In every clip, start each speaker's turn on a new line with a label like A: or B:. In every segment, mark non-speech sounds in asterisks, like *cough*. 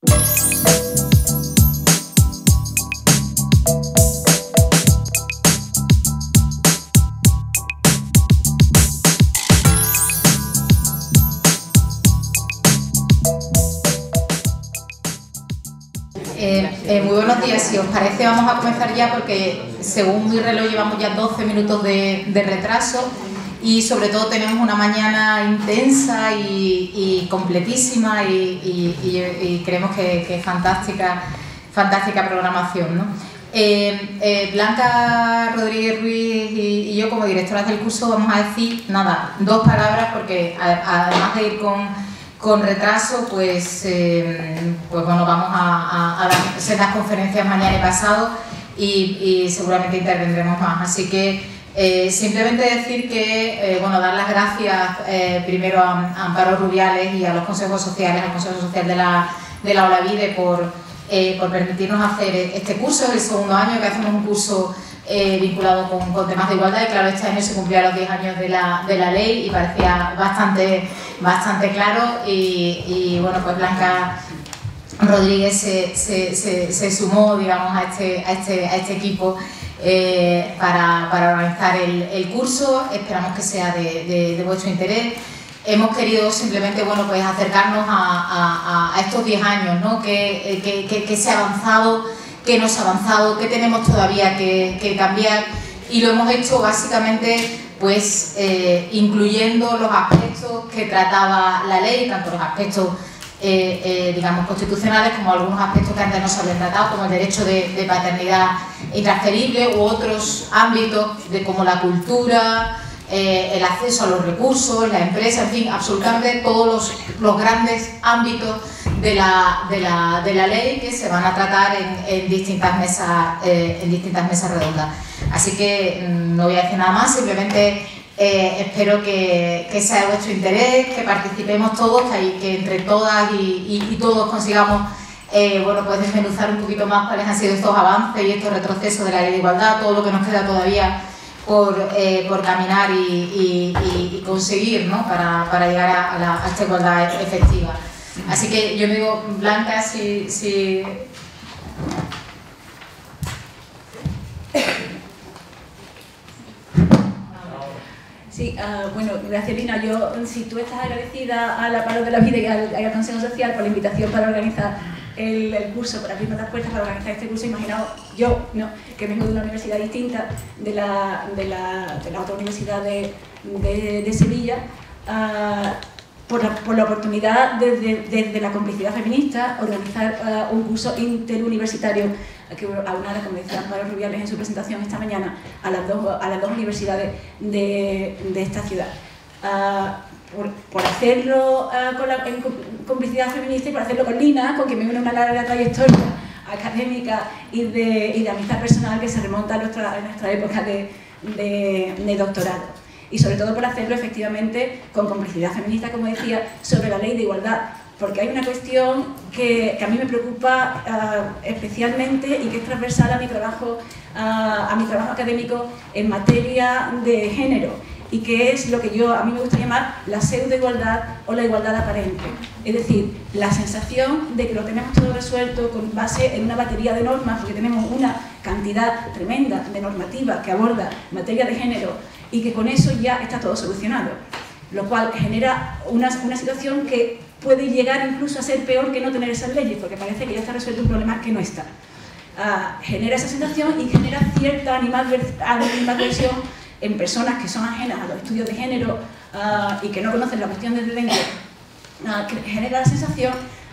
A: Eh, eh, muy buenos días, si os parece vamos a comenzar ya porque según mi reloj llevamos ya 12 minutos de, retraso y sobre todo tenemos una mañana intensa y, completísima y, creemos que, es fantástica, fantástica programación. Eh, Blanca Rodríguez Ruiz y, yo como directoras del curso vamos a decir nada, dos palabras porque además de ir con con retraso, pues, eh, pues bueno, vamos a, a, dar las conferencias mañana y pasado y, seguramente intervendremos más. Así que eh, simplemente decir que, eh, bueno, dar las gracias primero a, Amparo Rubiales y a los consejos sociales, al Consejo Social de la, de la Olavide por, permitirnos hacer este curso, el segundo año que hacemos un curso eh, vinculado con, temas de igualdad. Y claro, este año se cumplían los 10 años de la, de la ley y parecía bastante, bastante claro. Y, bueno, pues Blanca Rodríguez se, se, se, sumó, digamos, a este, a este, a este equipo eh, para, para, organizar el, el, curso, esperamos que sea de, de, vuestro interés. Hemos querido simplemente bueno, pues acercarnos a, a, estos 10 años, ¿no? que, que, que, que se ha avanzado qué nos ha avanzado, qué tenemos todavía que, cambiar y lo hemos hecho básicamente pues eh, incluyendo los aspectos que trataba la ley, tanto los aspectos eh, eh, digamos constitucionales como algunos aspectos que antes no se habían tratado, como el derecho de, paternidad intransferible u otros ámbitos de como la cultura, el acceso a los recursos, la empresa, en fin, absolutamente todos los, los grandes ámbitos de la, de la, de la ley que se van a tratar en, en distintas, mesas, eh, en distintas mesas redondas. Así que mm, no voy a decir nada más, simplemente eh, espero que, sea de vuestro interés, que participemos todos, que, entre todas y, todos consigamos eh, bueno, pues desmenuzar un poquito más cuáles han sido estos avances y estos retrocesos de la ley de igualdad, todo lo que nos queda todavía por, por caminar y, conseguir ¿no? para, para llegar a, la, esta igualdad efectiva. Así que yo me digo, Blanca, si... si...
B: Sí, uh, bueno, gracias Lina. Yo, si tú estás agradecida a la Paro de la Vida y al, Consejo Social por la invitación para organizar el, curso, para abrirme las puertas para organizar este curso, imaginaos yo, ¿no? que vengo de una universidad distinta, de la, de la, de la otra universidad de, Sevilla, uh, por la, por la oportunidad desde, desde, la complicidad feminista organizar uh, un curso interuniversitario que aunara, como decía Amparo Rubiales en su presentación esta mañana, a las dos, a las dos universidades de, de esta ciudad. Uh, por, por, hacerlo uh, con la en complicidad feminista y por hacerlo con Lina, con quien me une una larga trayectoria académica y de, y de amistad personal que se remonta a nuestra, a nuestra época de, de, de doctorado y sobre todo por hacerlo efectivamente con complicidad feminista, como decía, sobre la ley de igualdad, porque hay una cuestión que, que a mí me preocupa uh, especialmente y que es transversal a mi trabajo, uh, a mi trabajo académico en materia de género y que es lo que yo a mí me gusta llamar la pseudo-igualdad o la igualdad aparente. Es decir, la sensación de que lo tenemos todo resuelto con base en una batería de normas, porque tenemos una cantidad tremenda de normativa que aborda materia de género y que con eso ya está todo solucionado. Lo cual genera una, situación que puede llegar incluso a ser peor que no tener esas leyes, porque parece que ya está resuelto un problema que no está. Uh, genera esa sensación y genera cierta animadversión en personas que son ajenas a los estudios de género uh, y que no conocen la cuestión desde dentro, uh, genera la sensación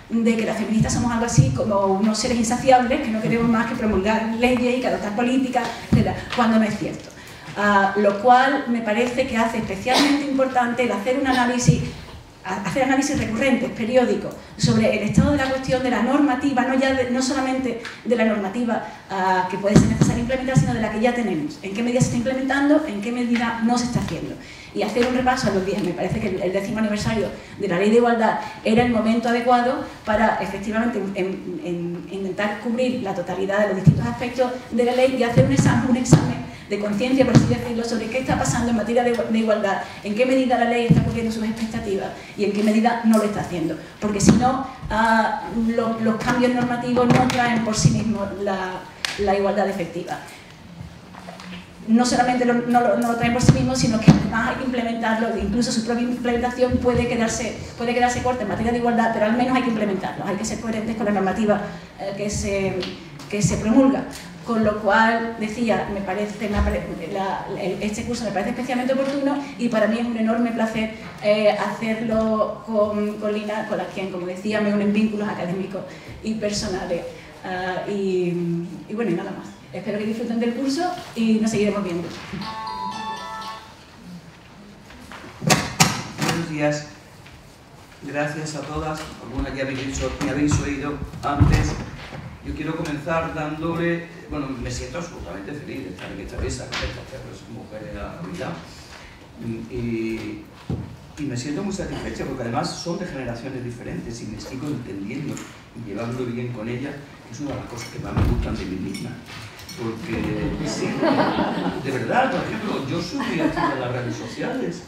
B: de que las feministas somos algo así como unos seres insaciables que no queremos más que promulgar leyes y que adoptar políticas, etc., cuando no es cierto. Uh, lo cual me parece que hace especialmente importante el hacer un análisis hacer análisis recurrentes, periódicos, sobre el estado de la cuestión de la normativa, no, ya no solamente de la normativa uh, que puede ser necesaria implementar, sino de la que ya tenemos. En qué medida se está implementando, en qué medida no se está haciendo. Y hacer un repaso a los días, me parece que el décimo aniversario de la Ley de Igualdad era el momento adecuado para efectivamente en, en, intentar cubrir la totalidad de los distintos aspectos de la ley y hacer un examen de conciencia, por así decirlo, sobre qué está pasando en materia de, igualdad, en qué medida la ley está cumpliendo sus expectativas y en qué medida no lo está haciendo. Porque si no, ah, los cambios normativos no traen por sí mismos la igualdad efectiva no solamente no, lo traen por sí mismos, sino que además hay que implementarlo, incluso su propia implementación puede quedarse, puede quedarse corta en materia de igualdad, pero al menos hay que implementarlo, hay que ser coherentes con la normativa eh, que, se, que se promulga. Con lo cual, decía, me parece, este curso me parece especialmente oportuno y para mí es un enorme placer eh, hacerlo con, con, Lina, con la quien, como decía, me unen vínculos académicos y personales. Ah, y, bueno, y nada más. Espero que disfruten del curso y nos seguiremos viendo.
C: Buenos días. Gracias a todas. Algunas ya me habéis oído antes. Yo quiero comenzar dándole, bueno, me siento absolutamente feliz de estar en esta mesa con estas mujeres la vida. Y, y me siento muy satisfecha porque además son de generaciones diferentes y me sigo entendiendo y llevando bien con ellas, es una de las cosas que más me gustan de mí misma. Porque de verdad, por ejemplo, yo soy muy activa en las redes sociales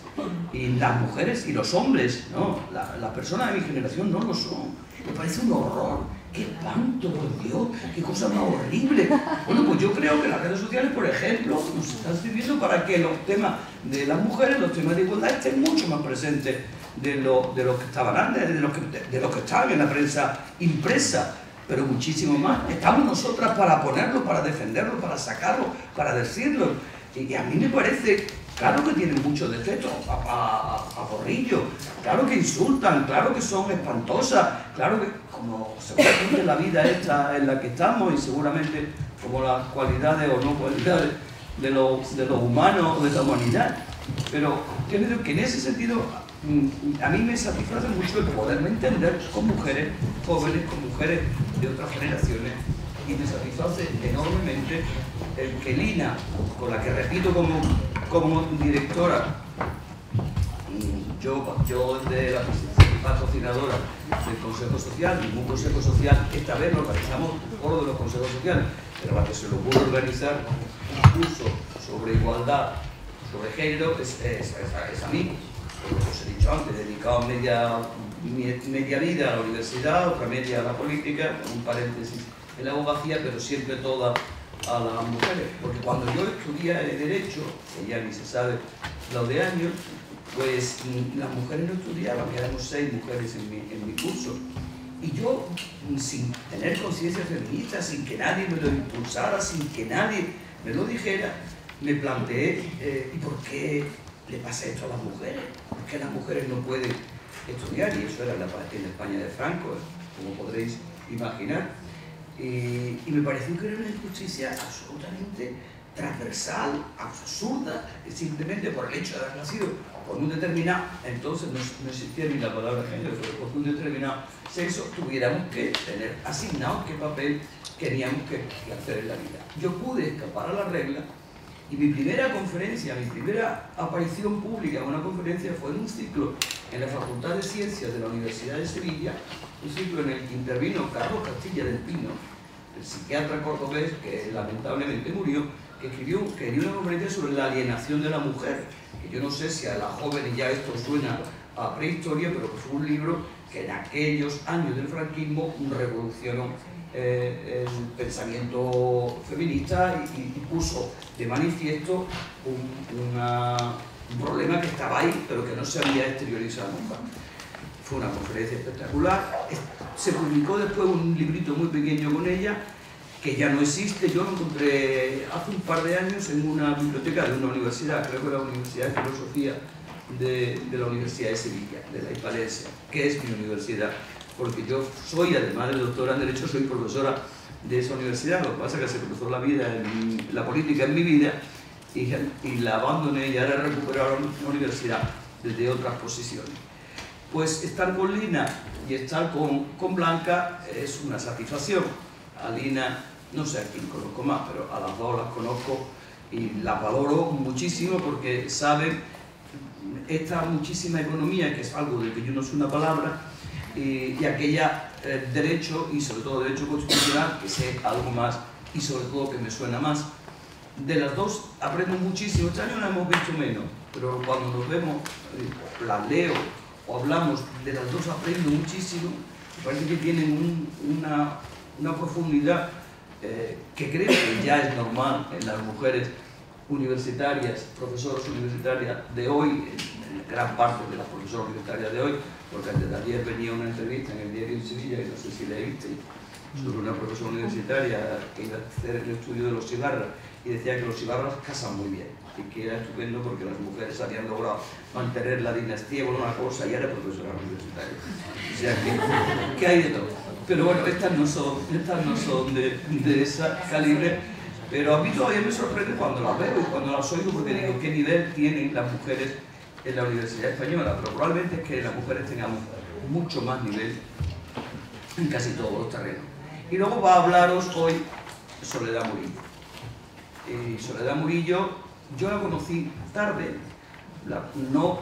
C: y las mujeres y los hombres, no, las personas de mi generación no lo son. Me parece un horror. ¡Qué espanto, por Dios! ¡Qué cosa más horrible! Bueno, pues yo creo que las redes sociales, por ejemplo, nos están sirviendo para que los temas de las mujeres, los temas de igualdad, estén mucho más presentes de lo, de que estaban antes, de lo que, de lo que estaban en la prensa impresa pero muchísimo más. Estamos nosotras para ponerlo, para defenderlo, para sacarlo, para decirlo. Y, a mí me parece, claro que tienen muchos defectos, a, borrillo, claro que insultan, claro que son espantosas, claro que, como seguramente la vida esta en la que estamos y seguramente como las cualidades o no cualidades de los, de los humanos o de la humanidad. Pero creo que en ese sentido Mm, a mí me satisface mucho el poderme entender con mujeres jóvenes, con mujeres de otras generaciones y me satisface enormemente el que Lina, con la que repito como, como directora, mm, yo, yo de la patrocinadora del Consejo Social, ningún Consejo Social, esta vez lo organizamos de los consejos sociales, pero la que se lo pudo organizar un curso sobre igualdad, sobre género, es, es a mí, como os he dicho antes, dedicado media, media vida a la universidad, otra media a la política, un paréntesis en la abogacía, pero siempre toda a las mujeres. Porque cuando yo estudié Derecho, que ya ni se sabe lo de años, pues las mujeres no estudiaban, éramos seis mujeres en mi, curso. Y yo, sin tener conciencia feminista, sin que nadie me lo impulsara, sin que nadie me lo dijera, me planteé, eh, ¿y por qué le pasa esto a las mujeres, porque las mujeres no pueden estudiar, y eso era la, en España de Franco, como podréis imaginar. Y, me pareció que era una injusticia absolutamente transversal, absurda, simplemente por el hecho de haber nacido por un determinado, entonces no, existía ni la palabra género, pero por un determinado sexo tuviéramos que tener asignado qué papel queríamos que hacer en la vida. Yo pude escapar a la regla y mi primera conferencia, mi primera aparición pública en una conferencia fue en un ciclo en la Facultad de Ciencias de la Universidad de Sevilla, un ciclo en el que intervino Carlos Castilla del Pino, el psiquiatra cordobés que lamentablemente murió, que escribió, que dio una conferencia sobre la alienación de la mujer, que yo no sé si a la joven ya esto suena a prehistoria, pero que fue un libro que en aquellos años del franquismo revolucionó eh, el pensamiento feminista y, puso de manifiesto un, problema que estaba ahí, pero que no se había exteriorizado nunca. Fue una conferencia espectacular. Se publicó después un librito muy pequeño con ella, ya no existe. Yo lo encontré hace un par de años en una biblioteca de una universidad, creo que la Universidad de Filosofía de, la Universidad de Sevilla, de la Hispalesia, que es mi universidad porque yo soy, además de doctora en Derecho, soy profesora de esa universidad, lo que pasa es que se cruzó la vida, en, la política en mi vida, y, la abandoné y ahora he recuperado la universidad desde otras posiciones. Pues estar con Lina y estar con, con Blanca es una satisfacción. A Lina, no sé a quién conozco más, pero a las dos las conozco y las valoro muchísimo porque saben esta muchísima economía, que es algo de que yo no sé una palabra, y, aquella eh, derecho y sobre todo derecho constitucional que sé algo más y sobre todo que me suena más de las dos aprendo muchísimo. Este año no hemos visto menos, pero cuando nos vemos, eh, las leo o hablamos de las dos aprendo muchísimo. Parece que tienen una, una, profundidad eh, que creo que ya es normal en las mujeres universitarias, profesoras universitarias de hoy, en gran parte de las profesoras universitarias de hoy, porque antes de ayer venía una entrevista en el diario de Sevilla, y no sé si leíste, sobre una profesora universitaria que iba a hacer el estudio de los cigarros y decía que los Ibarras casan muy bien y que era estupendo porque las mujeres habían logrado mantener la dinastía con una cosa y era profesora universitaria. O sea que, que hay de todo. Pero bueno, estas no son, estas no son de, de esa calibre, pero a mí todavía me sorprende cuando las veo y cuando las oigo porque digo qué nivel tienen las mujeres en la Universidad Española, pero probablemente es que las mujeres tengamos mucho más nivel en casi todos los terrenos. Y luego va a hablaros hoy Soledad Murillo Soledad Murillo, yo la conocí tarde, no,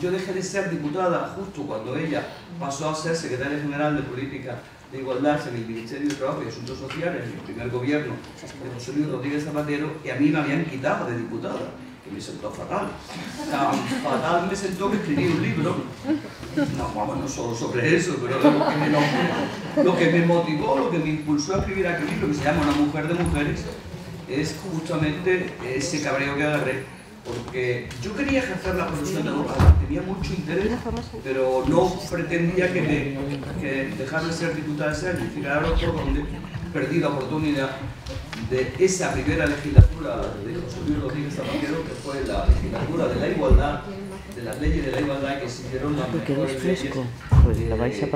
C: yo dejé de ser diputada justo cuando ella pasó a ser secretaria general de Política de Igualdad en el Ministerio de Trabajo y Asuntos Sociales, en el primer gobierno de José Luis Rodríguez Zapatero, y a mí me habían quitado de diputada, que me sentó fatal. Fatal me sentó que escribí un libro, no, vamos, no solo sobre eso, pero lo que, me, lo que me motivó, lo que me impulsó a escribir aquel libro, que se llama Una mujer de mujeres, es justamente ese cabreo que agarré, porque yo quería ejercer la profesión de abogado, tenía mucho interés, pero no pretendía que, me, que dejar de ser diputada ese año. Y fijaros por donde perdí la oportunidad de esa primera legislatura de José Luis Rodríguez Zapatero, que fue la legislatura de la igualdad, de las leyes de la igualdad que existieron las mejores leyes pues eh,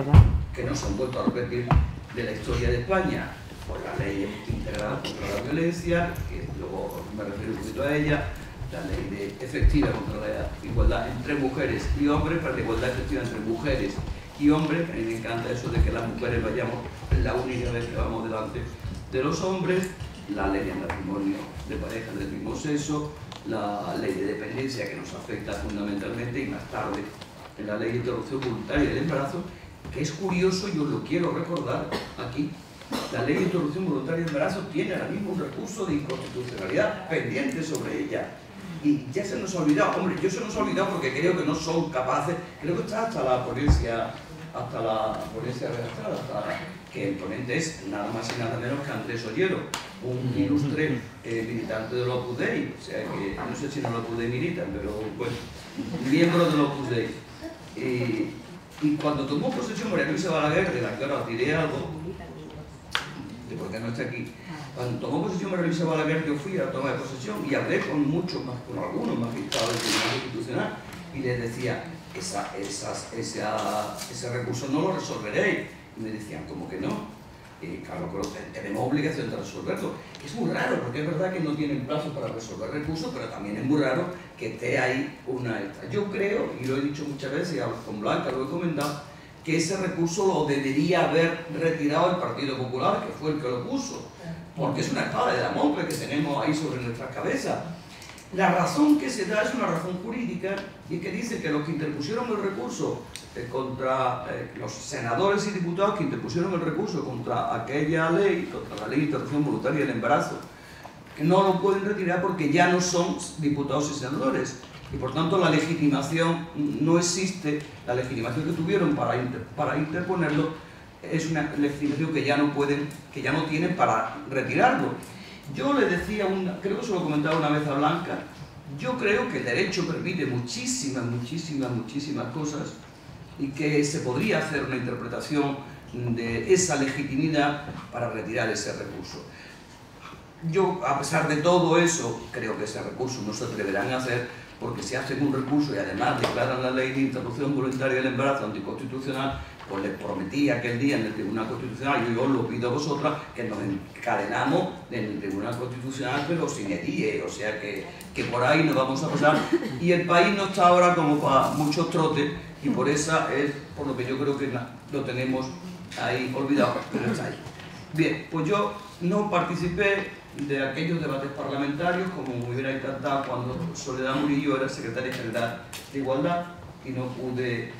C: que no se han vuelto a repetir de la historia de España por la ley integrada contra la violencia, que luego me refiero un poquito a ella, la ley de efectiva contra la igualdad entre mujeres y hombres, para la igualdad efectiva entre mujeres y hombres, a mí me encanta eso de que las mujeres vayamos la única vez que vamos delante de los hombres, la ley de matrimonio de parejas del mismo sexo, la ley de dependencia que nos afecta fundamentalmente y más tarde en la ley de interrupción voluntaria del embarazo, que es curioso, yo lo quiero recordar aquí, la ley de interrupción voluntaria de embarazo tiene ahora mismo un recurso de inconstitucionalidad pendiente sobre ella. Y ya se nos ha olvidado, hombre, yo se nos ha olvidado porque creo que no son capaces, creo que está hasta la ponencia, hasta la ponencia redactada, hasta que el ponente es nada más y nada menos que Andrés Ollero, un ilustre eh, militante de los Opus Dei, o sea que no sé si no los Opus Dei militan, pero bueno, miembro de los Opus Dei. Eh, y cuando tomó posesión María Luisa Balaguer, de la que ahora diré algo, porque no está aquí. Cuando tomó posesión María Luisa Balaguer, yo fui a la toma de posesión y hablé con muchos, con algunos magistrados del Tribunal Constitucional y les decía, ese recurso no lo resolveréis. Y me decían, ¿cómo que no? Y claro, tenemos obligación de resolverlo. Es muy raro, porque es verdad que no tienen plazo para resolver recursos, pero también es muy raro que esté ahí una... Yo creo, y lo he dicho muchas veces, y con Blanca lo he comentado, que ese recurso lo debería haber retirado el Partido Popular, que fue el que lo puso, porque es una espada de Damocles que tenemos ahí sobre nuestras cabezas. La razón que se da es una razón jurídica y que dice que los que interpusieron el recurso eh, contra eh, los senadores y diputados que interpusieron el recurso contra aquella ley, contra la ley de interrupción voluntaria del embarazo, no lo pueden retirar porque ya no son diputados y senadores y por tanto la legitimación no existe, la legitimación que tuvieron para, para interponerlo es una legitimación que ya no pueden, que ya no tienen para retirarlo. Yo le decía, una, creo que se lo comentaba una vez a Blanca, yo creo que el derecho permite muchísimas, muchísimas, muchísimas cosas y que se podría hacer una interpretación de esa legitimidad para retirar ese recurso. Yo, a pesar de todo eso, creo que ese recurso no se atreverán a hacer porque si hacen un recurso y además declaran la ley de interrupción voluntaria del embarazo anticonstitucional, pues les prometí aquel día en el Tribunal Constitucional, yo os lo pido a vosotras, que nos encadenamos en el Tribunal Constitucional, pero sin edie, o sea que, que por ahí nos vamos a pasar. Y el país no está ahora como para muchos trotes, y por eso es por lo que yo creo que lo tenemos ahí olvidado, pero está ahí. Bien, pues yo no participé de aquellos debates parlamentarios, como me hubiera encantado cuando Soledad Murillo era secretaria general de Igualdad y no pude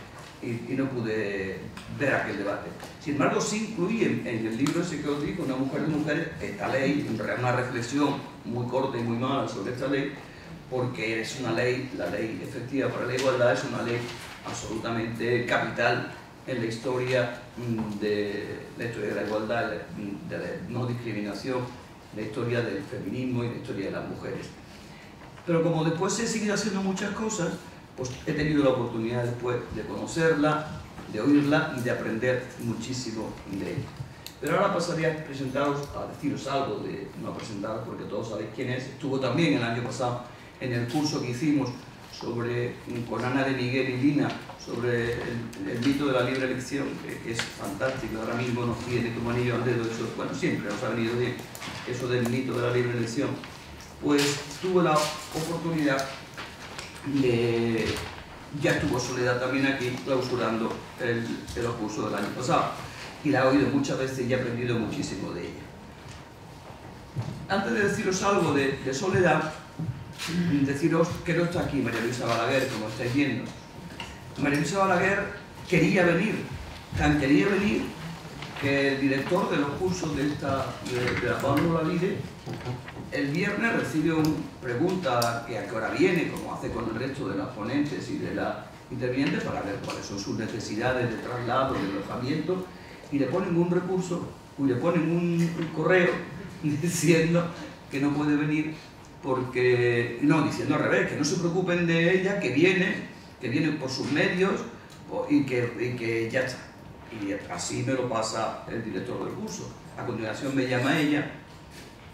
C: y, no pude ver aquel debate. Sin embargo, sí incluí en, el libro ese que os digo, Una mujer de mujeres, esta ley, una reflexión muy corta y muy mala sobre esta ley, porque es una ley, la ley efectiva para la igualdad es una ley absolutamente capital en la historia mm, de la historia de la igualdad, de la no discriminación, la historia del feminismo y la historia de las mujeres. Pero como después he seguido haciendo muchas cosas, pues he tenido la oportunidad después de conocerla, de oírla y de aprender muchísimo de ella. Pero ahora pasaría a presentaros, a deciros algo de, no presentaros porque todos sabéis quién es, estuvo también el año pasado en el curso que hicimos sobre, con Ana de Miguel y Lina sobre el, mito de la libre elección, que, es fantástico, ahora mismo nos tiene como anillo al dedo, eso, bueno, siempre nos ha venido bien eso del mito de la libre elección, pues tuve la oportunidad de, ya estuvo Soledad también aquí clausurando el, el curso del año pasado, y la he oído muchas veces y he aprendido muchísimo de ella. Antes de deciros algo de, de Soledad, deciros que no está aquí María Luisa Balaguer, como estáis viendo. María Luisa Balaguer quería venir, tan quería venir que el director de los cursos de, esta, de, la Pablo el viernes recibe una pregunta que a qué hora viene, como hace con el resto de las ponentes y de las intervinientes, para ver cuáles son sus necesidades de traslado, de alojamiento, y le ponen un recurso, y le ponen un correo *laughs* diciendo que no puede venir porque, no, diciendo al revés, que no se preocupen de ella, que viene, que viene por sus medios y que, que ya está. Y así me lo pasa el director del curso. A continuación me llama ella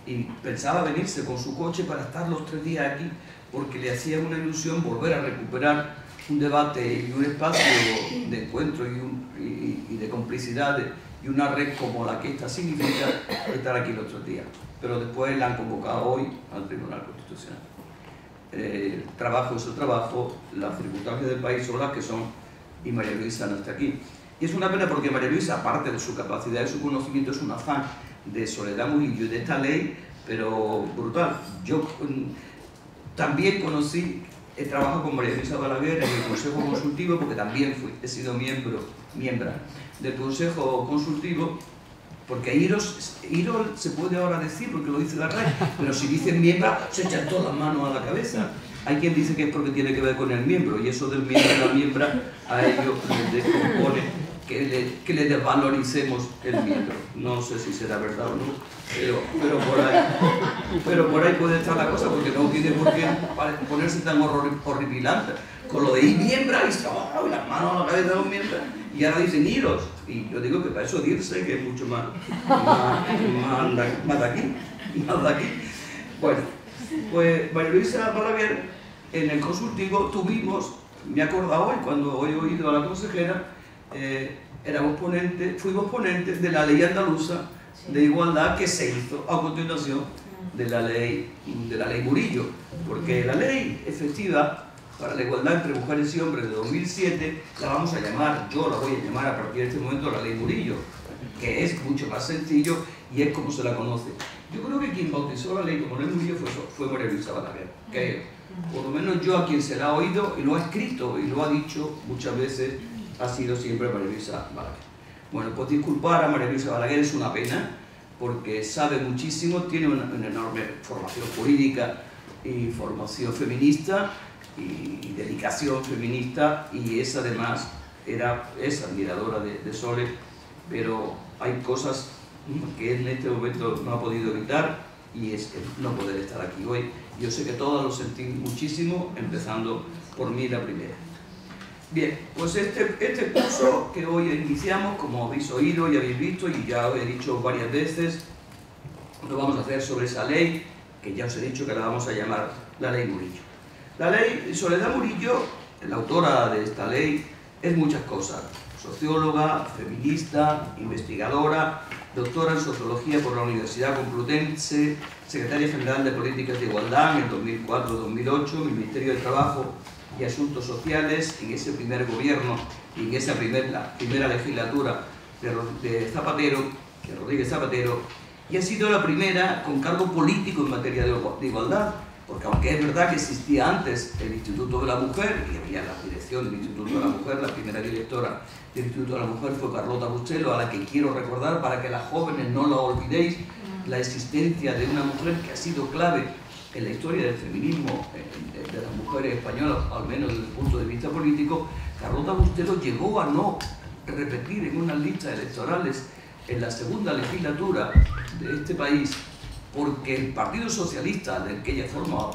C: y pensaba venirse con su coche para estar los tres días aquí porque le hacía una ilusión volver a recuperar un debate y un espacio de encuentro y, y de complicidad y una red como la que esta significa estar aquí los tres días pero después la han convocado hoy al Tribunal Constitucional. Eh, trabajo es el trabajo, las circunstancias del país son las que son y María Luisa no está aquí. Y es una pena porque María Luisa, aparte de su capacidad y su conocimiento, es un afán de Soledad Murillo y de esta ley, pero brutal. Yo mm, también conocí, he trabajado con María Luisa Balaguer en el Consejo Consultivo porque también fui, he sido miembro, miembro del Consejo Consultivo porque Iros, Iros se puede ahora decir porque lo dice la red, pero si dicen miembro se echan todas las manos a la cabeza. Hay quien dice que es porque tiene que ver con el miembro y eso del miembro y la miembra a ellos les descompone que le, que le desvaloricemos el miembro. No sé si será verdad o no, pero, pero, por ahí, puede estar la cosa porque no tiene por qué ponerse tan horripilante con lo de ir miembro y las manos a la cabeza de un miembro y ahora dicen iros. Y yo digo que para eso dirse, que es mucho más, más, más, de aquí, más de aquí. Bueno, pues María Luisa Balaguer, en el consultivo tuvimos, me acuerdo hoy, cuando he oído a la consejera, eh, éramos ponentes, fuimos ponentes de la ley andaluza de igualdad que se hizo a continuación de la ley, de la ley Murillo, porque la ley efectiva para la igualdad entre mujeres y hombres de 2007, la vamos a llamar, yo la voy a llamar a partir de este momento la ley Murillo, que es mucho más sencillo y es como se la conoce. Yo creo que quien bautizó la ley como ley Murillo fue, fue María Luisa Balaguer, que por lo menos yo a quien se la ha oído y lo ha escrito y lo ha dicho muchas veces, ha sido siempre María Luisa Balaguer. Bueno, pues disculpar a María Luisa Balaguer es una pena, porque sabe muchísimo, tiene una, una enorme formación jurídica y formación feminista, y, dedicación feminista y es además era, es admiradora de, de, Sole, pero hay cosas que en este momento no ha podido evitar y es no poder estar aquí hoy. Yo sé que todos lo sentí muchísimo, empezando por mí la primera. Bien, pues este, este curso que hoy iniciamos, como habéis oído y habéis visto y ya os he dicho varias veces, lo vamos a hacer sobre esa ley, que ya os he dicho que la vamos a llamar la ley Murillo. La ley Soledad Murillo, la autora de esta ley, es muchas cosas. Socióloga, feminista, investigadora, doctora en sociología por la Universidad Complutense, secretaria general de Políticas de Igualdad en el 2004-2008, Ministerio de Trabajo y Asuntos Sociales en ese primer gobierno y en esa primera legislatura de, Zapatero, de Rodríguez Zapatero, y ha sido la primera con cargo político en materia de igualdad porque aunque es verdad que existía antes el Instituto de la Mujer, y había la dirección del Instituto de la Mujer, la primera directora del Instituto de la Mujer fue Carlota Bustelo, a la que quiero recordar para que las jóvenes no lo olvidéis, la existencia de una mujer que ha sido clave en la historia del feminismo de las mujeres españolas, al menos desde el punto de vista político, Carlota Bustelo llegó a no repetir en unas listas electorales en la segunda legislatura de este país porque el Partido Socialista, del que ella forma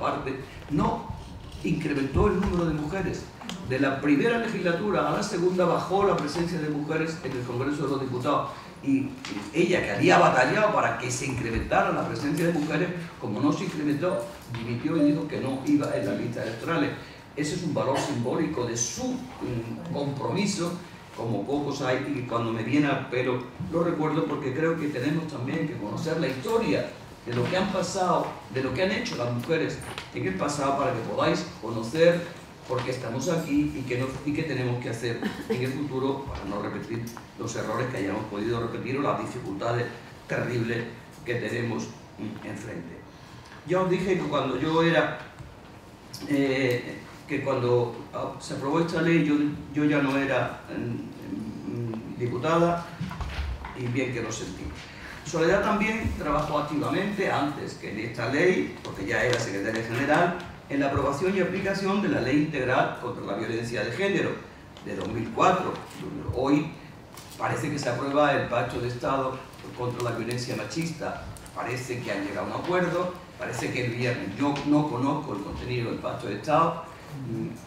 C: parte, no incrementó el número de mujeres. De la primera legislatura a la segunda bajó la presencia de mujeres en el Congreso de los Diputados. Y ella, que había batallado para que se incrementara la presencia de mujeres, como no se incrementó, dimitió y dijo que no iba en las listas electorales. Ese es un valor simbólico de su mm, compromiso como pocos hay y cuando me viene al pelo lo recuerdo porque creo que tenemos también que conocer la historia de lo que han pasado, de lo que han hecho las mujeres en el pasado para que podáis conocer por qué estamos aquí y qué, y qué tenemos que hacer en el futuro para no repetir los errores que hayamos podido repetir o las dificultades terribles que tenemos enfrente. Ya os dije que cuando yo era eh, que cuando ah, se aprobó esta ley yo, yo ya no era mm, mm, diputada y bien que lo sentí. Soledad también trabajó activamente antes que en esta ley, porque ya era secretaria general, en la aprobación y aplicación de la Ley Integral contra la Violencia de Género de 2004. Hoy parece que se aprueba el Pacto de Estado contra la Violencia Machista. Parece que han llegado a un acuerdo, parece que el viernes, yo no conozco el contenido del Pacto de Estado,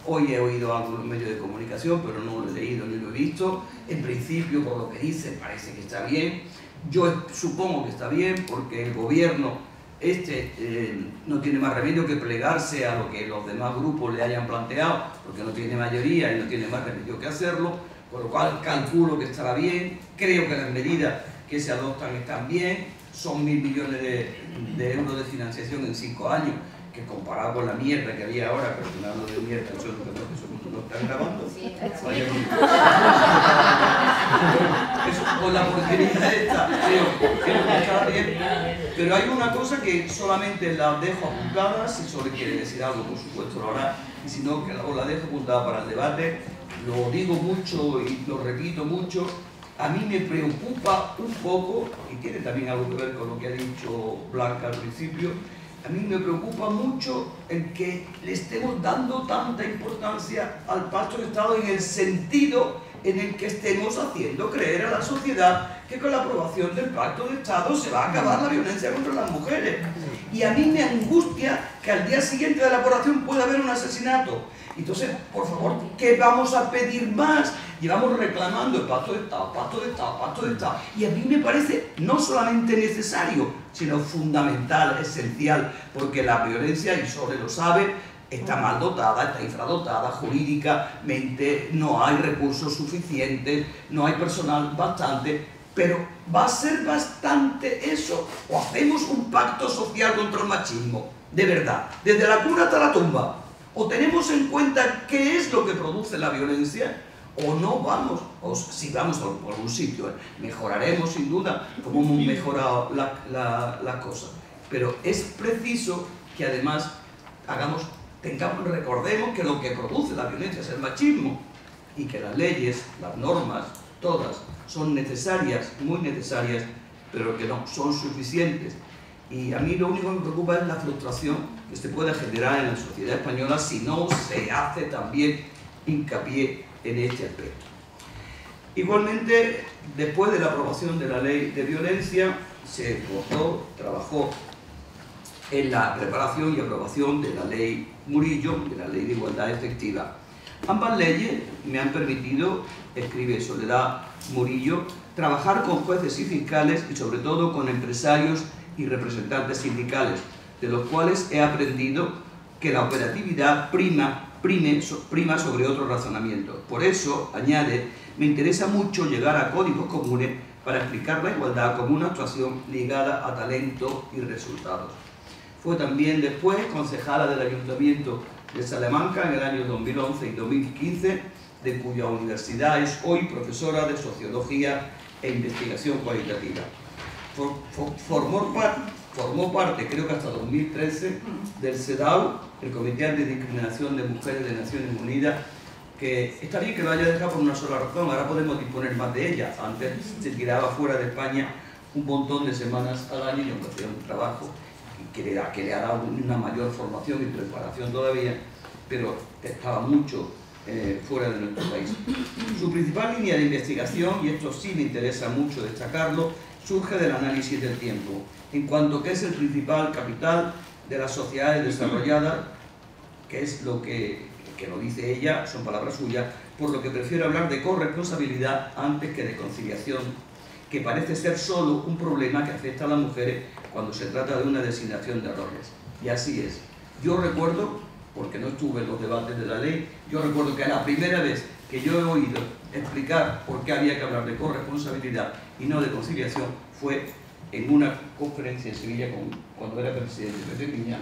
C: hoy he oído algo en los medios de comunicación, pero no lo he leído ni lo he visto. En principio, por lo que dice, parece que está bien. Yo supongo que está bien porque el gobierno este eh, no tiene más remedio que plegarse a lo que los demás grupos le hayan planteado, porque no tiene mayoría y no tiene más remedio que hacerlo, con lo cual calculo que estará bien. Creo que las medidas que se adoptan están bien, son mil millones de, de euros de financiación en cinco años que comparado con la mierda que había ahora, pero hablando de mierda, eso, eso no están grabando. Sí, *laughs* eso, con la porquería esta, creo, creo que está bien. Pero hay una cosa que solamente la dejo apuntada, si solo quiere decir algo, por supuesto lo hará, y si no, que la dejo apuntada para el debate. Lo digo mucho y lo repito mucho, a mí me preocupa un poco, y tiene también algo que ver con lo que ha dicho Blanca al principio, a mí me preocupa mucho el que le estemos dando tanta importancia al pacto de Estado en el sentido en el que estemos haciendo creer a la sociedad que con la aprobación del pacto de Estado se va a acabar la violencia contra las mujeres. Y a mí me angustia que al día siguiente de la aprobación pueda haber un asesinato. Entonces, por favor, ¿qué vamos a pedir más? Llevamos reclamando el pacto de Estado, pacto de Estado, pacto de Estado. Y a mí me parece no solamente necesario, sino fundamental, esencial, porque la violencia, y Sole lo sabe, está mal dotada, está infradotada jurídicamente, no hay recursos suficientes, no hay personal bastante pero ¿va a ser bastante eso? ¿O hacemos un pacto social contra el machismo? De verdad, desde la cuna hasta la tumba. ¿O tenemos en cuenta qué es lo que produce la violencia? ¿O no vamos? O si vamos por un sitio, ¿eh? mejoraremos sin duda como hemos mejorado las la, cosas. Pero es preciso que además hagamos, tengamos, recordemos que lo que produce la violencia es el machismo y que las leyes, las normas, todas son necesarias, muy necesarias, pero que no son suficientes. Y a mí lo único que me preocupa es la frustración que se puede generar en la sociedad española si no se hace también hincapié en este aspecto. Igualmente, después de la aprobación de la ley de violencia, se votó, trabajó en la preparación y aprobación de la ley Murillo, de la ley de igualdad efectiva. Ambas leyes me han permitido, escribe Soledad Murillo, trabajar con jueces y fiscales y sobre todo con empresarios y representantes sindicales, de los cuales he aprendido que la operatividad prima, prima sobre otro razonamiento. Por eso, añade, me interesa mucho llegar a códigos comunes para explicar la igualdad como una actuación ligada a talento y resultados. Fue también después concejala del Ayuntamiento de Salamanca en el año 2011 y 2015, de cuya universidad es hoy profesora de Sociología e Investigación Cualitativa. Formó, formó parte, creo que hasta 2013, del CEDAW, el Comité Antidiscriminación de Mujeres de Naciones Unidas, que está bien que lo haya dejado por una sola razón, ahora podemos disponer más de ella. Antes se tiraba fuera de España un montón de semanas al año y hacía un trabajo que le, que le ha dado una mayor formación y preparación todavía, pero estaba mucho eh, fuera de nuestro país. Su principal línea de investigación, y esto sí me interesa mucho destacarlo, surge del análisis del tiempo, en cuanto que es el principal capital de las sociedades desarrolladas, que es lo que, que lo dice ella, son palabras suyas, por lo que prefiero hablar de corresponsabilidad antes que de conciliación, que parece ser solo un problema que afecta a las mujeres cuando se trata de una designación de roles. Y así es. Yo recuerdo, porque no estuve en los debates de la ley, yo recuerdo que la primera vez que yo he oído explicar por qué había que hablar de corresponsabilidad y no de conciliación fue en una conferencia en Sevilla cuando era presidente de Piña,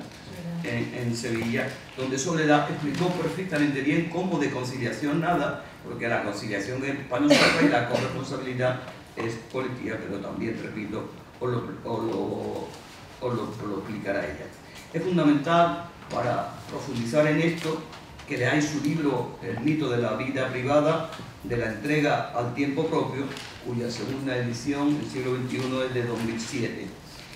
C: en, en, Sevilla, donde Soledad explicó perfectamente bien cómo de conciliación nada, porque la conciliación es nosotros y la corresponsabilidad es colectiva, pero también, repito, os lo, lo, lo explicará ella. Es fundamental para profundizar en esto que leáis su libro El mito de la vida privada, de la entrega al tiempo propio, cuya segunda edición, el siglo XXI, es de 2007.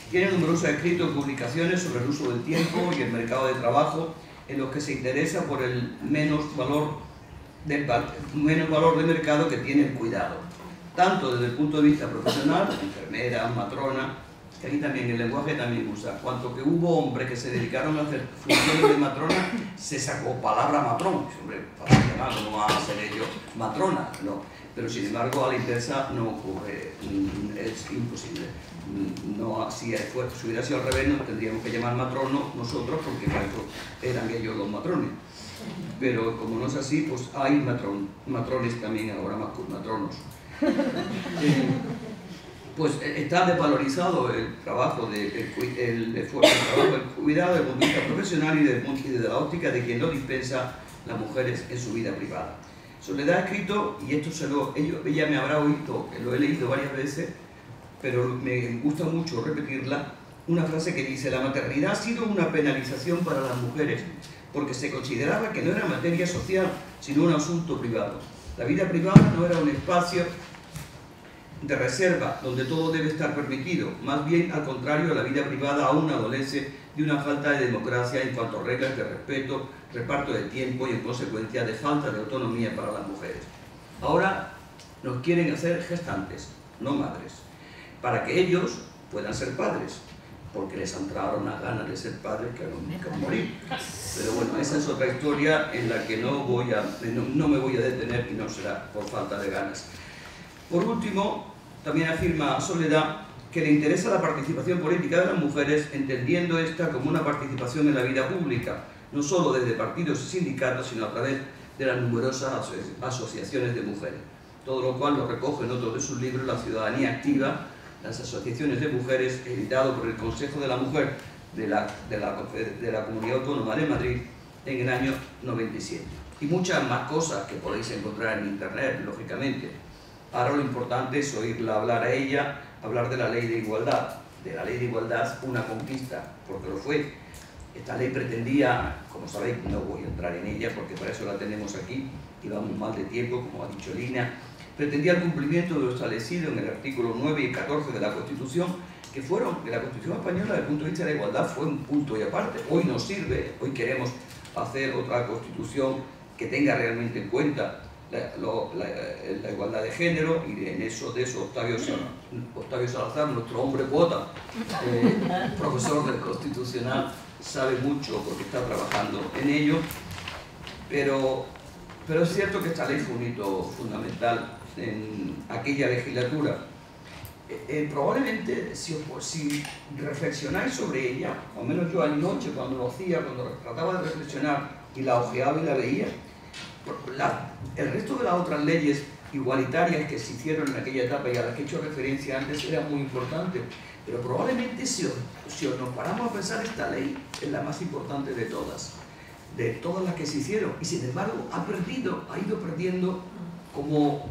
C: Tiene numerosos escritos y publicaciones sobre el uso del tiempo y el mercado de trabajo, en los que se interesa por el menos valor, del, menos valor de mercado que tiene el cuidado, tanto desde el punto de vista profesional, enfermera, matrona, que aquí también el lenguaje también usa, cuanto que hubo hombres que se dedicaron a hacer funciones de matrona, se sacó palabra matrón, hombre, para llamar, no va a ser ellos matrona, no, pero sin embargo a la inversa no ocurre, es imposible. No, si, si hubiera sido al revés, nos tendríamos que llamar matrono nosotros, porque eran ellos los matrones. Pero como no es así, pues hay matron, matrones también ahora, matronos. Eh, *laughs* pues eh, está desvalorizado el trabajo, de, el, el, esfuerzo, el, trabajo, el cuidado del punto de vista profesional y desde la óptica de quien lo dispensa las mujeres en su vida privada. Soledad ha escrito, y esto se lo, ella me habrá oído, lo he leído varias veces, pero me gusta mucho repetirla, una frase que dice, la maternidad ha sido una penalización para las mujeres, porque se consideraba que no era materia social, sino un asunto privado. La vida privada no era un espacio de reserva, donde todo debe estar permitido. Más bien, al contrario, la vida privada aún adolece de una falta de democracia en cuanto a reglas de respeto, reparto de tiempo y en consecuencia de falta de autonomía para las mujeres. Ahora nos quieren hacer gestantes, no madres, para que ellos puedan ser padres, porque les entraron las ganas de ser padres que nunca morir. Pero bueno, esa es otra historia en la que no, voy a, no me voy a detener y no será por falta de ganas. Por último, también afirma Soledad que le interesa la participación política de las mujeres, entendiendo esta como una participación en la vida pública, no solo desde partidos y sindicatos, sino a través de las numerosas asociaciones de mujeres. Todo lo cual lo recoge en otro de sus libros, La ciudadanía activa, las asociaciones de mujeres, editado por el Consejo de la Mujer de la, de la, de la Comunidad Autónoma de Madrid en el año 97. Y muchas más cosas que podéis encontrar en Internet, lógicamente. Ahora lo importante es oírla hablar a ella, hablar de la ley de igualdad. De la ley de igualdad, una conquista, porque lo fue. Esta ley pretendía, como sabéis, no voy a entrar en ella porque para eso la tenemos aquí, y vamos mal de tiempo, como ha dicho Lina, pretendía el cumplimiento de lo establecido en el artículo 9 y 14 de la Constitución, que fueron, que la Constitución española desde el punto de vista de la igualdad fue un punto y aparte. Hoy nos sirve, hoy queremos hacer otra Constitución que tenga realmente en cuenta la, igualdad de género y en eso de eso Octavio, Octavio Salazar, nuestro hombre cuota, eh, profesor del Constitucional, sabe mucho porque está trabajando en ello, pero, pero es cierto que esta ley fue un hito fundamental en aquella legislatura. Eh, eh, probablemente si, si reflexionáis sobre ella, o menos yo anoche cuando lo hacía, cuando trataba de reflexionar y la ojeaba y la veía, el resto de las otras leyes igualitarias que se hicieron en aquella etapa y a las que he hecho referencia antes eran muy importantes, pero probablemente si, si nos paramos a pensar esta ley es la más importante de todas, de todas las que se hicieron, y sin embargo ha perdido, ha ido perdiendo como,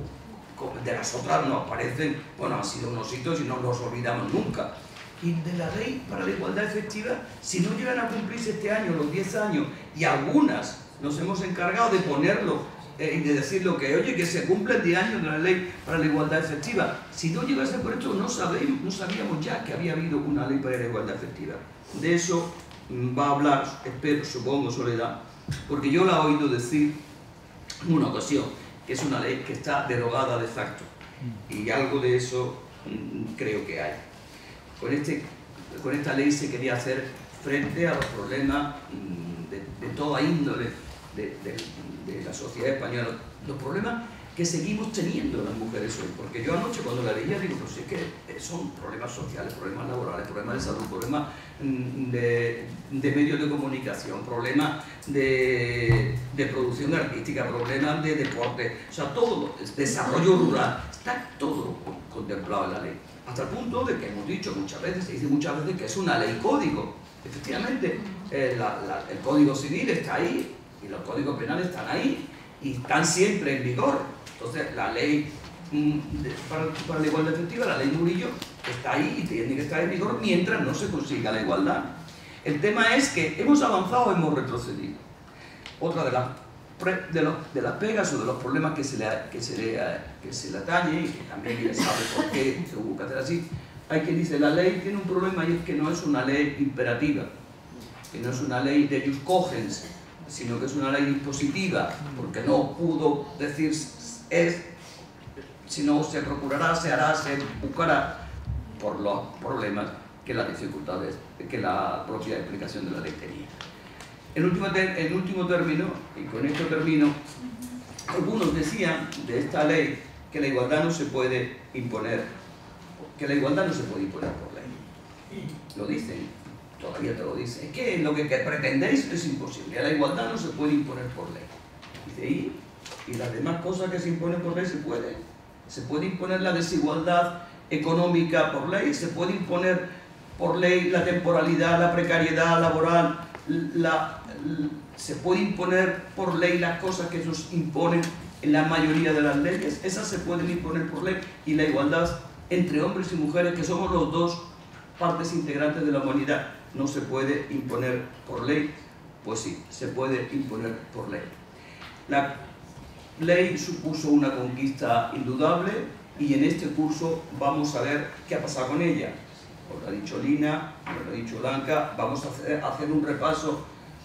C: como de las otras nos parecen, bueno, han sido unos hitos y no los olvidamos nunca, y de la ley para la igualdad efectiva, si no llegan a cumplirse este año los 10 años y algunas nos hemos encargado de ponerlo y de decirlo que, oye, que se cumplen 10 años de la ley para la igualdad efectiva. Si no llegase por esto, no, sabéis, no sabíamos ya que había habido una ley para la igualdad efectiva. De eso mm, va a hablar, espero, supongo, Soledad, porque yo la he oído decir en una ocasión, que es una ley que está derogada de facto. Y algo de eso mm, creo que hay. Con, este, con esta ley se quería hacer frente a los problemas mm, de, de toda índole de, de, la sociedad española, los problemas que seguimos teniendo las mujeres hoy. Porque yo anoche cuando la leía digo, pues es que son problemas sociales, problemas laborales, problemas de salud, problemas mm, de, de medios de comunicación, problemas de, de, producción artística, problemas de deporte, o sea, todo, el desarrollo rural, está todo contemplado en la ley. Hasta el punto de que hemos dicho muchas veces, se dice muchas veces que es una ley código. Efectivamente, eh, la, la, el Código Civil está ahí y los códigos penales están ahí y están siempre en vigor. Entonces, la ley mm, para, para, la igualdad efectiva, la ley Murillo, está ahí y tiene que estar en vigor mientras no se consiga la igualdad. El tema es que hemos avanzado o hemos retrocedido. Otra de las, de, los, de las pegas o de los problemas que se le, que se le, que se le atañe, y que también ella sabe por qué se hubo que hacer así, hay quien dice la ley tiene un problema y es que no es una ley imperativa, que no es una ley de jus cogens, sino que es una ley dispositiva, porque no pudo decir es, sino se procurará, se hará, se buscará por los problemas que las dificultades, que la propia explicación de la ley tenía. En último, en último término, y con esto termino, algunos decían de esta ley que la igualdad no se puede imponer, que la igualdad no se puede imponer por ley. Lo dicen, todavía te lo dicen. Es que lo que pretendéis es imposible. La igualdad no se puede imponer por ley. Dice, ¿y? y las demás cosas que se imponen por ley se pueden. Se puede imponer la desigualdad económica por ley, se puede imponer por ley la temporalidad, la precariedad laboral, la, se puede imponer por ley las cosas que nos imponen en la mayoría de las leyes, esas se pueden imponer por ley y la igualdad entre hombres y mujeres, que somos los dos partes integrantes de la humanidad, no se puede imponer por ley, pues sí, se puede imponer por ley. La ley supuso una conquista indudable y en este curso vamos a ver qué ha pasado con ella. Os lo ha dicho Lina, os lo ha dicho Blanca, vamos a hacer, un repaso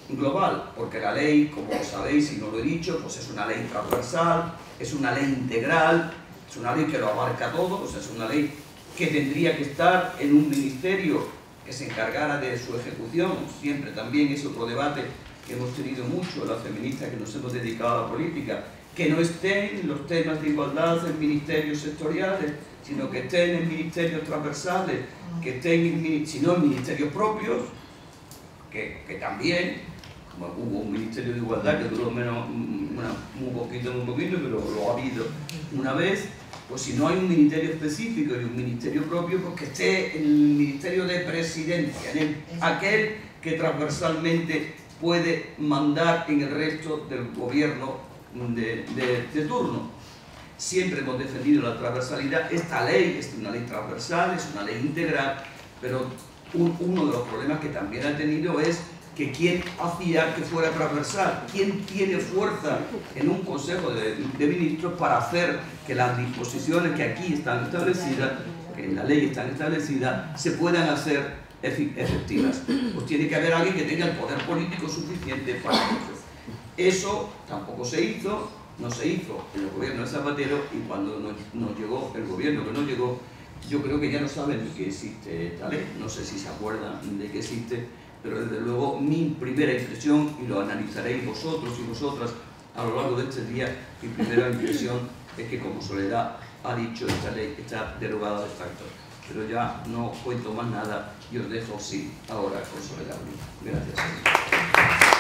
C: global, porque la ley, como sabéis y no lo he dicho, pues es una ley transversal, es una ley integral, es una ley que lo abarca todo, pues es una ley que tendría que estar en un ministerio que se encargara de su ejecución, siempre también es otro debate que hemos tenido mucho las feministas que nos hemos dedicado a la política, que no estén los temas de igualdad en ministerios sectoriales, sino que estén en ministerios transversales, que estén, en, si no en ministerios propios, que, que también, como hubo un ministerio de igualdad que duró menos, una, un poquito, un poquito, pero lo ha habido una vez, pues si no hay un ministerio específico y un ministerio propio, pues que esté el ministerio de presidencia, en el, aquel que transversalmente puede mandar en el resto del gobierno de, de, de, turno. Siempre hemos defendido la transversalidad. Esta ley es una ley transversal, es una ley integral, pero un, uno de los problemas que también ha tenido es que quién hacía que fuera transversal, quién tiene fuerza en un consejo de, de, ministros para hacer que las disposiciones que aquí están establecidas, que en la ley están establecidas, se puedan hacer efectivas. Pues tiene que haber alguien que tenga el poder político suficiente para eso. Eso tampoco se hizo, no se hizo en el gobierno de Zapatero y cuando nos, nos llegó el gobierno que nos llegó, yo creo que ya no saben que existe esta ley, no sé si se acuerdan de que existe, pero desde luego mi primera impresión, y lo analizaréis vosotros y vosotras a lo largo de este día, mi primera impresión *laughs* es que como Soledad ha dicho, esta ley está derogada de facto. Pero ya no cuento más nada y os dejo sí ahora con Soledad. Gracias.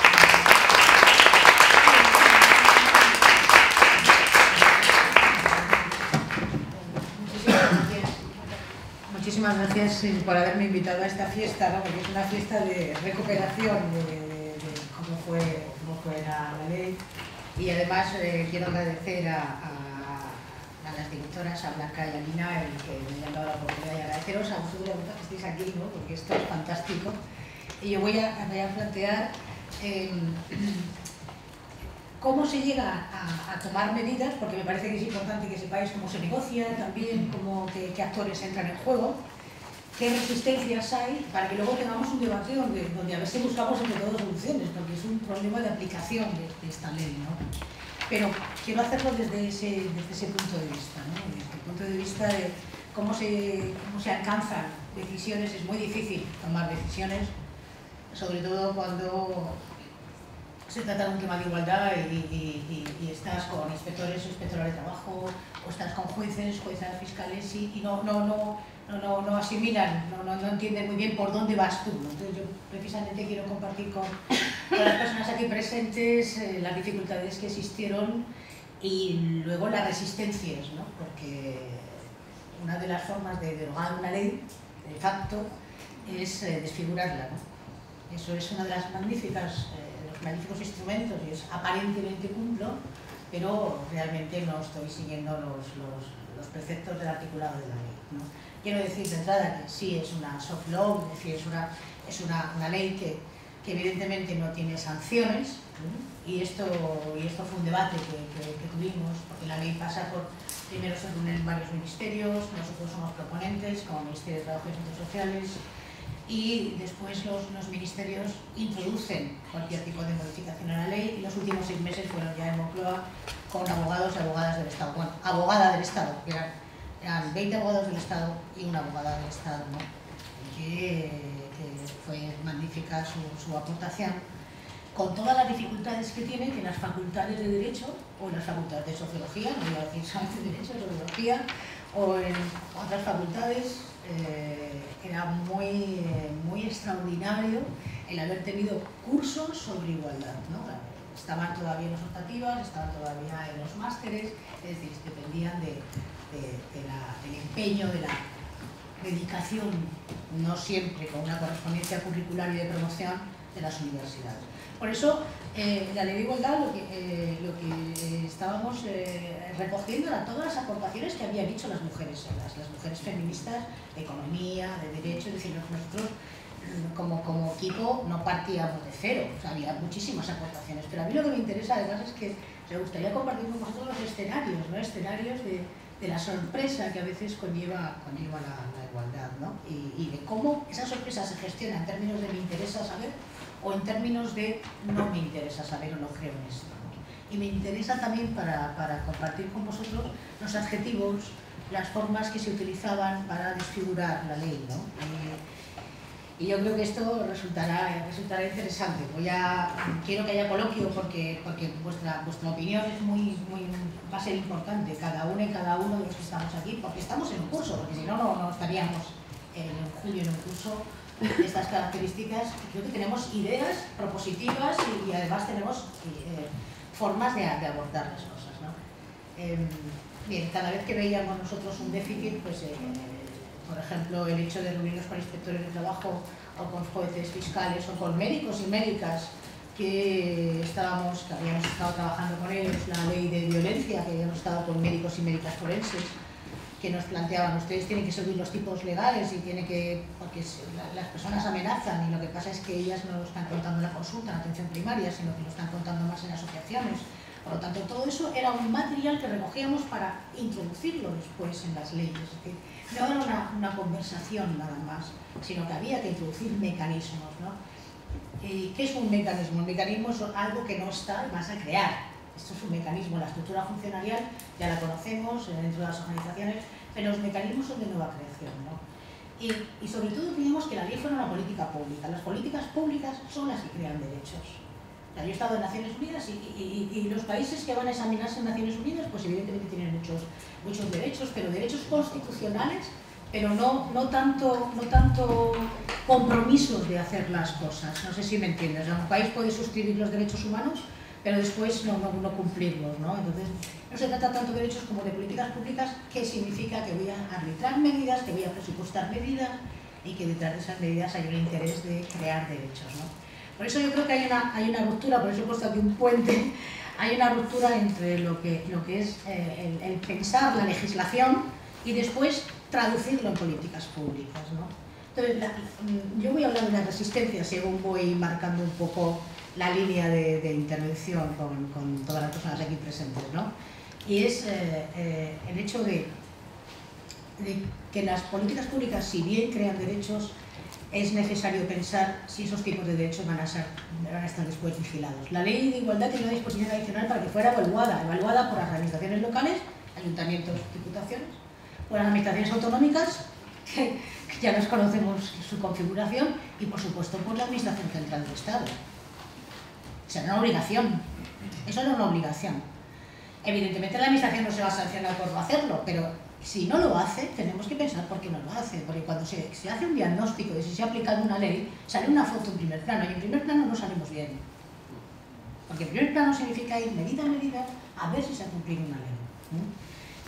D: Muchísimas gracias por haberme invitado a esta fiesta, ¿no? porque es una fiesta de recuperación de, cómo, fue, cómo fue la, ley. Y además eh, quiero agradecer a, las directoras, a Blanca y a Lina, el que me han dado la oportunidad y agradeceros a vosotros que estéis aquí, ¿no? porque esto es fantástico. Y yo voy a, voy a plantear eh, cómo se llega a, tomar medidas, porque me parece que es importante que sepáis cómo se negocia también, cómo, qué, actores entran en juego, qué resistencias hay, para que luego tengamos un debate donde, a ver si buscamos entre todos soluciones, porque es un problema de aplicación de, esta ley. ¿no? Pero quiero hacerlo desde ese, desde ese punto de vista, ¿no? desde el punto de vista de cómo se, cómo se alcanzan decisiones, es muy difícil tomar decisiones, sobre todo cuando se trata de un tema de igualdad y, estás con inspectores o inspectoras de trabajo, o estás con jueces, juezas fiscales y, no, no, no, no, asimilan, no, no, entienden muy bien por dónde vas tú. Entonces yo precisamente quiero compartir con, las personas aquí presentes eh, las dificultades que existieron y luego las resistencias, ¿no? porque una de las formas de derogar una ley, de facto, es eh, desfigurarla. ¿no? Eso es una de las magníficas... Eh, magníficos instrumentos y es aparentemente cumplo, pero realmente no estoy siguiendo los, los, preceptos del articulado de la ley. ¿no? Quiero decir de entrada que sí es una soft law, es decir, es una, es una, una ley que, que, evidentemente no tiene sanciones, y, esto, y esto fue un debate que, que, tuvimos, porque la ley pasa por, primero se reúnen varios ministerios, nosotros somos proponentes, como Ministerio de Trabajo y Asuntos Sociales, y después los, los, ministerios introducen cualquier tipo de modificación a la ley y los últimos seis meses fueron ya en Moncloa con abogados y abogadas del Estado. Bueno, abogada del Estado, que eran, eran 20 abogados del Estado y una abogada del Estado, ¿no? que, fue magnífica su, su, aportación, con todas las dificultades que tiene que las facultades de Derecho o las facultades de Sociología, no voy a decir solamente Derecho, Sociología, o en otras facultades eh, era muy, muy extraordinario el haber tenido cursos sobre igualdad. Estaban todavía en las optativas, estaban todavía en los másteres, es decir, dependían de, del empeño, de la dedicación, no siempre con una correspondencia curricular y de promoción de las universidades. Por eso, eh, la ley de igualdad lo que, eh, lo que eh, estábamos recogiendo eran todas las aportaciones que habían hecho las mujeres, las, las mujeres feministas de economía, de derecho, es decir, nosotros mm, como, como equipo no partíamos de cero, había muchísimas aportaciones, pero a mí lo que me interesa además es que me gustaría compartir con vosotros los escenarios, ¿no? escenarios de, de la sorpresa que a veces conlleva, conlleva la, igualdad ¿no? y, y de cómo esa sorpresa se gestiona en términos de me interesa saber o en términos de no me interesa saber o no creo en esto. Y me interesa también para, para compartir con vosotros los adjetivos, las formas que se utilizaban para desfigurar la ley. ¿no? Y, yo creo que esto resultará, resultará interesante. Voy a, quiero que haya coloquio porque, porque vuestra, vuestra opinión es muy, muy, va a ser importante, cada uno y cada uno de los que estamos aquí, porque estamos en un curso, porque si no, no, no estaríamos en julio en un curso estas características, creo que tenemos ideas propositivas y, además tenemos eh, formas de, abordar las cosas. ¿no? Em, bien, cada vez que veíamos nosotros un déficit, pues, eh, por ejemplo, el hecho de reunirnos con inspectores de trabajo o con jueces fiscales o con médicos y médicas que estábamos, que habíamos estado trabajando con ellos, la ley de violencia, que habíamos estado con médicos y médicas forenses, que nos planteaban, ustedes tienen que seguir los tipos legales y tiene que, porque las personas amenazan y lo que pasa es que ellas no lo están contando en la consulta, en atención primaria, sino que lo están contando más en asociaciones. Por lo tanto, todo eso era un material que recogíamos para introducirlo después en las leyes. no era una, una, conversación nada más, sino que había que introducir mecanismos. ¿no? ¿Y ¿Qué es un mecanismo? Un mecanismo es algo que no está y vas a crear. Esto es un mecanismo, la estructura funcionarial ya la conocemos dentro de las organizaciones, pero los mecanismos son de nueva creación. ¿no? Y, sobre todo tenemos que la ley fuera una política pública. Las políticas públicas son las que crean derechos. yo he estado en Naciones Unidas y, y, y, los países que van a examinarse en Naciones Unidas, pues evidentemente tienen muchos, muchos derechos, pero derechos constitucionales, pero no, no, tanto, no tanto compromisos de hacer las cosas. No sé si me entiendes. Un país puede suscribir los derechos humanos, pero después no, no, no, cumplirlos. ¿no? Entonces, no se trata tanto de derechos como de políticas públicas, que significa que voy a arbitrar medidas, que voy a presupuestar medidas y que detrás de esas medidas hay un interés de crear derechos. Por eso yo creo que hay una, hay una ruptura, por eso he puesto aquí un puente, hay una ruptura entre lo que, lo que es eh, el, pensar la legislación y después traducirlo en políticas públicas. Entonces, mm, yo voy a hablar de la resistencia según voy marcando un poco la línea de, intervención con, con, todas las personas aquí presentes. ¿no? Y es eh, eh, el hecho de, de que las políticas públicas, si bien crean derechos, es necesario pensar si esos tipos de derechos van a, ser, estar después vigilados. La ley de igualdad tiene una disposición adicional para que fuera evaluada, evaluada por las administraciones locales, ayuntamientos, diputaciones, por las administraciones autonómicas, *laughs* que, ya nos conocemos su configuración, y por supuesto por la Administración Central del Estado. Sea, una obligación. Eso no es una obligación. Evidentemente la Administración no se va a sancionar por no hacerlo, pero si no lo hace, tenemos que pensar por qué no lo hace, porque cuando se, hace un diagnóstico de si se ha aplicado una ley, sale una foto en primer plano, y en primer plano no salimos bien. Porque en primer plano significa ir medida a medida a ver si se ha cumplido una ley.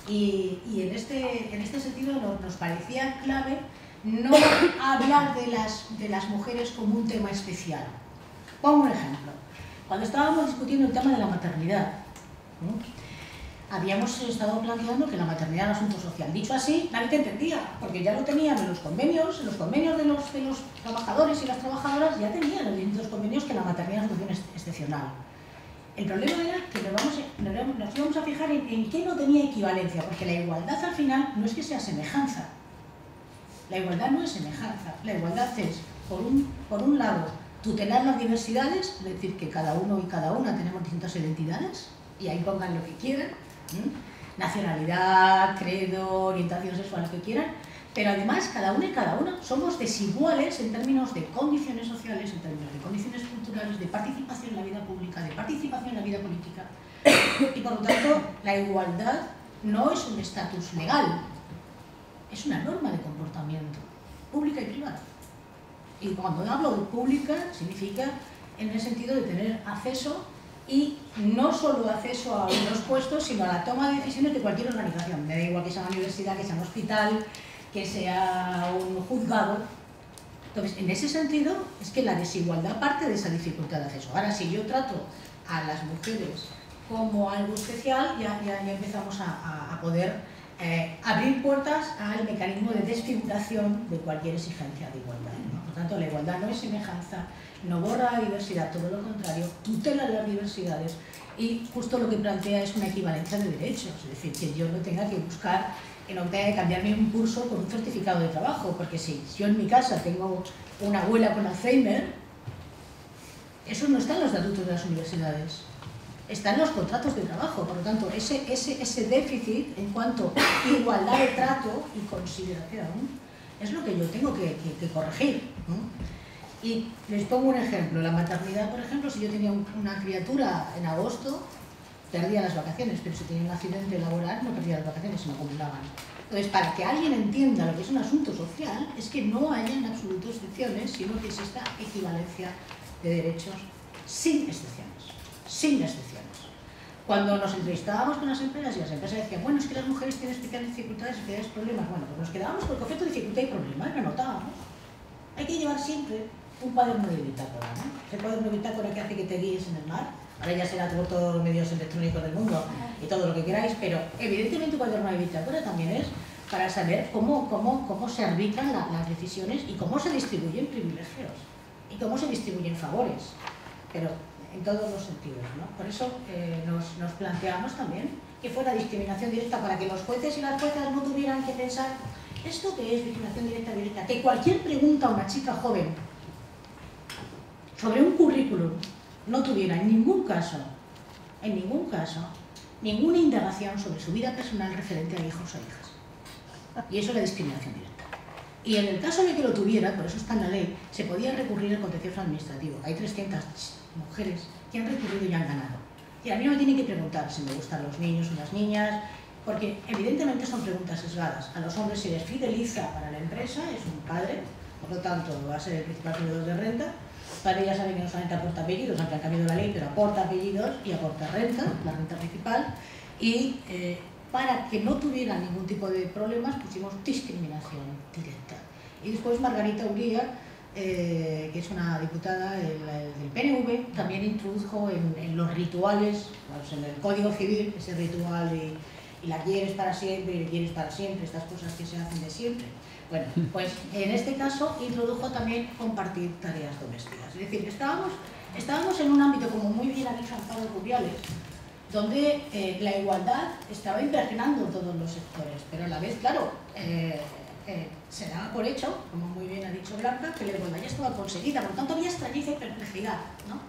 D: Y, en, este, este sentido nos, parecía clave no hablar de las, de las mujeres como un tema especial. Pongo un ejemplo. Cuando estábamos discutiendo el tema de la maternidad, habíamos estado planteando que la maternidad era un asunto social. Dicho así, nadie te entendía, porque ya lo tenían en los convenios, en los convenios de los, trabajadores y las trabajadoras, ya tenían en los convenios que la maternidad es una situación excepcional. El problema era que nos, íbamos a fijar en, qué no tenía equivalencia, porque la igualdad al final no es que sea semejanza. La igualdad no es semejanza. La igualdad es, por un lado, tutelar las diversidades, es decir, que cada uno y cada una tenemos distintas identidades, y ahí pongan lo que quieran, nacionalidad, credo, orientación sexual, lo que quieran, pero además cada uno y cada una somos desiguales en términos de condiciones sociales, en términos de condiciones culturales, de participación en la vida pública, de participación en la vida política. Y por lo tanto, la igualdad no es un estatus legal, es una norma de comportamiento. Y cuando hablo de pública, significa en el sentido de tener acceso y no solo acceso a unos puestos, sino a la toma de decisiones de cualquier organización. Me da igual que sea una universidad, que sea un hospital, que sea un juzgado. Entonces, en ese sentido, es que la desigualdad parte de esa dificultad de acceso. Ahora, si yo trato a las mujeres como algo especial, ya, ya, empezamos a, a poder eh, abrir puertas al mecanismo de desfiguración de cualquier exigencia de igualdad. Por tanto, la igualdad no es semejanza, no borra la diversidad, todo lo contrario, tutela las diversidades y justo lo que plantea es una equivalencia de derechos, es decir, que yo no tenga que buscar, no tenga que cambiarme un curso con un certificado de trabajo, porque si yo en mi casa tengo una abuela con Alzheimer, eso no está en los estatutos de las universidades, está en los contratos de trabajo, por lo tanto, ese, déficit en cuanto a igualdad de trato y consideración es lo que yo tengo que, corregir. Y les pongo un ejemplo, la maternidad, por ejemplo, si yo tenía una criatura en agosto, perdía las vacaciones, pero si tenía un accidente laboral no perdía las vacaciones, me acumulaban. Entonces, para que alguien entienda lo que es un asunto social, es que no haya en absoluto excepciones, sino que exista equivalencia de derechos sin excepciones, sin excepciones. Cuando nos entrevistábamos con las empresas y las empresas decían, bueno, es que las mujeres tienen especiales dificultades, especiales problemas, bueno, pues nos quedábamos con el concepto de dificultad y problema lo anotábamos. Hay que llevar siempre un cuaderno de bitácora, ¿no? Ese cuaderno de bitácora que hace que te guíes en el mar, ahora ya será por todos los medios electrónicos del mundo y todo lo que queráis, pero evidentemente un cuaderno de bitácora también es para saber cómo, cómo, cómo se arbitran las decisiones y cómo se distribuyen privilegios y cómo se distribuyen favores, pero en todos los sentidos. ¿no? Por eso eh, nos, nos planteamos también que fuera discriminación directa para que los jueces y las juezas no tuvieran que pensar esto que es discriminación directa directa, que cualquier pregunta a una chica joven sobre un currículum no tuviera en ningún caso, en ningún caso, ninguna indagación sobre su vida personal referente a hijos o hijas. Y eso es la discriminación directa. Y en el caso de que lo tuviera, por eso está en la ley, se podía recurrir al contencioso administrativo. Hay 300 mujeres que han recurrido y han ganado. Y a mí no me tienen que preguntar si me gustan los niños o las niñas, porque evidentemente son preguntas sesgadas. A los hombres se les fideliza para la empresa, es un padre, por lo tanto va a ser el principal proveedor de renta, Padre ya saben que no solamente aporta apellidos, aunque ha cambiado la ley, pero aporta apellidos y aporta renta, la renta principal. Y eh, para que no tuviera ningún tipo de problemas pusimos discriminación directa. Y después Margarita Uría eh, que es una diputada del, del PNV, también introdujo en, en los rituales, pues en el Código Civil, ese ritual y, y la quieres para siempre, y quieres para siempre, estas cosas que se hacen de siempre. Bueno, *laughs* pues en este caso introdujo también compartir tareas domésticas. Es decir, estábamos, estábamos en un ámbito, como muy bien ha dicho Amparo Rubiales, donde eh, la igualdad estaba impregnando todos los sectores, pero a la vez, claro, eh, eh, se daba por hecho, como muy bien ha dicho Blanca, que la igualdad ya estaba conseguida, por tanto había extrañeza y perplejidad. ¿no?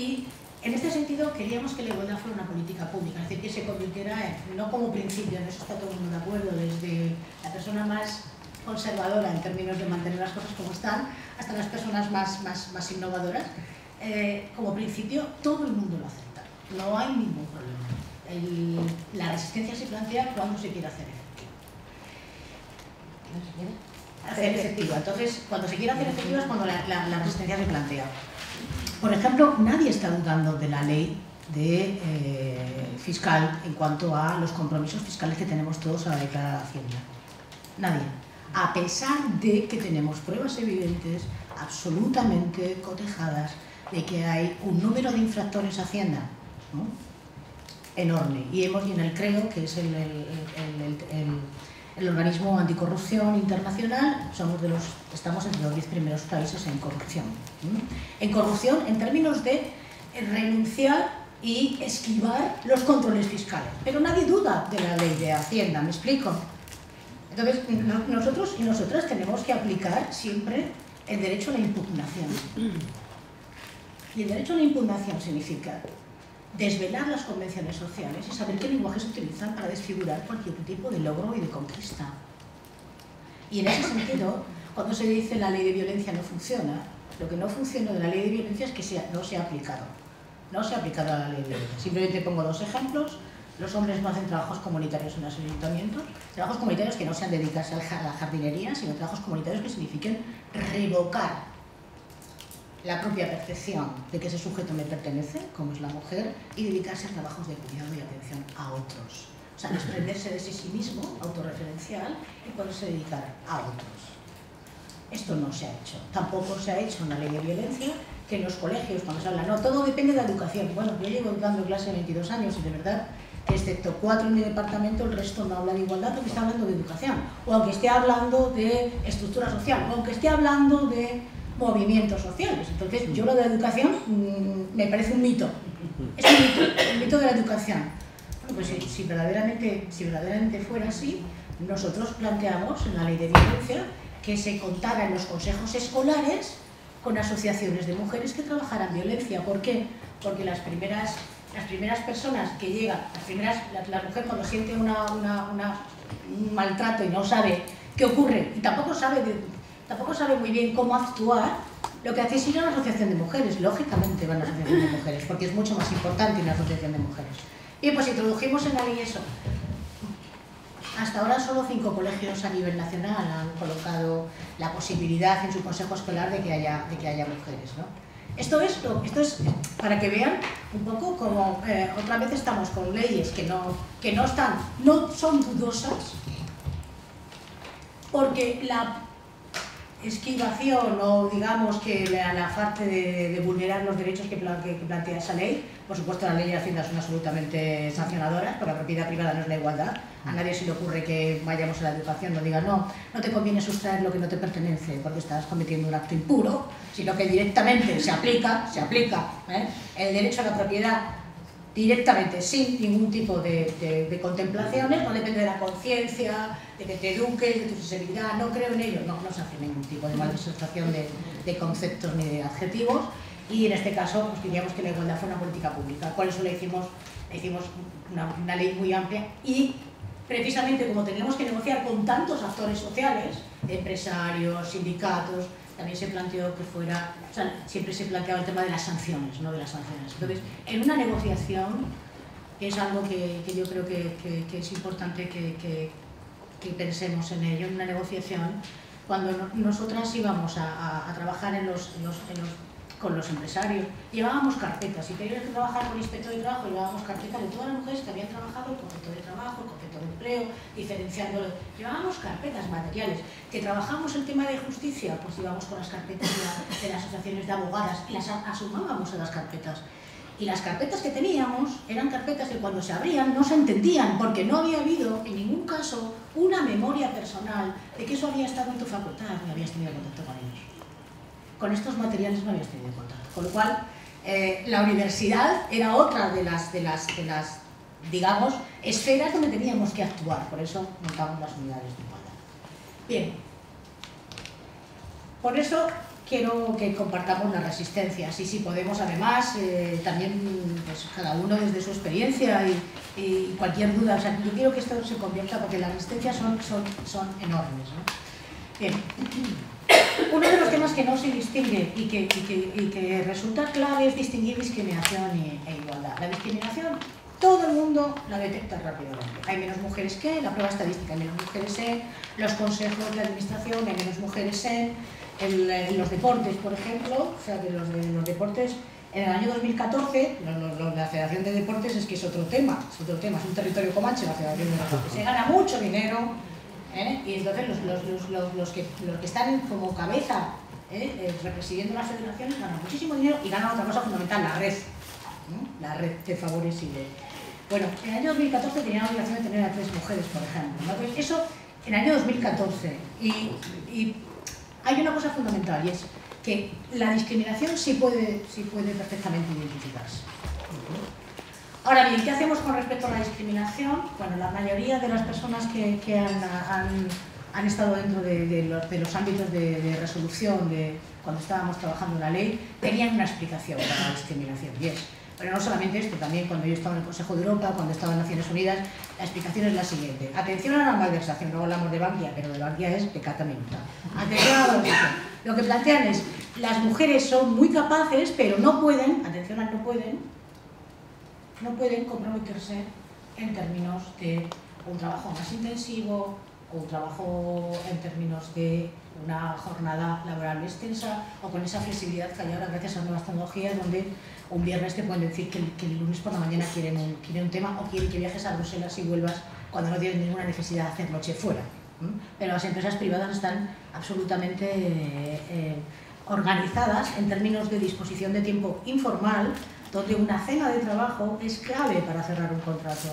D: Y en este sentido queríamos que la igualdad fuera una política pública, es decir, que se convirtiera en, no como principio, en eso está todo el mundo de acuerdo, desde la persona más conservadora en términos de mantener las cosas como están, hasta las personas más, más, más innovadoras, eh, como principio todo el mundo lo acepta, no hay ningún problema. La resistencia se plantea cuando se quiere hacer efectiva. Hacer efectiva. Entonces, cuando se quiere hacer efectiva es cuando la, la, la resistencia se plantea. Por ejemplo, nadie está dudando de la ley de, eh, fiscal en cuanto a los compromisos fiscales que tenemos todos a la declarar a Hacienda. Nadie. A pesar de que tenemos pruebas evidentes, absolutamente cotejadas, de que hay un número de infractores a Hacienda ¿no? enorme. Y hemos, y en el CREO, que es el, el, el, el, organismo anticorrupción internacional, somos de los, estamos entre los 10 primeros países en corrupción. En corrupción en términos de renunciar y esquivar los controles fiscales. Pero nadie duda de la ley de Hacienda, ¿me explico? Entonces, nosotros y nosotras tenemos que aplicar siempre el derecho a la impugnación. Y el derecho a la impugnación significa desvelar las convenciones sociales y saber qué lenguaje se utilizan para desfigurar cualquier tipo de logro y de conquista. Y en ese sentido, cuando se dice la ley de violencia no funciona, lo que no funciona de la ley de violencia es que no se ha aplicado. No se ha aplicado a la ley de violencia. Simplemente pongo dos ejemplos. Los hombres no hacen trabajos comunitarios en los ayuntamientos, trabajos comunitarios que no sean dedicarse a la jardinería, sino trabajos comunitarios que signifiquen revocar la propia percepción de que ese sujeto me pertenece, como es la mujer, y dedicarse a trabajos de cuidado y atención a otros. O sea, desprenderse de sí, mismo, autorreferencial, y poderse dedicar a otros. Esto no se ha hecho. Tampoco se ha hecho una ley de violencia que en los colegios, cuando se habla, no, todo depende de la educación. Bueno, yo llevo dando clase 22 años y de verdad excepto cuatro en mi departamento, el resto no habla de igualdad porque está hablando de educación. O aunque esté hablando de estructura social, o aunque esté hablando de movimientos sociales. Entonces, yo lo de la educación mmm, me parece un mito. Es un mito, el mito de la educación. Bueno, pues si, si, verdaderamente, si verdaderamente fuera así, nosotros planteamos en la ley de violencia que se contara en los consejos escolares con asociaciones de mujeres que trabajaran violencia. ¿Por qué? Porque las primeras, las primeras personas que llegan, las primeras, la, la mujer cuando siente una, una, una, un maltrato y no sabe qué ocurre, y tampoco sabe de, tampoco sabe muy bien cómo actuar, lo que hace es ir a una asociación de mujeres. Lógicamente van a una asociación de mujeres, porque es mucho más importante una asociación de mujeres. Y pues introdujimos en la ley eso. Hasta ahora solo cinco colegios a nivel nacional han colocado la posibilidad en su consejo escolar de que haya, de que haya mujeres. ¿no? Esto, es, esto es para que vean un poco como eh, otra vez estamos con leyes que no, que no, están, no son dudosas, porque la esquivación o digamos que la, la parte de, vulnerar los derechos que, plantea esa ley, por supuesto la ley de Hacienda son absolutamente sancionadoras, porque la propiedad privada no es la igualdad, a nadie se le ocurre que vayamos a la educación, no diga no, no te conviene sustraer lo que no te pertenece porque estás cometiendo un acto impuro, sino que directamente se aplica, se aplica ¿eh? el derecho a la propiedad directamente, sin ningún tipo de, de, de contemplaciones, no depende de la conciencia, de que te eduques, de tu sensibilidad, no creo en ello, no, no se hace ningún tipo de malversación de, de conceptos ni de adjetivos, y en este caso pues, queríamos que la igualdad fuera una política pública, por eso le hicimos, le hicimos una, una ley muy amplia y precisamente como teníamos que negociar con tantos actores sociales, empresarios, sindicatos, también se planteó que fuera, o sea, siempre se planteaba el tema de las sanciones, no de las sanciones. Entonces, en una negociación, es algo que, que yo creo que, que, es importante que, pensemos en ello, en una negociación, cuando no, nosotras íbamos a, a, trabajar en los, en los con los empresarios, llevábamos carpetas. Si tenías que trabajar con inspector de trabajo, llevábamos carpetas de todas las mujeres que habían trabajado el concepto de trabajo, el concepto de empleo, diferenciándolo. Llevábamos carpetas materiales. Que trabajamos el tema de justicia, pues íbamos con las carpetas de, las asociaciones de abogadas y las asumábamos a las carpetas. Y las carpetas que teníamos eran carpetas que cuando se abrían no se entendían, porque no había habido en ningún caso una memoria personal de que eso había estado en tu facultad y habías tenido contacto con ellos. Con estos materiales no habías tenido contacto. Con lo cual, eh, la universidad era otra de las, de, las, de las, digamos, esferas donde teníamos que actuar. Por eso montamos las unidades de igualdad. Bien. Por eso quiero que compartamos las resistencias y si podemos además eh, también pues, cada uno desde su experiencia y, cualquier duda, o sea, yo quiero que esto se convierta porque las resistencias son, son, son enormes. Bien. Uno de los temas que no se distingue y que, y que, resulta clave es distinguir discriminación e igualdad. La discriminación todo el mundo la detecta rápidamente. Hay menos mujeres que la prueba estadística, hay menos mujeres en los consejos de administración, hay menos mujeres en en, los deportes, por ejemplo, o sea, de los, de los deportes, en el año 2014, la Federación de Deportes es que es otro tema, es otro tema, es un territorio comanche la Federación de Deportes, se gana mucho dinero, ¿eh? y entonces los, los, los, los, que, los que están como cabeza ¿eh? eh represidiendo las federaciones ganan muchísimo dinero y ganan otra cosa fundamental, la red, la red de favores y de... Bueno, en el año 2014 tenían la obligación de tener a tres mujeres, por ejemplo. eso en el año 2014. Y, y hay una cosa fundamental y es que la discriminación sí puede, sí puede perfectamente identificarse. Ahora bien, ¿qué hacemos con respecto a la discriminación? Bueno, la mayoría de las personas que, han, estado dentro de, los, ámbitos de, resolución de cuando estábamos trabajando la ley tenían una explicación para la discriminación. Y pero no solamente esto, también cuando yo estaba en el Consejo de Europa, cuando estaba en Naciones Unidas, la explicación es la siguiente. Atención a la malversación, luego hablamos de Bankia, pero de Bankia es pecata minuta. Atención a la malversación. Lo que plantean es, las mujeres son muy capaces, pero no pueden, atención al no pueden, no pueden comprometerse en términos de un trabajo más intensivo, o un trabajo en términos de una jornada laboral extensa o con esa flexibilidad que hay ahora gracias a nuevas tecnologías donde un viernes te pueden decir que, el lunes por la mañana quieren un, quieren un tema o quieren que viajes a Bruselas y vuelvas cuando no tienen ninguna necesidad de hacer noche fuera. Pero las empresas privadas están absolutamente eh, organizadas en términos de disposición de tiempo informal, donde una cena de trabajo es clave para cerrar un contrato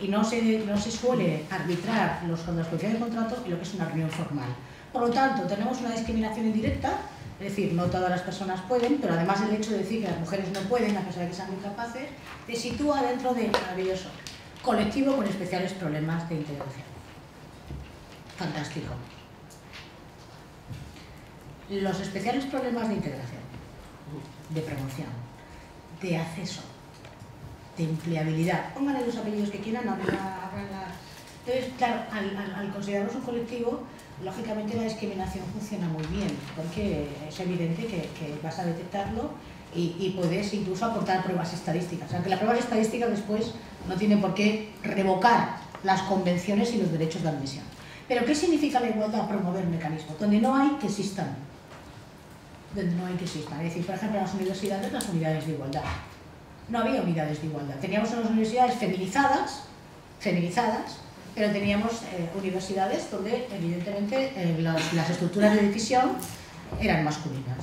D: y no se, no se suele arbitrar los, las condiciones de contrato en lo que es una reunión formal. Por lo tanto, tenemos una discriminación indirecta es decir, no todas las personas pueden, pero además el hecho de decir que las mujeres no pueden, a pesar de que sean muy capaces, te sitúa dentro de maravilloso colectivo con especiales problemas de integración. Fantástico. Los especiales problemas de integración, de promoción, de acceso, de empleabilidad. Pónganle los apellidos que quieran, abran la... Entonces, claro, al, al considerarlos un colectivo, lógicamente la discriminación funciona muy bien, porque es evidente que, vas a detectarlo y, puedes incluso aportar pruebas estadísticas. Aunque las pruebas estadísticas después no tienen por qué revocar las convenciones y los derechos de admisión. Pero ¿qué significa la igualdad? Promover mecanismos, donde no hay que existan. Donde no hay que existan. Es decir, por ejemplo, en las universidades, las unidades de igualdad. No había unidades de igualdad. Teníamos unas universidades feminizadas, feminizadas pero teníamos eh, universidades donde evidentemente eh, las, estructuras de decisión eran masculinas.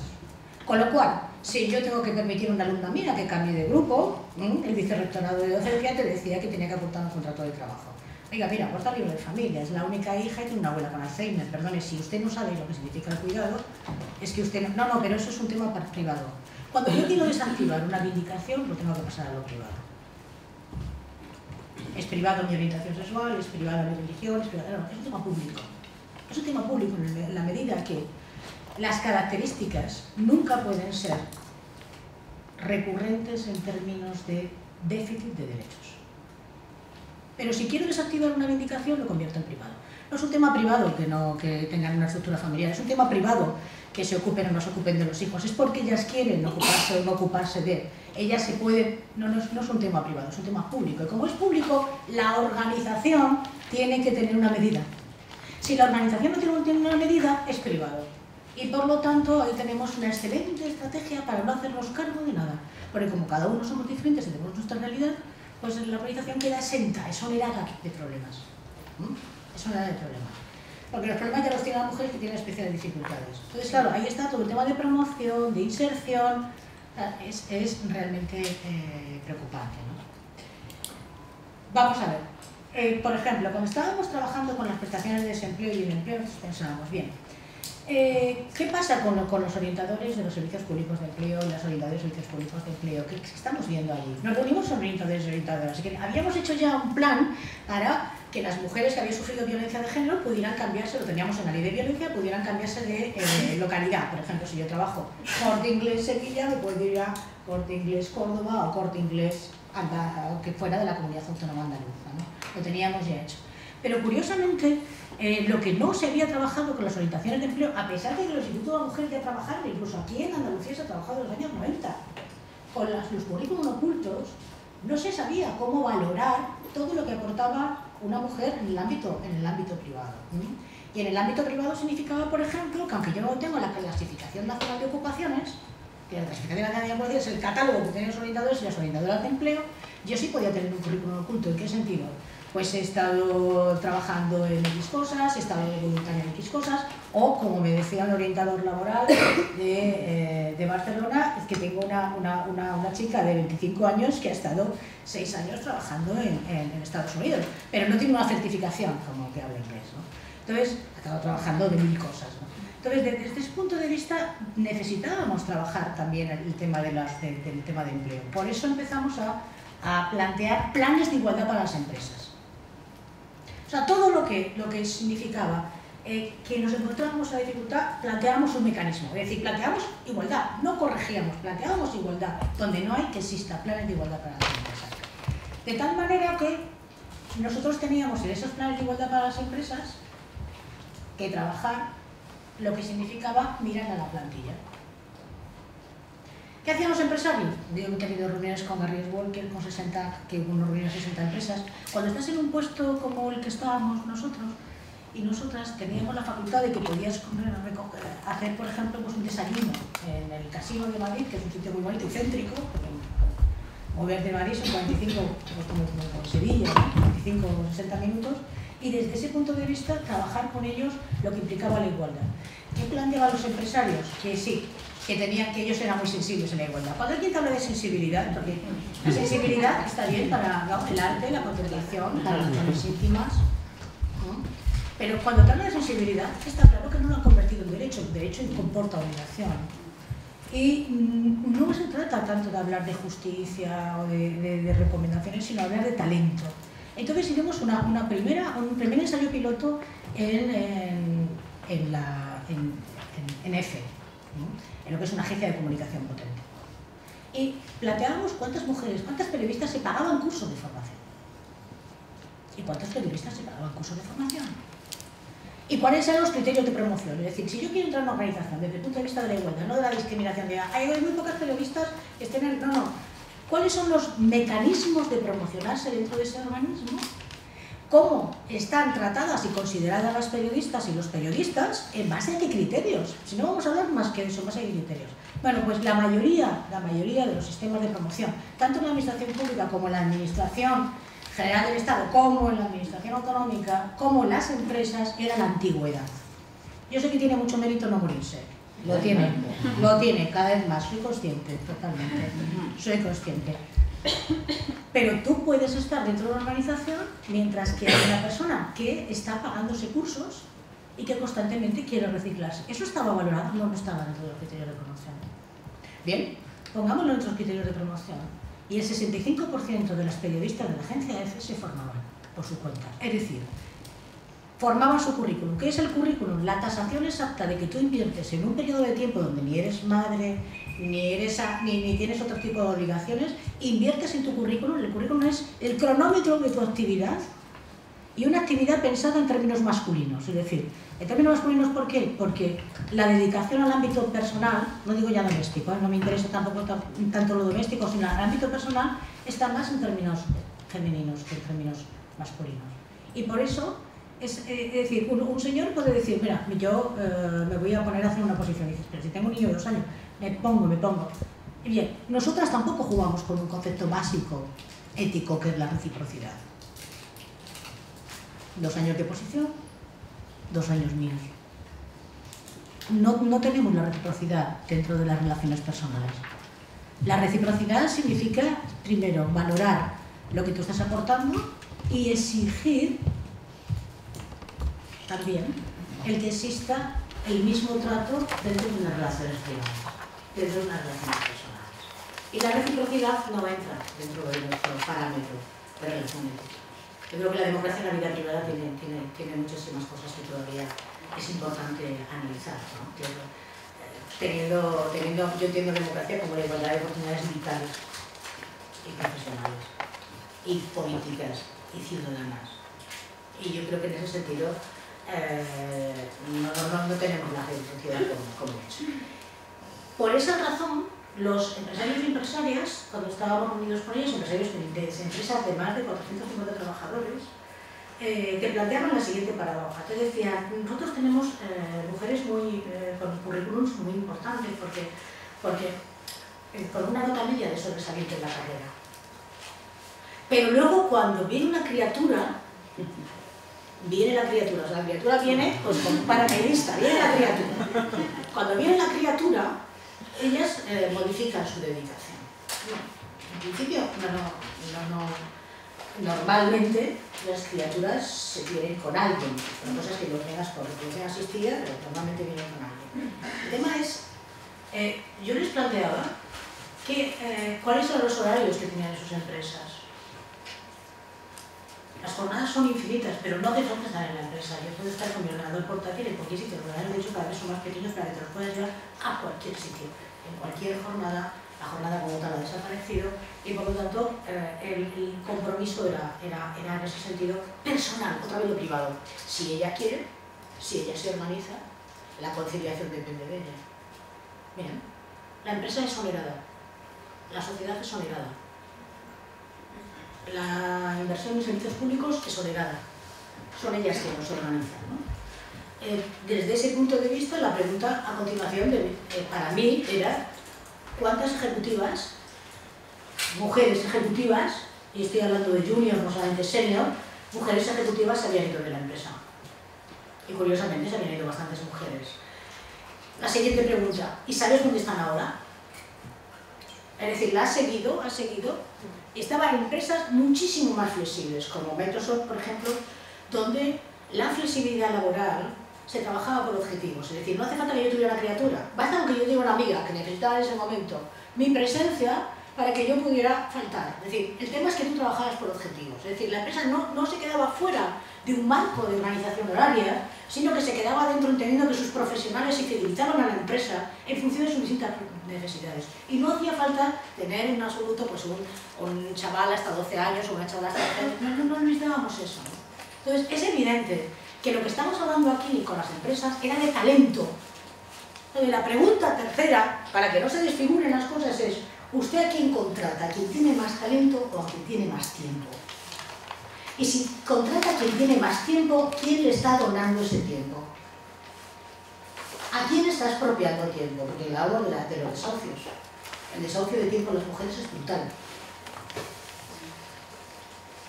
D: Con lo cual, si yo tengo que permitir a una alumna mía que cambie de grupo, el vicerrectorado de docencia te decía que tenía que aportar un contrato de trabajo. Oiga, mira, aporta libro de familia, es la única hija y tiene una abuela con Alzheimer. Perdone, si usted no sabe lo que significa el cuidado, es que usted no... No, no, pero eso es un tema privado. Cuando yo quiero desactivar una vindicación, lo tengo que pasar a lo privado es privado mi orientación sexual, es privado mi religión, es privado, no, es un tema público. Es un tema público en la medida que las características nunca pueden ser recurrentes en términos de déficit de derechos. Pero si quiero desactivar una vindicación, lo convierto en privado. No es un tema privado que, no, que tengan una estructura familiar, es un tema privado que se ocupen o no se ocupen de los hijos, es porque ellas quieren ocuparse o no ocuparse de ellas se pueden, no, no, es un tema privado, es un tema público. Y como es público, la organización tiene que tener una medida. Si la organización no tiene una medida, es privado. Y por lo tanto, ahí tenemos una excelente estrategia para no hacernos cargo de nada. Porque como cada uno somos diferentes y tenemos nuestra realidad, pues la organización queda exenta, es sonerada de problemas. ¿Mm? Es sonerada de problemas. Porque los problemas ya los tiene la mujer que tiene especiales dificultades. Entonces, claro, ahí está todo el tema de promoción, de inserción, es, es realmente eh, preocupante. ¿no? Vamos a ver, eh, por ejemplo, cuando estábamos trabajando con las prestaciones de desempleo y el empleo, pensábamos, bien, eh, ¿Qué pasa con, los orientadores de los servicios públicos de empleo y las orientadoras de servicios públicos de empleo? ¿Qué, estamos viendo allí? Nos reunimos con orientadores y orientadoras. Habíamos hecho ya un plan para que las mujeres que habían sufrido violencia de género pudieran cambiarse, lo teníamos en la ley de violencia, pudieran cambiarse de eh, localidad. Por ejemplo, si yo trabajo corte inglés Sevilla, me puedo ir a corte inglés Córdoba o corte inglés que fuera de la comunidad autónoma andaluza. ¿no? Lo teníamos ya hecho. Pero curiosamente, eh, lo que no se había trabajado con las orientaciones de empleo, a pesar de que los institutos de mujeres ya trabajaron, incluso aquí en Andalucía se ha trabajado en los años 90, con los currículums ocultos, no se sabía cómo valorar todo lo que aportaba una mujer en el ámbito, en el ámbito privado. Y en el ámbito privado significaba, por ejemplo, que aunque yo no tengo la clasificación nacional de ocupaciones, que la clasificación nacional de es el catálogo que tienen los orientadores y las orientadoras de empleo, yo sí podía tener un currículum oculto. ¿En qué sentido? Pues he estado trabajando en X cosas, he estado voluntaria en X cosas, o como me decía el orientador laboral de, eh, Barcelona, es que tengo una, chica de 25 años que ha estado 6 años trabajando en, Estados Unidos, pero no tiene una certificación como que habla inglés. Entonces, ha estado trabajando de mil cosas. Entonces, desde ese punto de vista, necesitábamos trabajar también el tema, de del tema de empleo. Por eso empezamos a, a plantear planes de igualdad para las empresas. O sea, todo lo que, lo que significaba eh, que nos encontrábamos a dificultad, planteábamos un mecanismo. Es decir, planteamos igualdad, no corregíamos, planteábamos igualdad, donde no hay que exista planes de igualdad para las empresas. De tal manera que nosotros teníamos en esos planes de igualdad para las empresas que trabajar lo que significaba mirar a la plantilla. ¿Qué hacían los empresarios? Yo he tenido reuniones con Gary Walker, con 60, que hubo de 60 empresas. Cuando estás en un puesto como el que estábamos nosotros, y nosotras teníamos la facultad de que podías hacer, por ejemplo, pues un desayuno en el Casino de Madrid, que es un sitio muy bonito y céntrico, mover de Madrid son 45, pues como, como, Sevilla, 45 o 60 minutos, y desde ese punto de vista trabajar con ellos lo que implicaba la igualdad. ¿Qué planteaban los empresarios? Que sí, que tenían que ellos eran muy sensibles en la igualdad. Cuando alguien habla de sensibilidad, porque la sensibilidad está bien para el arte, la contemplación, las relaciones íntimas, pero cuando te habla de sensibilidad, está claro que no lo han convertido en derecho, el derecho comporta obligación. Y mm, no se trata tanto de hablar de justicia o de, recomendaciones, sino de hablar de talento. Entonces hicimos una, una primera, un primer ensayo piloto en, en, la, en, EFE, en lo que es una agencia de comunicación potente. Y planteábamos cuántas mujeres, cuántas periodistas se pagaban cursos de formación. ¿Y cuántos periodistas se pagaban cursos de formación? ¿Y cuáles eran los criterios de promoción? Es decir, si yo quiero entrar en una organización desde el punto de vista de la igualdad, no de la discriminación, de hay muy pocas periodistas que estén en... No, no. ¿Cuáles son los mecanismos de promocionarse dentro de ese organismo? Cómo están tratadas y consideradas las periodistas y los periodistas en base a qué criterios. Si no vamos a hablar más que de eso, en base a qué criterios. Bueno, pues la mayoría, la mayoría de los sistemas de promoción, tanto en la administración pública como en la administración general del Estado, como en la administración autonómica, como en las empresas, era la antigüedad. Yo sé que tiene mucho mérito no morirse. Lo tiene, lo tiene, cada vez más. Soy consciente, totalmente. Soy consciente. Pero tú puedes estar dentro de una organización mientras que hay una persona que está pagándose cursos y que constantemente quiere reciclarse. ¿Eso estaba valorado? No, no estaba dentro de los criterios de promoción. Bien, pongámoslo en nuestros criterios de promoción. Y el 65% de las periodistas de la agencia EFE se formaban por su cuenta. Es decir, formaban su currículum. ¿Qué es el currículum? La tasación exacta de que tú inviertes en un periodo de tiempo donde ni eres madre, ni, eres ni, tienes otro tipo de obligaciones, inviertes en tu currículum. El currículum es el cronómetro de tu actividad y una actividad pensada en términos masculinos. Es decir, en términos masculinos, ¿por qué? Porque la dedicación al ámbito personal, no digo ya doméstico, ¿eh? no me interesa tampoco tanto lo doméstico, sino el ámbito personal, está más en términos femeninos que en términos masculinos. Y por eso Es, eh, decir, un, señor puede decir, mira, yo eh, me voy a poner a hacer una posición. Dices, pero si tengo un niño de dos años, me pongo, me pongo. Y bien, nosotras tampoco jugamos con un concepto básico ético que es la reciprocidad. Dos años de posición, dos años míos. No, no tenemos la reciprocidad dentro de las relaciones personales. La reciprocidad significa, primero, valorar lo que tú estás aportando y exigir también el que exista el mismo trato dentro de unas relaciones privadas, dentro de unas relaciones personales. Y la reciprocidad no entra dentro de nuestro parámetro de relaciones. Yo creo que la democracia en la vida privada tiene, tiene, tiene muchísimas cosas que todavía es importante analizar. ¿no? Eh, teniendo, teniendo, yo entiendo democracia como la igualdad de oportunidades vitales y profesionales, y políticas, y ciudadanas. Y yo creo que en ese sentido eh, no, no, tenemos la sociedad como, como es. Por esa razón, los empresarios y empresarias, cuando estábamos unidos con ellos, empresarios de empresas de más de 450 trabajadores, eh, te planteaban la siguiente paradoja. Te decían, nosotros tenemos eh, mujeres eh, con currículums muy importantes porque, porque eh, con una nota media de sobresaliente en la carrera. Pero luego cuando viene una criatura viene la criatura, o sea, la criatura viene pues un paracaidista, viene la criatura. Cuando viene la criatura, ellas eh, modifican su dedicación. En principio, no, no, no, normalmente las criaturas se tienen con alguien, son cosas que no tengas por reproducción asistida, pero normalmente vienen con alguien. El tema es, eh, yo les planteaba que, eh, cuáles son los horarios que tenían en sus empresas las jornadas son infinitas, pero no hace falta estar en la empresa. Yo puedo estar con mi ordenador portátil en cualquier sitio. Los ordenadores, de hecho, cada vez son más pequeños para que te los puedas llevar a cualquier sitio. En cualquier jornada, la jornada como tal ha desaparecido y por lo tanto eh, el, el, compromiso era, era, era en ese sentido personal, otra vez lo privado. Si ella quiere, si ella se organiza, la conciliación depende de ella. Miren, la empresa es onerada, la sociedad es onerada la inversión en servicios públicos es onerada. Son ellas que nos organizan. Eh, desde ese punto de vista, la pregunta a continuación eh, para mí era ¿cuántas ejecutivas, mujeres ejecutivas, y estoy hablando de junior, no solamente senior, mujeres ejecutivas se habían ido de la empresa? Y curiosamente se habían ido bastantes mujeres. La siguiente pregunta, ¿y sabes dónde están ahora? Es decir, la ha seguido, ha seguido estaba en empresas muchísimo más flexibles, como Microsoft, por ejemplo, donde la flexibilidad laboral se trabajaba por objetivos. Es decir, no hace falta que yo tuviera una criatura, basta con que yo tuviera una amiga que necesitaba en ese momento mi presencia para que yo pudiera faltar. Es decir, el tema es que tú trabajabas por objetivos. Es decir, la empresa no, no se quedaba fuera de un marco de organización horaria, sino que se quedaba dentro entendiendo que sus profesionales se fidelizaban a la empresa en función de sus distintas necesidades. Y no hacía falta tener en absoluto pues, un, un chaval hasta 12 años o una chavala hasta 12 años. No, no, no necesitábamos eso. Entonces, es evidente que lo que estamos hablando aquí con las empresas era de talento. Entonces, la pregunta tercera, para que no se desfiguren las cosas, es ¿usted a quién contrata? ¿A quien tiene más talento o a quien tiene más tiempo? Y si contrata a quien tiene más tiempo, ¿quién le está donando ese tiempo? ¿A quién está expropiando tiempo? Porque le hablo de, la, de los desahucios. El desahucio de tiempo de las mujeres es brutal.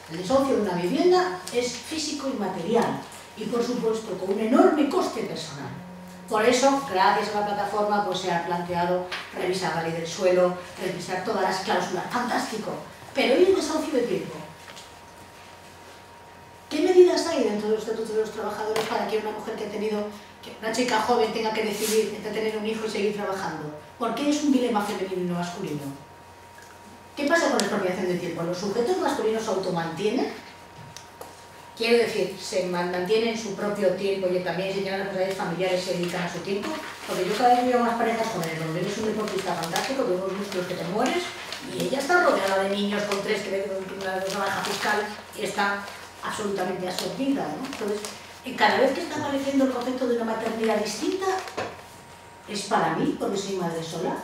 D: El desahucio de una vivienda es físico y material y por supuesto con un enorme coste personal. Por eso, gracias a la plataforma, pues se ha planteado revisar la ley del suelo, revisar todas las cláusulas, fantástico. Pero hay un desahucio de tiempo. ¿Qué medidas hay dentro de los estatutos de los trabajadores para que una mujer que ha tenido, una chica joven tenga que decidir entre tener un hijo y seguir trabajando? ¿Por qué es un dilema femenino y no masculino? ¿Qué pasa con la expropiación de tiempo? ¿Los sujetos masculinos se automantienen? Quiero decir, se mantienen su propio tiempo y también si tienen responsabilidades familiares se dedican a su tiempo. Porque yo cada vez veo más parejas con él, donde eres un deportista fantástico, de unos músculos que te mueres, y ella está rodeada de niños con tres que ven una baja fiscal y está absolutamente absorbida. ¿no? Entonces, cada vez que está apareciendo el concepto de una maternidad distinta, ¿es para mí porque soy madre sola?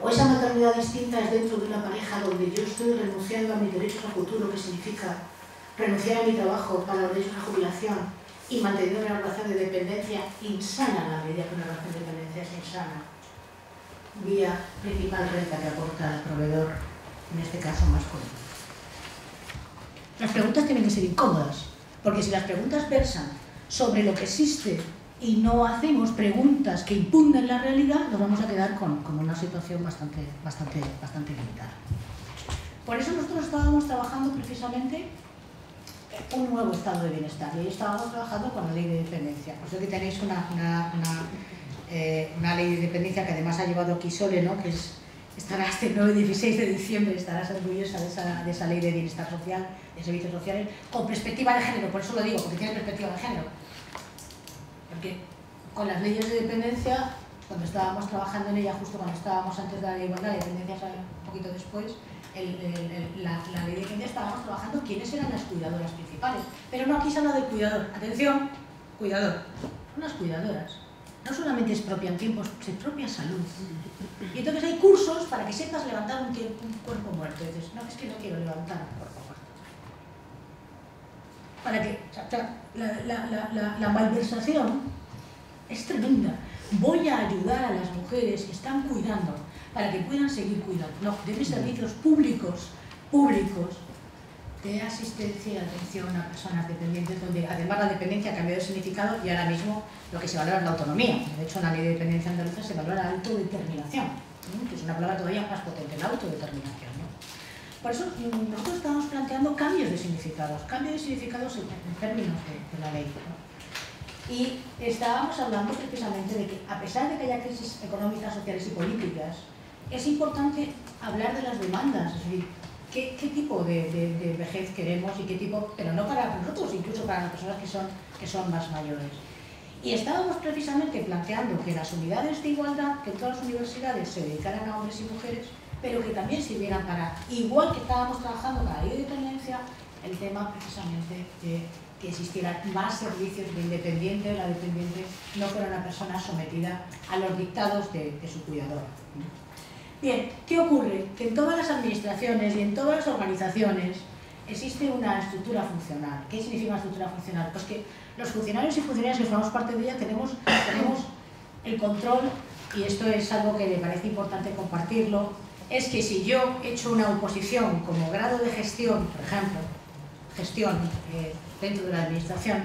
D: ¿O esa maternidad distinta es dentro de una pareja donde yo estoy renunciando a mis derechos a futuro, que significa renunciar a mi trabajo para los derechos de jubilación y mantener una relación de dependencia insana la medida que una relación de dependencia es insana. Vía principal renta que aporta el proveedor, en este caso masculino. Las preguntas tienen que ser incómodas, porque si las preguntas versan sobre lo que existe y no hacemos preguntas que impugnen la realidad, nos vamos a quedar con, una situación bastante, limitada. Por eso nosotros estábamos trabajando precisamente un nuevo estado de bienestar. Y estábamos trabajando con la ley de dependencia. Por eso que tenéis una, eh, ley de dependencia que además ha llevado Quisole, ¿no? que es, estará este 9 y 16 de diciembre, estarás orgullosa de esa, de esa ley de bienestar social, de servicios sociales, con perspectiva de género, por eso lo digo, porque tiene perspectiva de género. Porque con las leyes de dependencia, cuando estábamos trabajando en ella, justo cuando estábamos antes de la ley de igualdad, la dependencia un poquito después, el, el, la, ley de dependencia estábamos trabajando quiénes eran las cuidadoras principales. Pero no aquí se habla del cuidador. Atención, cuidador. Son las cuidadoras. No solamente expropian tiempos, se expropia salud. Y entonces hay cursos para que sepas levantar un, tiempo, cuerpo muerto. Y no, es que no quiero levantar un cuerpo muerto. Para que o la, la, la, la malversación es tremenda. Voy a ayudar a las mujeres que están cuidando para que puedan seguir cuidando. No, debe servicios públicos, públicos, de asistencia y atención a personas dependientes, donde además la dependencia ha cambiado de significado y ahora mismo lo que se valora es la autonomía. De hecho, en la ley de dependencia andaluza se valora la autodeterminación, que es una palabra todavía más potente, la autodeterminación. Por eso mm, nosotros estamos planteando cambios de significados, cambios de significados en, términos de, la ley. Y estábamos hablando precisamente de que, a pesar de que haya crisis económicas, sociales y políticas, es importante hablar de las demandas, es decir, qué, tipo de, vejez queremos y qué tipo, pero no para nosotros, incluso para las personas que son, que son más mayores. Y estábamos precisamente planteando que las unidades de igualdad, que todas las universidades se dedicaran a hombres y mujeres, pero que también sirvieran para, igual que estábamos trabajando para la ley el tema precisamente de que existieran más servicios de independiente, la dependiente no fuera una persona sometida a los dictados de, de su cuidador. Bien, ¿qué ocurre? Que en todas las administraciones y en todas las organizaciones existe una estructura funcional. ¿Qué significa una estructura funcional? Pues que los funcionarios y funcionarias que formamos parte de ella tenemos, tenemos el control, y esto es algo que me parece importante compartirlo, es que si yo he hecho una oposición como grado de gestión, por ejemplo, gestión eh, dentro de la administración,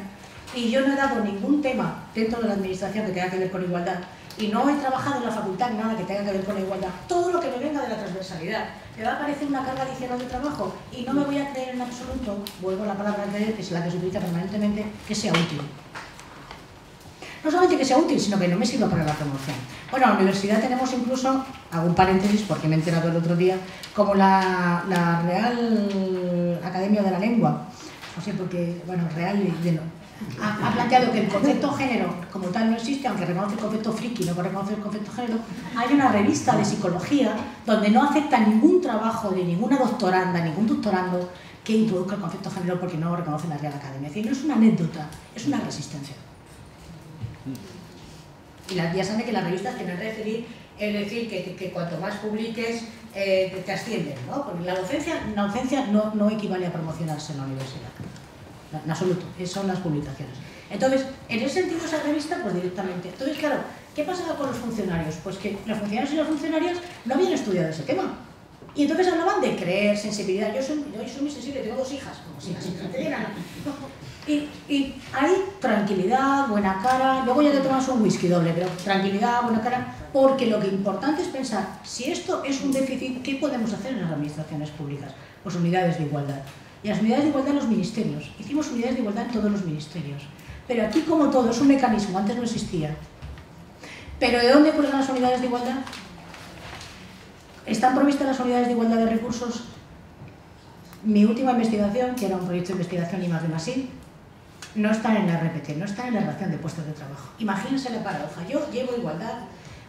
D: y yo no he dado ningún tema dentro de la administración que tenga que ver con igualdad, y no he trabajado en la facultad nada que tenga que ver con la igualdad, todo lo que me venga de la transversalidad me va a parecer una carga adicional de trabajo y no me voy a creer en absoluto, vuelvo a la palabra creer, que es la que se utiliza permanentemente, que sea útil. No solamente que sea útil, sino que no me sirva para la promoción. Bueno, en la universidad tenemos incluso, hago un paréntesis porque me he enterado el otro día, como la, Real Academia de la Lengua, no sé, porque, bueno, Real y no, ha, planteado que el concepto género como tal no existe, aunque reconoce el concepto friki, no reconoce el concepto género, hay una revista de psicología donde no acepta ningún trabajo de ninguna doctoranda, ningún doctorando que introduzca el concepto género porque no lo reconoce la Real Academia. Es decir, no es una anécdota, es una resistencia. Y la, ya saben que las revistas tienen que referir, es decir, que, cuanto más publiques, eh, te ascienden, ¿no? Porque la docencia, la docencia no equivale a promocionarse en la universidad en absoluto, son las publicaciones. Entonces, en ese sentido, esa revista, pues directamente. Entonces, claro, ¿qué pasaba con los funcionarios? Pues que los funcionarios y las funcionarias no habían estudiado ese tema. Y entonces hablaban de creer, sensibilidad. Yo soy, yo soy muy sensible, tengo dos hijas, como si las y, y hay tranquilidad, buena cara, luego ya te tomas un whisky doble, pero tranquilidad, buena cara, porque lo que importante es pensar, si esto es un déficit, ¿qué podemos hacer en las administraciones públicas? Pues unidades de igualdad. Y las unidades de igualdad en los ministerios. Hicimos unidades de igualdad en todos los ministerios. Pero aquí, como todo, es un mecanismo, antes no existía. ¿Pero de dónde cuelgan las unidades de igualdad? ¿Están provistas las unidades de igualdad de recursos? Mi última investigación, que era un proyecto de investigación y más de más no están en la RPT, no están en la relación de puestos de trabajo. Imagínense la paradoja. Yo llevo igualdad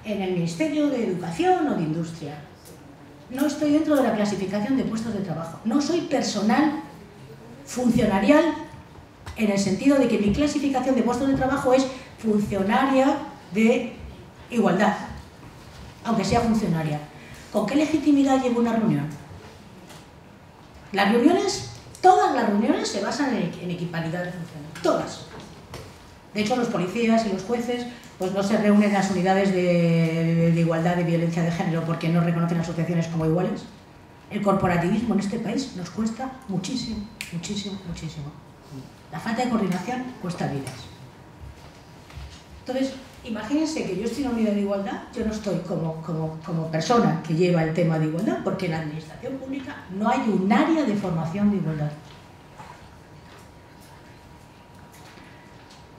D: en el Ministerio de Educación o de Industria no estoy dentro de la clasificación de puestos de trabajo. No soy personal funcionarial en el sentido de que mi clasificación de puestos de trabajo es funcionaria de igualdad, aunque sea funcionaria. ¿Con qué legitimidad llevo una reunión? Las reuniones Todas las reuniones se basan en, equiparidad de funciones, todas. De hecho, los policías y los jueces pues no se reúnen en las unidades de, de igualdad de violencia de género porque no reconocen asociaciones como iguales. El corporativismo en este país nos cuesta muchísimo, muchísimo, muchísimo. La falta de coordinación cuesta vidas. Entonces, imagínense que yo estoy en una unidad de igualdad, yo no estoy como, como, como persona que lleva el tema de igualdad, porque en la administración pública no hay un área de formación de igualdad.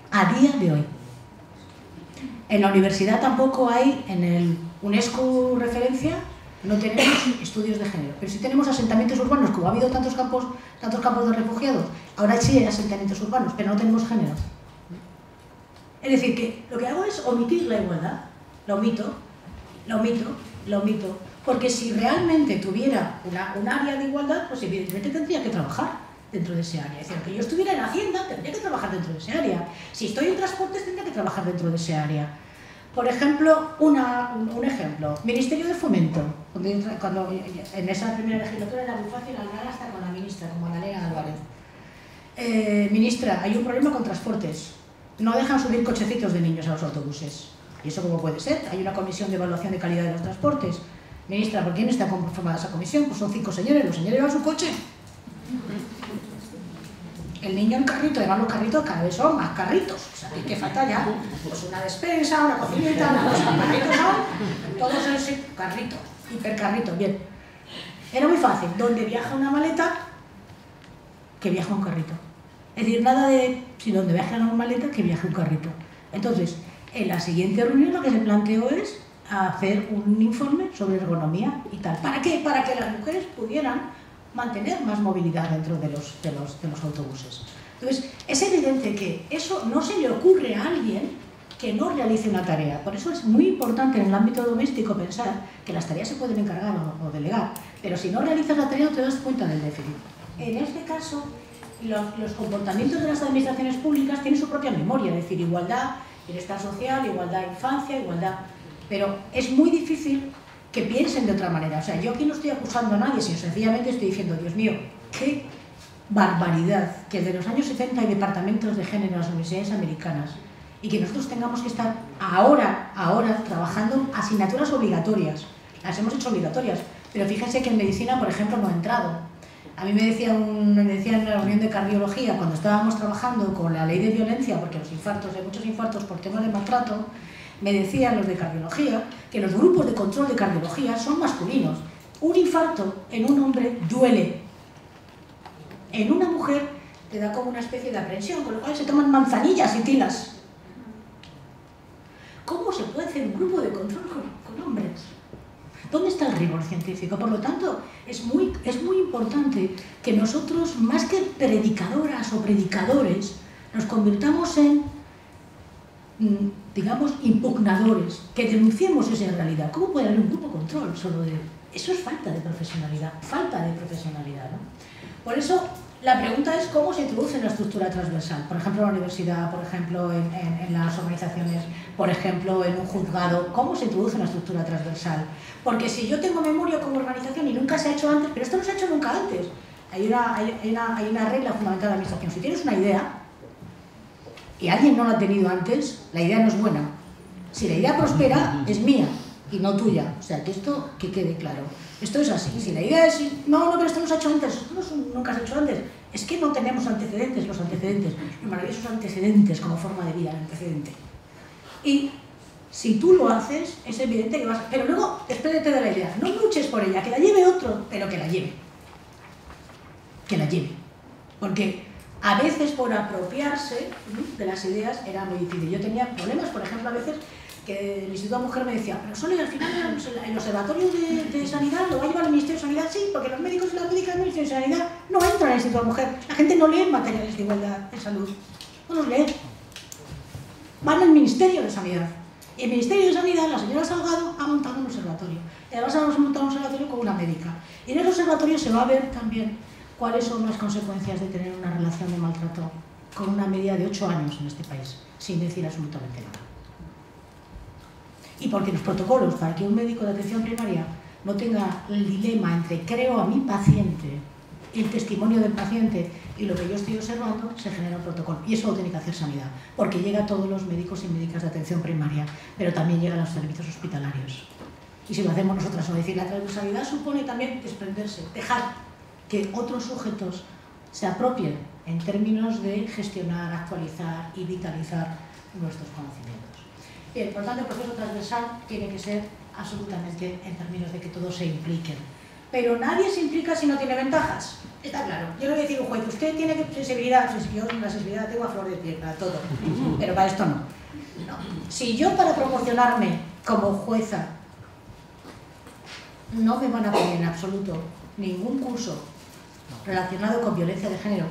D: A día de hoy. En la universidad tampoco hay, en el UNESCO referencia, no tenemos estudios de género, pero sí tenemos asentamientos urbanos, como ha habido tantos campos, tantos campos de refugiados, ahora sí hay asentamientos urbanos, pero no tenemos género. Es decir, que lo que hago es omitir la igualdad, la omito, la omito, la omito, porque si realmente tuviera una, un área de igualdad, pues evidentemente tendría que trabajar dentro de ese área. Es decir, que yo estuviera en Hacienda, tendría que trabajar dentro de ese área. Si estoy en transportes, tendría que trabajar dentro de ese área. Por ejemplo, una, un ejemplo, Ministerio de Fomento. Cuando, en esa primera legislatura era muy fácil hablar hasta con la ministra, como Annalena Álvarez. Eh, ministra, hay un problema con transportes. No dejan subir cochecitos de niños a los autobuses. ¿Y eso cómo puede ser? Hay una comisión de evaluación de calidad de los transportes. Ministra, ¿por quién está conformada esa comisión? Pues son cinco señores, los señores van su coche. El niño en carrito, además los carritos cada vez son más carritos. O sea, que, falta ya pues una despensa, una cocinita, una cosa, carritos son todos esos carritos, hipercarritos, bien. Era muy fácil, donde viaja una maleta, que viaja un carrito. Es decir, nada de si donde viaja una maleta, que viaje un carrito. Entonces, en la siguiente reunión lo que se planteó es hacer un informe sobre ergonomía y tal. ¿Para qué? Para que las mujeres pudieran mantener más movilidad dentro de los, de los, de los autobuses. Entonces, es evidente que eso no se le ocurre a alguien que no realice una tarea. Por eso es muy importante en el ámbito doméstico pensar que las tareas se pueden encargar o, delegar, pero si no realizas la tarea te das cuenta del déficit. En este caso, los, los, comportamientos de las administraciones públicas tienen su propia memoria, es decir, igualdad, bienestar social, igualdad infancia, igualdad... Pero es muy difícil que piensen de otra manera. O sea, yo aquí no estoy acusando a nadie, sino sencillamente estoy diciendo, Dios mío, qué barbaridad que desde los años 70 hay departamentos de género en las universidades americanas y que nosotros tengamos que estar ahora, ahora, trabajando asignaturas obligatorias. Las hemos hecho obligatorias, pero fíjense que en medicina, por ejemplo, no ha entrado. A mí me decía, un, me decía en la reunión de cardiología, cuando estábamos trabajando con la ley de violencia, porque los infartos, hay muchos infartos por temas de maltrato, me decían los de cardiología que los grupos de control de cardiología son masculinos. Un infarto en un hombre duele. En una mujer te da como una especie de aprensión, con lo cual se toman manzanillas y tilas. ¿Cómo se puede hacer un grupo de control con, con hombres? ¿Dónde está el rigor científico? Por lo tanto, es muy, es muy importante que nosotros, más que predicadoras o predicadores, nos convirtamos en digamos, impugnadores, que denunciemos esa realidad. ¿Cómo puede haber un grupo control solo de...? Eso es falta de profesionalidad, falta de profesionalidad. ¿no? Por eso, la pregunta es cómo se introduce en la estructura transversal. Por ejemplo, en la universidad, por ejemplo, en, en, en las organizaciones, por ejemplo, en un juzgado, ¿cómo se introduce en la estructura transversal? Porque si yo tengo memoria como organización y nunca se ha hecho antes, pero esto no se ha hecho nunca antes, hay una, hay una, hay una regla fundamental de la administración. Si tienes una idea, y alguien no la ha tenido antes, la idea no es buena. Si la idea prospera, es mía y no tuya. O sea, que esto que quede claro. Esto es así. Si la idea es, no, no, pero esto no se ha hecho antes, esto no, nunca se ha hecho antes, es que no tenemos antecedentes, los antecedentes, los maravillosos antecedentes como forma de vida, el antecedente. Y si tú lo haces, es evidente que vas... Pero luego, espérate de la idea, no luches por ella, que la lleve otro, pero que la lleve. Que la lleve. Porque a veces por apropiarse de las ideas era muy difícil. Yo tenía problemas, por ejemplo, a veces que el Instituto de Mujer me decía, pero solo al final el observatorio de, de, sanidad lo va a llevar el Ministerio de Sanidad, sí, porque los médicos y las médicas del Ministerio de Sanidad no entran al Instituto de Mujer. La gente no lee materiales de igualdad de salud, no los lee. Van al Ministerio de Sanidad. Y el Ministerio de Sanidad, la señora Salgado, ha montado un observatorio. Y además ha montado un observatorio con una médica. Y en ese observatorio se va a ver también cuáles son las consecuencias de tener una relación de maltrato con una media de 8 años en este país, sin decir absolutamente nada. Y porque los protocolos para que un médico de atención primaria no tenga el dilema entre creo a mi paciente el testimonio del paciente y lo que yo estoy observando, se genera un protocolo. Y eso lo tiene que hacer sanidad, porque llega a todos los médicos y médicas de atención primaria, pero también llega a los servicios hospitalarios. Y si lo hacemos nosotras, o decir, la transversalidad supone también desprenderse, dejar que otros sujetos se apropien en términos de gestionar, actualizar y vitalizar nuestros conocimientos. Bien, por tanto, el proceso transversal tiene que ser absolutamente en términos de que todos se impliquen. Pero nadie se implica si no tiene ventajas. Está claro. Yo le voy a decir un juez, usted tiene sensibilidad, yo la sensibilidad tengo a flor de piel para todo, pero para esto no. no. Si yo para proporcionarme como jueza no me van a pedir en absoluto ningún curso relacionado con violencia de género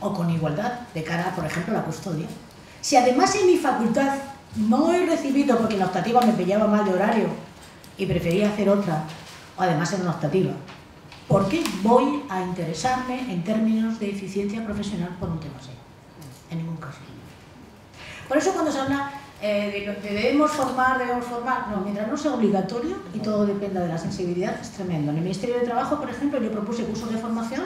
D: o con igualdad de cara, por ejemplo, a la custodia, si además en mi facultad no he recibido, porque la optativa me pillaba mal de horario y prefería hacer otra, o además en una optativa, ¿por qué voy a interesarme en términos de eficiencia profesional por un tema así? En ningún caso. Por eso cuando se habla eh, de, debemos formar, debemos formar, no, mientras no sea obligatorio y todo dependa de la sensibilidad, es tremendo. En el Ministerio de Trabajo, por ejemplo, yo propuse cursos de formación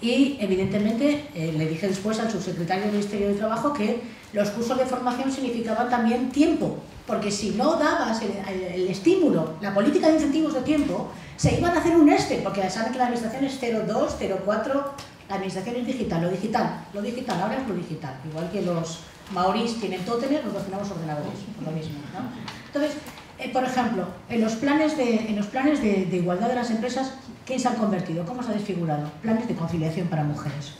D: y evidentemente eh, le dije después al subsecretario del Ministerio de Trabajo que los cursos de formación significaban también tiempo, porque si no dabas el, estímulo, la política de incentivos de tiempo, se iban a hacer un este, porque saben que la administración es 02, 04, la administración es digital, lo digital, lo digital, ahora es lo digital, igual que los maorís tienen tótenes, nosotros tenemos ordenadores, por lo mismo. ¿no? Entonces, eh, por ejemplo, en los planes, de, en los planes de, de igualdad de las empresas ¿Qué se han convertido? ¿Cómo se ha desfigurado? Planes de conciliación para mujeres.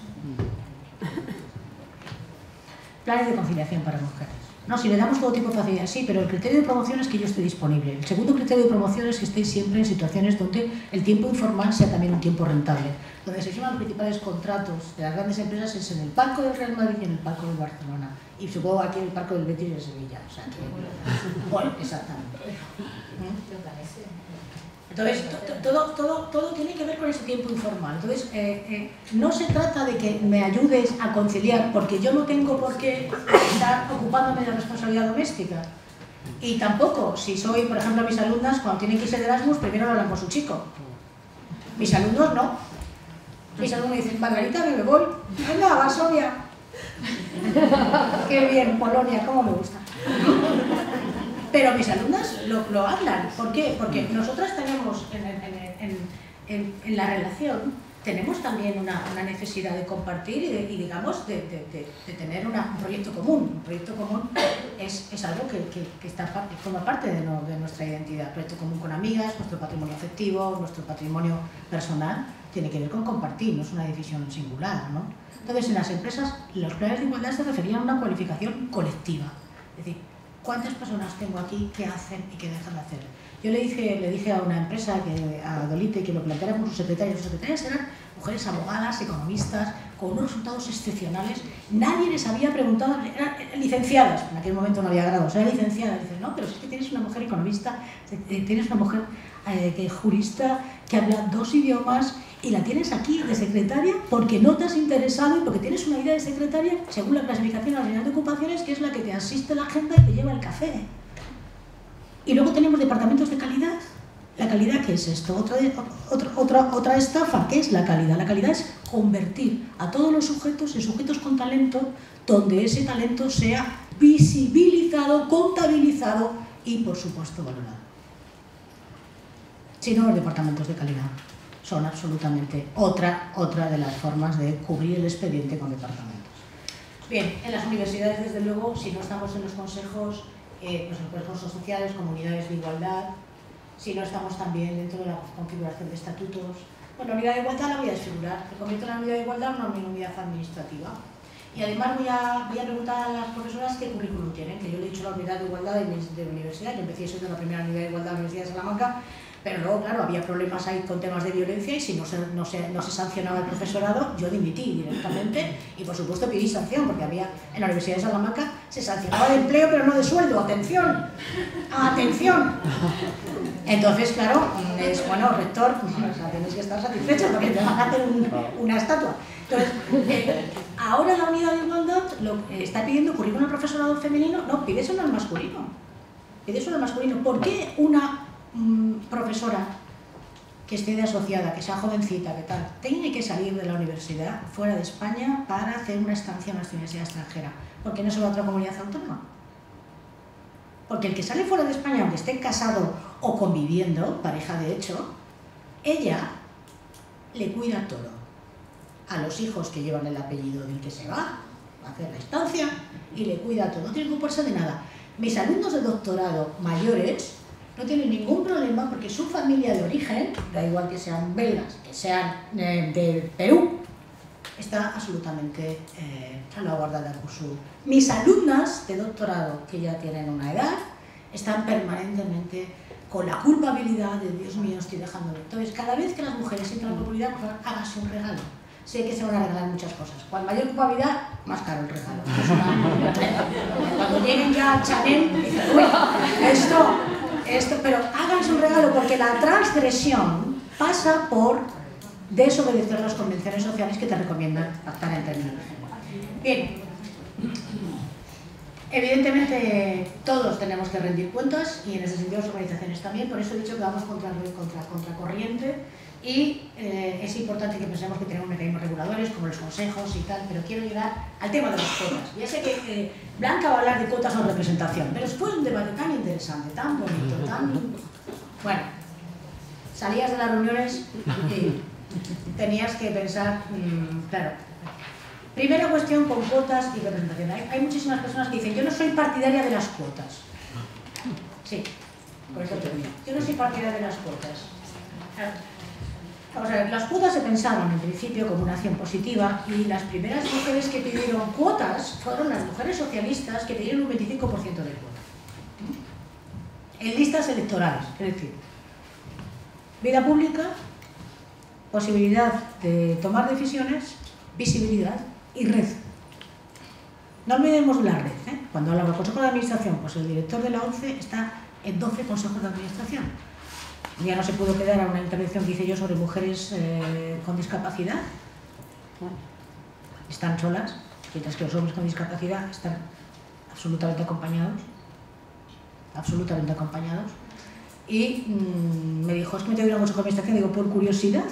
D: Planes de conciliación para mujeres. No, si le damos todo tipo de facilidades, sí, pero el criterio de promoción es que yo esté disponible. El segundo criterio de promoción es que estéis siempre en situaciones donde el tiempo informal sea también un tiempo rentable. Donde se firman los principales contratos de las grandes empresas es en el Parco del Real Madrid y en el Parco del Barcelona. Y supongo aquí en el Parco del Betis y de Sevilla. O sea, *laughs* bueno, exactamente. Entonces, todo, todo, todo tiene que ver con ese tiempo informal. Entonces, eh, eh, no se trata de que me ayudes a conciliar, porque yo no tengo por qué estar ocupándome de la responsabilidad doméstica. Y tampoco, si soy, por ejemplo, mis alumnas, cuando tienen que irse de Erasmus, primero hablan con su chico. Mis alumnos no. Mis alumnos dicen, Margarita, me voy. Venga, Varsovia. *laughs* Qué bien, Polonia, cómo me gusta. Pero mis alumnas lo, hablan. ¿Por qué? Porque nosotras tenemos en, la relación, tenemos también una, necesidad de compartir y, digamos, de, de, de tener un proyecto común. Un proyecto común es, algo que, está, forma parte de nuestra identidad. Proyecto común con amigas, nuestro patrimonio afectivo, nuestro patrimonio personal, tiene que ver con compartir, no es una decisión singular. ¿no? Entonces, en las empresas, los planes de igualdad se referían a una cualificación colectiva. Es decir, ¿Cuántas personas tengo aquí que hacen y que dejan de hacer? Yo le dije, le dije a una empresa, que, a Dolite, que lo planteara con sus secretarios. Sus secretarias eran mujeres abogadas, economistas, con unos resultados excepcionales. Nadie les había preguntado, eran licenciadas, en aquel momento no había grados, eran licenciadas. Dicen, no, pero es que tienes una mujer economista, eh, tienes una mujer eh, que jurista, que habla dos idiomas y la tienes aquí de secretaria porque no te has interesado y porque tienes una idea de secretaria según la clasificación nacional de ocupaciones que es la que te asiste la agenda y te lleva el café. Y luego tenemos departamentos de calidad. ¿La calidad qué es esto? Otra, otra, otra, otra estafa. ¿Qué es la calidad? La calidad es convertir a todos los sujetos en sujetos con talento donde ese talento sea visibilizado, contabilizado y, por supuesto, valorado. Si no, los departamentos de calidad son absolutamente otra, otra de las formas de cubrir el expediente con departamentos. Bien, en las universidades, desde luego, si no estamos en los consejos, eh, pues los consejos sociales, comunidades de igualdad, si no estamos también dentro de la configuración de estatutos, bueno, la unidad de igualdad la voy a desfigurar, me convierto la unidad de igualdad una unidad administrativa. Y además voy a, voy a preguntar a las profesoras qué currículum tienen, que yo le he dicho la unidad de igualdad de, de universidad, yo empecé siendo la primera unidad de igualdad de la Universidad de Salamanca, pero luego, claro, había problemas ahí con temas de violencia y si no se, no se, no se sancionaba el profesorado, yo dimití directamente y por supuesto pedí sanción, porque había en la Universidad de Salamanca se sancionaba de empleo pero no de sueldo, atención, atención. Entonces, claro, es bueno, rector, tienes que estar satisfecho porque te van a hacer una estatua. Entonces, eh, ahora la unidad de igualdad lo, está pidiendo currículum al profesorado femenino, no, pide solo al masculino. Pide solo al masculino. ¿Por qué una Profesora que esté de asociada, que sea jovencita, que tal, tiene que salir de la universidad fuera de España para hacer una estancia en una universidad extranjera. ¿Por qué no se va a otra comunidad autónoma? Porque el que sale fuera de España, aunque esté casado o conviviendo, pareja de hecho, ella le cuida todo. A los hijos que llevan el apellido del que se va a hacer la estancia y le cuida todo. No tiene que ocuparse de nada. Mis alumnos de doctorado mayores no tienen ningún problema porque su familia de origen, da igual que sean belgas, que sean eh, de Perú, está absolutamente eh, salvaguardada por su... Mis alumnas de doctorado, que ya tienen una edad, están permanentemente con la culpabilidad de Dios mío, estoy dejando. Entonces, cada vez que las mujeres entran en la comunidad, hágase un regalo. Sé que se van a regalar muchas cosas. Cuanto mayor culpabilidad, más caro el regalo. *laughs* Cuando lleguen ya al Chanel, esto esto, pero háganse un regalo porque la transgresión pasa por desobedecer las convenciones sociales que te recomiendan pactar en términos Bien, evidentemente todos tenemos que rendir cuentas y en ese sentido las organizaciones también, por eso he dicho que vamos contra, contra, contra corriente y eh, es importante que pensemos que tenemos mecanismos reguladores como los consejos y tal, pero quiero llegar al tema de las cuotas. Ya sé que Blanca va a hablar de cuotas o representación, pero después un debate tan interesante, tan bonito, tan... Bueno, salías de las reuniones y tenías que pensar, mm, claro, primera cuestión con cuotas y representación. Hay, hay, muchísimas personas que dicen, yo no soy partidaria de las cuotas. Sí, por eso termino. Yo no soy partidaria de las cuotas. Vamos a ver, las cuotas se pensaron en principio como una acción positiva y las primeras mujeres que pidieron cuotas fueron las mujeres socialistas que pidieron un 25% de cuota. En listas electorales, es decir, vida pública, posibilidad de tomar decisiones, visibilidad y red. No olvidemos la red. ¿eh? Cuando hablamos del Consejo de Administración, pues el director de la ONCE está en 12 consejos de administración ya no se pudo quedar a una intervención que hice yo sobre mujeres eh, con discapacidad. Están solas, mientras que los hombres con discapacidad están absolutamente acompañados. Absolutamente acompañados. Y mm, me dijo, es que me tengo que a un consejo de administración. Digo, por curiosidad,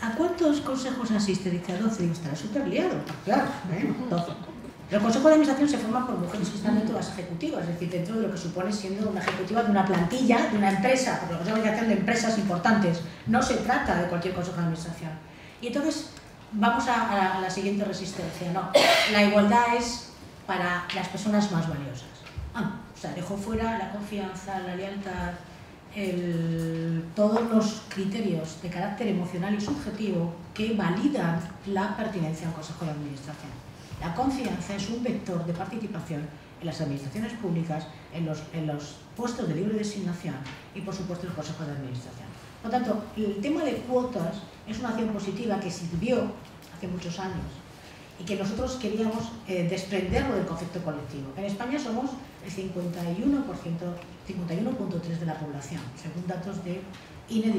D: ¿a cuántos consejos asiste? Dice, a 12. Digo, estará súper liado. Claro, ¿eh? 12. El Consejo de Administración se forma por mujeres que están dentro de las ejecutivas, es decir, dentro de lo que supone siendo una ejecutiva de una plantilla, de una empresa, porque el Consejo de Administración de empresas importantes, no se trata de cualquier Consejo de Administración. Y entonces vamos a, la, siguiente resistencia, no, la igualdad es para las personas más valiosas. Ah, o sea, dejó fuera la confianza, la lealtad, todos los criterios de carácter emocional y subjetivo que validan la pertinencia al Consejo de Administración. La confianza es un vector de participación en las administraciones públicas, en los, los puestos de libre designación y, por supuesto, en el Consejo de Administración. Por tanto, el tema de cuotas es una acción positiva que sirvió hace muchos años y que nosotros queríamos eh, desprenderlo del concepto colectivo. En España somos el 51%, 51.3% de la población, según datos de INE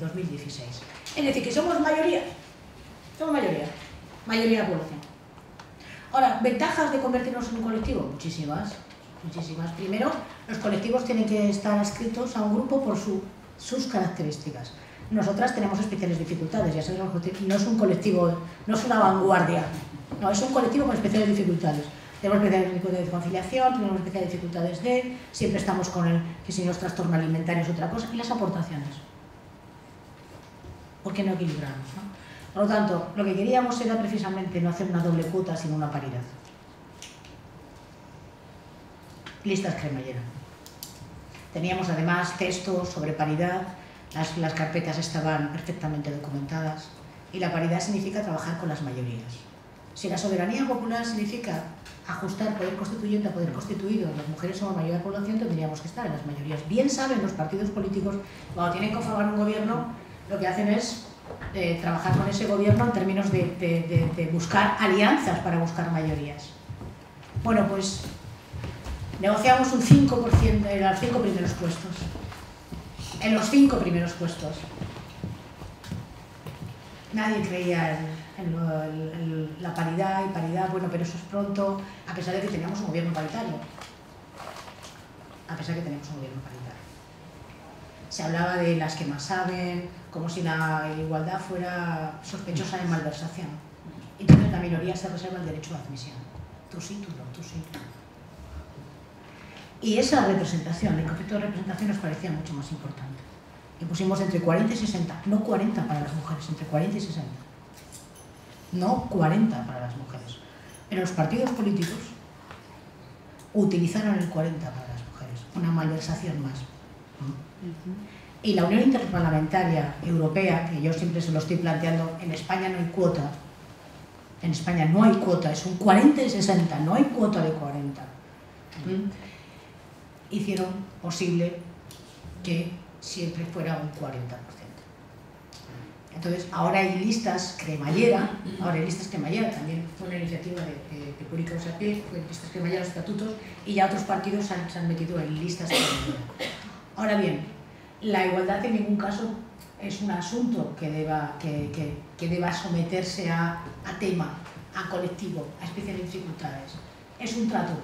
D: 2016. Eh, es decir, que somos mayoría, somos mayoría, mayoría de la población. Ahora, ¿ventajas de convertirnos en un colectivo? Muchísimas, muchísimas. Primero, los colectivos tienen que estar adscritos a un grupo por sus características. Nosotras tenemos especiales dificultades, ya sabemos que no es un colectivo, no es una vanguardia, no, es un colectivo con especiales dificultades. Tenemos especiales dificultades de conciliación, tenemos especiales dificultades de, siempre estamos con el que si nos trastorno alimentario es otra cosa, y las aportaciones. ¿Por qué no equilibramos? No? Por lo tanto, lo que queríamos era precisamente no hacer una doble cuota, sino una paridad. Listas cremallera. Teníamos además textos sobre paridad, las, carpetas estaban perfectamente documentadas y la paridad significa trabajar con las mayorías. Si la soberanía popular significa ajustar poder constituyente a poder constituido, las mujeres somos mayoría de población, tendríamos que estar en las mayorías. Bien saben los partidos políticos, cuando tienen que formar un gobierno, lo que hacen es trabajar con ese gobierno en términos de, buscar alianzas para buscar mayorías. Bueno, pues negociamos un 5% en los cinco primeros puestos. En los cinco primeros puestos. Nadie creía en, la paridad y paridad, bueno, pero eso es pronto, a pesar de que teníamos un gobierno paritario. A pesar de que teníamos un gobierno paritario. Se hablaba de las que más saben, como si la igualdad fuera sospechosa de malversación. Entonces la minoría se reserva el derecho a admisión. Tú sí, tú no, tú sí. Y esa representación, el concepto de representación nos parecía mucho más importante. Y pusimos entre 40 y 60, no 40 para las mujeres, entre 40 y 60. No 40 para las mujeres. Pero los partidos políticos utilizaron el 40 para las mujeres, una malversación más. Y la Unión Interparlamentaria Europea, que yo siempre se lo estoy planteando, en España no hay cuota, en España no hay cuota, es un 40 y 60, no hay cuota de 40. ¿Mm? Hicieron posible que siempre fuera un 40%. Entonces, ahora hay listas cremallera, ahora hay listas cremallera, también fue una iniciativa de, de, de Pública fue listas cremallera, estatutos, y ya otros partidos se han, se han metido en listas cremallera. Ahora bien, la igualdad en ningún caso es un asunto que deba, que, que, que deba someterse a, tema, a colectivo, a especiales dificultades. Es un trato,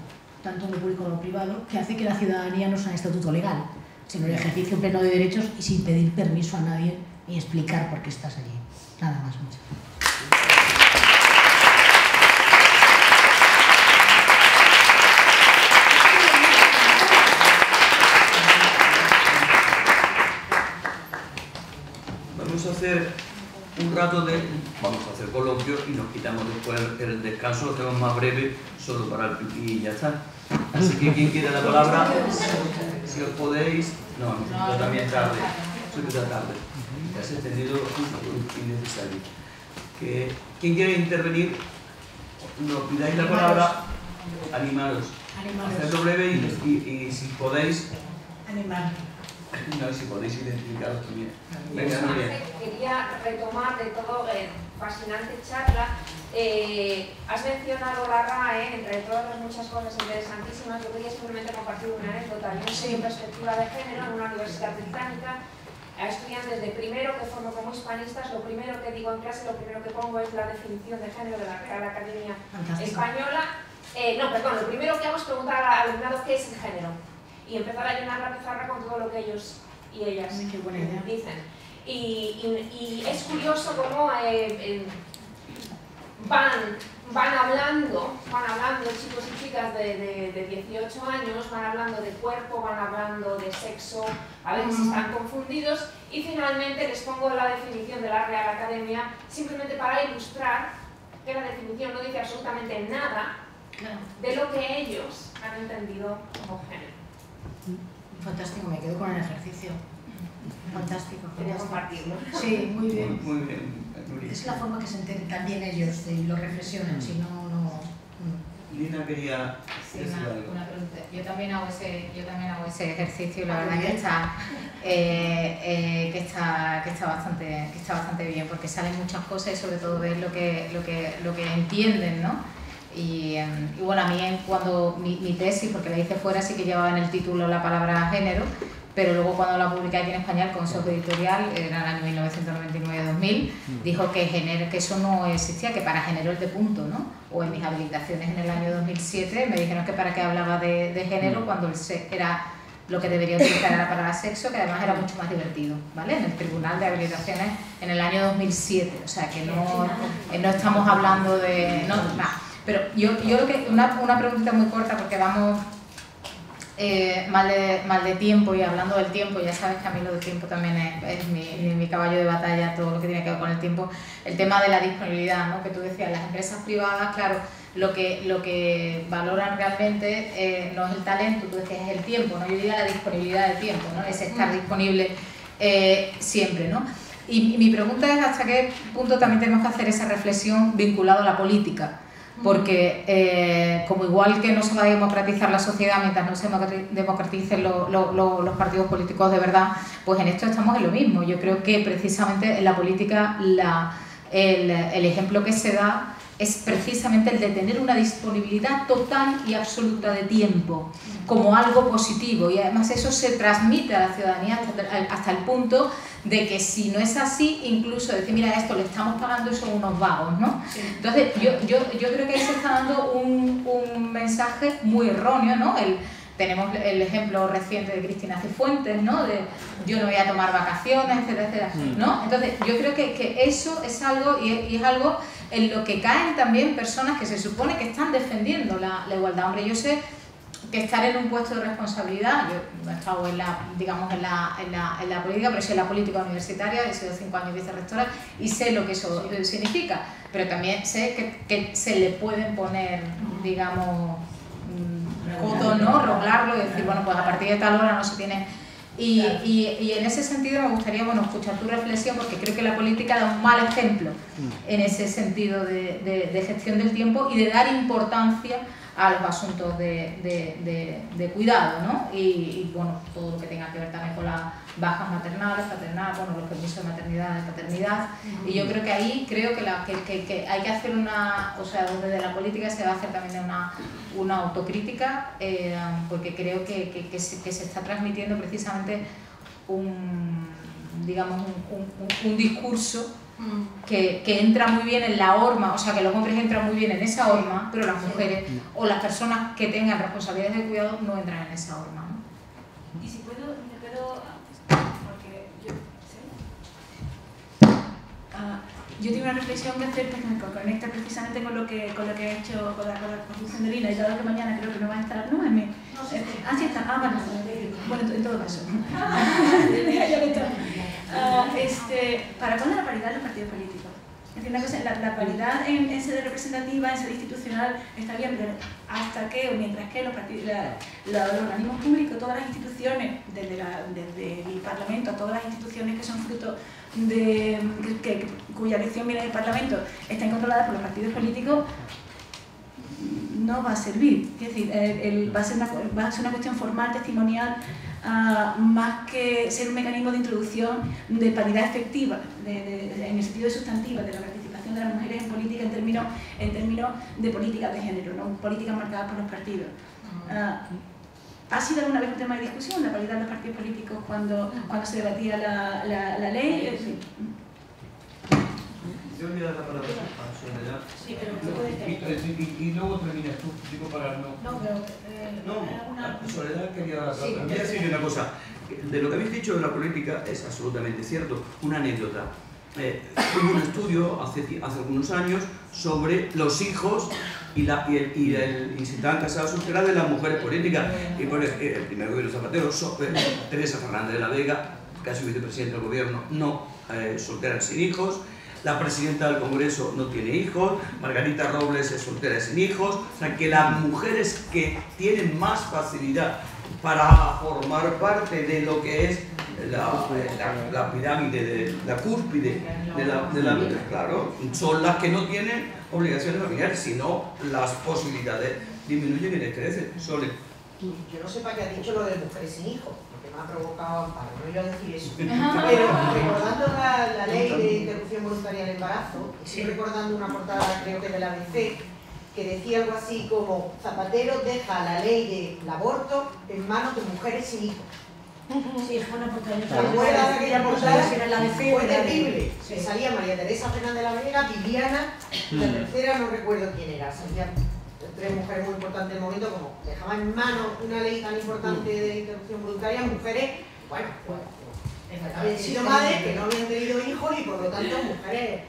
D: tanto en público como en privado, que hace que la ciudadanía no sea un estatuto legal, sino el ejercicio pleno de derechos y sin pedir permiso a nadie ni explicar por qué estás allí. Nada más, muchas gracias.
C: Vamos a hacer un rato de... Vamos a hacer coloquio y nos quitamos después el descanso, lo hacemos más breve, solo para el pipí y ya está. Así que, ¿quién quiere la palabra? Si os podéis... No, yo también tarde. Soy la tarde. Ya se ha extendido innecesario. Que, ¿Quién quiere intervenir? Nos pidáis la palabra. Animaros. Hacedlo breve y, y, y si podéis...
D: Animar. *laughs*
C: No, si podéis identificaros también.
E: Venga, Nuria. Quería retomar de todo eh, fascinante charla. Eh, has mencionado la RAE, entre todas las muchas cosas interesantísimas. Yo quería simplemente compartir una anécdota. Yo soy en perspectiva de género en una universidad británica a estudiantes de primero que formo como hispanistas, lo primero que digo en clase, lo primero que pongo es la definición de género de la Real Academia
D: Fantástico.
E: Española. Eh, no, perdón, lo primero que hago es preguntar al alumnado qué es el género y empezar a llenar la pizarra con todo lo que ellos y ellas
D: qué buena idea.
E: dicen. Y, y- y es curioso cómo eh, eh, van, van hablando, van hablando chicos y chicas de, de- de 18 años, van hablando de cuerpo, van hablando de sexo, a veces están confundidos y finalmente les pongo la definición de la Real Academia simplemente para ilustrar que la definición no dice absolutamente nada de lo que ellos han entendido como género.
D: Fantástico, me quedo con el ejercicio. Fantástico,
E: Quería compartirlo.
D: Sí, muy bien.
C: Muy bien, Nuria.
D: Es la forma que se enteren también ellos y lo reflexionan, si no, no... mm.
C: Lina quería
A: Sí,
C: decir
A: una,
C: algo.
A: una pregunta. Yo también hago ese, yo también hago ese ejercicio y la
D: Ah,
A: verdad
D: muy
A: que
D: bien.
A: está, eh, eh, que está, que está bastante, que está bastante bien porque salen muchas cosas y sobre todo ver lo que, lo que, lo que entienden, ¿no? Y, eh, y bueno, a mí cuando mi, mi tesis, porque la hice fuera, sí que llevaba en el título la palabra género, pero luego cuando la publiqué aquí en España, el Consejo Editorial, era el año 1999-2000, dijo que, género, que eso no existía, que para género es de punto, ¿no? O en mis habilitaciones en el año 2007 me dijeron que para qué hablaba de, de género cuando el se- era lo que debería utilizar era para sexo, que además era mucho más divertido, ¿vale? En el Tribunal de Habilitaciones en el año 2007, o sea que no, eh, no estamos hablando de... No, nada. Pero yo, yo lo que... Una, una preguntita muy corta porque vamos eh, mal, de, mal de tiempo y hablando del tiempo, ya sabes que a mí lo del tiempo también es, es mi, mi- caballo de batalla, todo lo que tiene que ver con el tiempo. El tema de la disponibilidad, ¿no? que tú decías, las empresas privadas, claro, lo que, lo que valoran realmente eh, no es el talento, tú decías, es el tiempo, ¿no? yo diría la disponibilidad del tiempo, ¿no? es estar disponible eh, siempre. ¿no? Y, y mi pregunta es hasta qué punto también tenemos que hacer esa reflexión vinculada a la política porque eh, como igual que no se va a democratizar la sociedad mientras no se democrati- democraticen lo- lo- lo- los partidos políticos de verdad, pues en esto estamos en lo mismo. Yo creo que precisamente en la política la, el ejemplo que se da es precisamente el de tener una disponibilidad total y absoluta de tiempo como algo positivo y además eso se transmite a la ciudadanía hasta el, hasta el punto de que si no es así, incluso decir, mira, esto le estamos pagando y son unos vagos, ¿no? Entonces, yo, yo, yo creo que ahí se está dando un, un mensaje muy erróneo, ¿no? El, tenemos el ejemplo reciente de Cristina Cifuentes, ¿no? De yo no voy a tomar vacaciones, etcétera, etcétera, mm. ¿no? Entonces, yo creo que, que eso es algo, y es, algo en lo que caen también personas que se supone que están defendiendo la, la igualdad. Hombre, yo sé que estar en un puesto de responsabilidad, yo he estado en la, digamos, en la, en la, en la política, pero soy la política universitaria, he sido cinco años vicerrectora y sé lo que eso significa, pero también sé que, que se le pueden poner, digamos, codo, ¿no? Roglarlo y decir, bueno, pues a partir de tal hora no se tiene... Y, y, y, en ese sentido me gustaría bueno, escuchar tu reflexión porque creo que la política da un mal ejemplo en ese sentido de, de, de gestión del tiempo y de dar importancia a los asuntos de, de, de cuidado, ¿no? Y, y, bueno, todo lo que tenga que ver también con las bajas maternales, paternales, bueno, los permisos de maternidad, de paternidad. Y yo creo que ahí creo que, la, que, que, que, hay que hacer una, o sea, desde la política se va a hacer también una, una autocrítica, eh, porque creo que, que, se, que se está transmitiendo precisamente un, digamos, un, un, un discurso que, que, entra muy bien en la horma, o sea que los hombres entran muy bien en esa horma, pero las mujeres o las personas que tengan responsabilidades de cuidado no entran en esa horma.
B: ¿no? Y si puedo, me puedo, porque yo, ah, yo tengo una reflexión que hacer que conecta precisamente con lo que, con lo que he hecho con la, con la construcción de Lina y dado que mañana creo que no va a estar, no, en mi, no, sí, sí. ah, sí está, ah, bueno, bueno, en todo caso. *laughs* *laughs* Uh, este, ¿Para cuándo la paridad en los partidos políticos? La, la, paridad en, en, sede representativa, en sede institucional, está bien, pero hasta que o mientras que los, la, organismos públicos, todas las instituciones, desde, desde, el Parlamento a todas las instituciones que son fruto de cuya elección viene del Parlamento, estén controladas por los partidos políticos, no va a servir. Es decir, el, va, a ser una, va a ser una cuestión formal, testimonial, uh, más que ser un mecanismo de introducción de paridad efectiva, de, de, en el sentido de sustantiva, de la participación de las mujeres en política en términos, en términos de políticas de género, no políticas marcadas por los partidos. Uh, ¿Ha sido alguna vez un tema de discusión la paridad de los partidos políticos cuando, cuando se debatía la, la, la ley?
C: Yo voy a dar la palabra a Soledad. Sí, pero y, y, y, luego terminas tú, digo para no...
D: No, pero... Eh,
C: no, Soledad quería dar. Voy a decir una cosa. De lo que habéis dicho de la política es absolutamente cierto. Una anécdota. Eh, hubo un estudio hace, hace algunos años sobre los hijos y, la, y, el, y, el, y si estaban casados solteras de las mujeres políticas. Y por el, el primer gobierno Zapatero, so, eh, Teresa Fernández de la Vega, casi vicepresidente del gobierno, no eh, soltera sin hijos. La presidenta del Congreso no tiene hijos, Margarita Robles es soltera sin hijos. O sea, que las mujeres que tienen más facilidad para formar parte de lo que es la, pirámide, de, la cúspide de la, de claro, son las que no tienen obligaciones familiares, sino las posibilidades disminuyen y decrecen. Sole.
F: Yo no sé para qué ha dicho lo de mujeres sin hijos me ha provocado amparo, no iba a decir eso. *laughs* Pero recordando la, la, ley de interrupción voluntaria del embarazo, estoy recordando una portada, creo que de la ABC, que decía algo así como Zapatero deja la ley del aborto en manos de mujeres sin hijos.
D: Sí, fue una portada.
F: ¿Te acuerdas de aquella portada? Fue terrible. Se salía María Teresa Fernández de la Vega, Viviana, la tercera no recuerdo quién era, salía tres mujeres muy importantes en el momento, como dejaba en mano una ley tan importante de interrupción voluntaria, mujeres, bueno, pues, habían sido madres que no habían tenido hijos y por lo tanto mujeres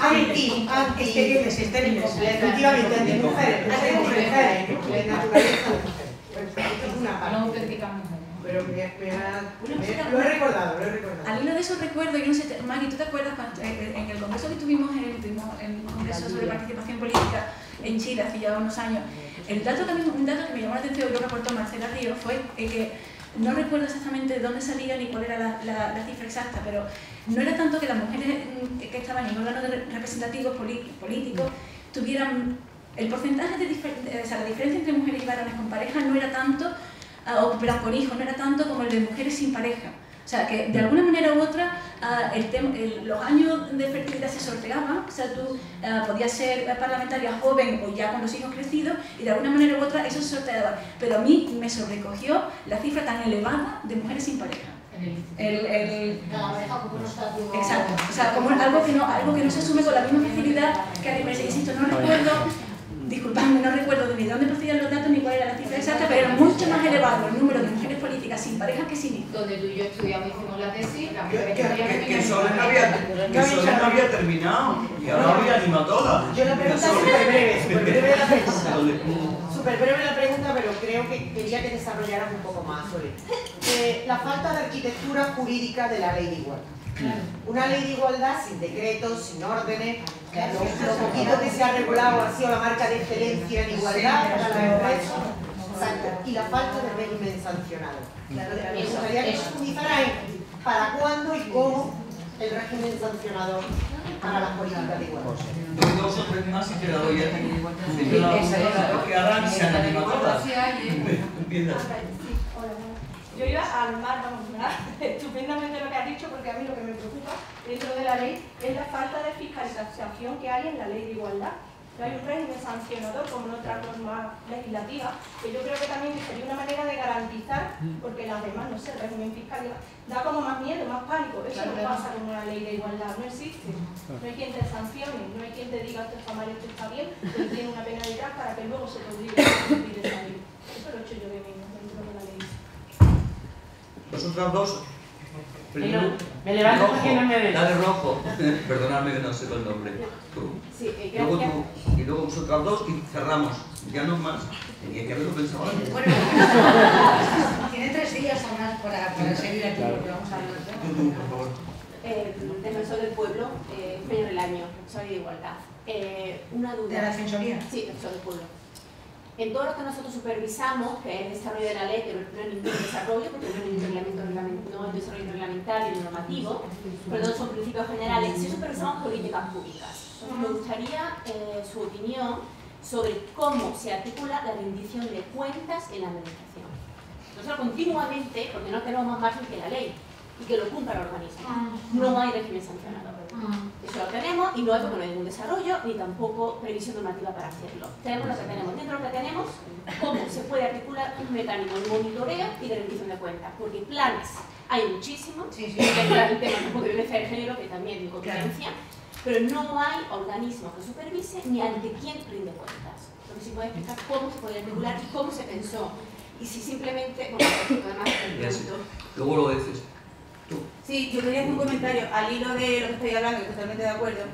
F: anti, anti,
D: estériles, estériles,
F: efectivamente, anti mujeres, mujeres, mujeres, mujeres, naturaleza de mujeres. Esto es una parte.
A: No
F: pero me, me, lo he recordado, lo he recordado.
B: Al hilo de esos recuerdos, yo no sé, Maggie, ¿tú te acuerdas cuando, en el congreso que tuvimos, en, tuvimos en el congreso sobre participación política, en Chile hace ya unos años. El dato que, un dato que me llamó la atención, que reportó Marcela Río, fue que no recuerdo exactamente de dónde salía ni cuál era la, cifra exacta, pero no era tanto que las mujeres mm, que estaban en órganos representativos políticos tuvieran el porcentaje de, de o sea, la diferencia entre mujeres y varones con pareja no era tanto, uh, o con hijos, no era tanto como el de mujeres sin pareja. O sea, que de alguna manera u otra uh, el el, los años de fertilidad se sorteaban, o sea, tú uh, podías ser parlamentaria joven o ya con los hijos crecidos y de alguna manera u otra eso se sorteaba. Pero a mí me sobrecogió la cifra tan elevada de mujeres sin pareja. El, el, exacto, o sea, como algo que, no, algo que no se asume con la misma facilidad que a insisto, no recuerdo disculpadme, no recuerdo ni de dónde procedían los datos ni cuál era la cifra exacta, pero era mucho más elevado el número de mujeres políticas sin pareja que sin hijos.
A: Donde tú y yo estudiamos hicimos la tesis, la
C: Que,
A: mujer
C: que,
A: que
C: que, que
A: tenía
C: Soles no había, terminado y ahora había animado todas.
F: Yo la pregunta es súper breve, súper breve la *laughs* pregunta. Súper breve la pregunta, pero creo que quería que desarrollaras un poco más sobre eh, la falta de arquitectura jurídica de la ley de igualdad. Una ley de igualdad sin decretos, sin órdenes, lo, lo poquito que se ha regulado ha sido la marca de excelencia en igualdad para. Exacto. Y la falta de régimen sancionado. Me gustaría que profundizara en para cuándo y cómo el régimen sancionador para las políticas de igualdad.
C: Dos o tres más y te la doy a ti. Yo la- Que ahora se han animado todas.
G: Hola, bueno. Yo iba a armar, vamos, *laughs* ¿verdad? estupendamente lo que has dicho, porque a mí lo que me preocupa dentro de la ley es la falta de fiscalización que hay en la ley de igualdad. No hay un régimen sancionador como en otras normas legislativas, que yo creo que también sería una manera de garantizar, porque las demás, no sé, el régimen fiscal da como más miedo, más pánico. Eso no pasa con una ley de igualdad, no existe. No hay quien te sancione, no hay quien te diga esto está mal, esto está bien, pero tiene una pena detrás para que luego se te ley. Eso lo he hecho yo de menos dentro de la ley.
C: Vosotras dos.
H: Me levanto
C: rojo.
H: porque no me ves.
C: Dale rojo. *laughs* Perdonadme que no sepa el nombre. Tú.
I: Sí, eh,
C: Luego tú. Y luego vosotras dos y cerramos. Ya no más. Tenía que haberlo pensado antes.
D: Bueno, *laughs* tiene tres días además para, para seguir aquí, porque vamos a hablar.
C: Tú, tú, por favor.
I: Eh, defensor del pueblo, eh, premio del año, soy de igualdad. Eh, una duda.
D: ¿De la defensoría?
I: Sí, defensor del pueblo. En todo lo que nosotros supervisamos, que es el desarrollo de la ley, que no es ningún desarrollo, porque no es ningún reglamento, reglamento- no es desarrollo reglamentario ni normativo, pero todos son principios generales, sí supervisamos políticas públicas. Me gustaría eh, su opinión sobre cómo se articula la rendición de cuentas en la administración. Nosotros continuamente, porque no tenemos más margen que la ley y que lo cumpla el organismo, no hay régimen sancionador. Eso lo tenemos y no hay porque no hay ningún desarrollo ni tampoco previsión normativa para hacerlo. Tenemos lo que tenemos. Dentro de lo que tenemos, cómo se puede articular un mecanismo de monitoreo y de rendición de cuentas. Porque planes hay muchísimos,
D: Sí, sí.
I: que el tema de violencia de género, que también de competencia, pero no hay organismos que supervise ni ante quién rinde cuentas. Entonces, si puede explicar cómo se puede articular y cómo se pensó. Y si simplemente, bueno, *coughs* además, el
C: sí. Luego lo dices.
J: Sí, yo quería hacer un comentario al hilo de lo que estoy hablando, totalmente de acuerdo.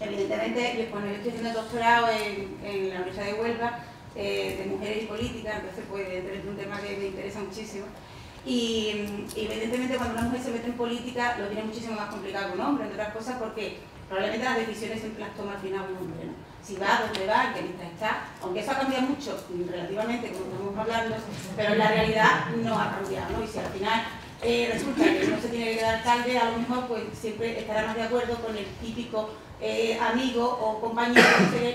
J: Evidentemente, bueno, yo estoy haciendo doctorado en, en la Universidad de Huelva eh, de mujeres y política, entonces pues es un tema que me interesa muchísimo. Y, evidentemente cuando una mujer se mete en política lo tiene muchísimo más complicado que un hombre, entre otras cosas porque probablemente las decisiones siempre las toma al final un hombre, ¿no? Si va, dónde va, qué lista está, aunque eso ha cambiado mucho relativamente, como estamos hablando, pero en la realidad no ha cambiado, ¿no? Y si al final eh, resulta que no se tiene que quedar alcalde, a lo mejor pues siempre estará más de acuerdo con el típico eh, amigo o compañero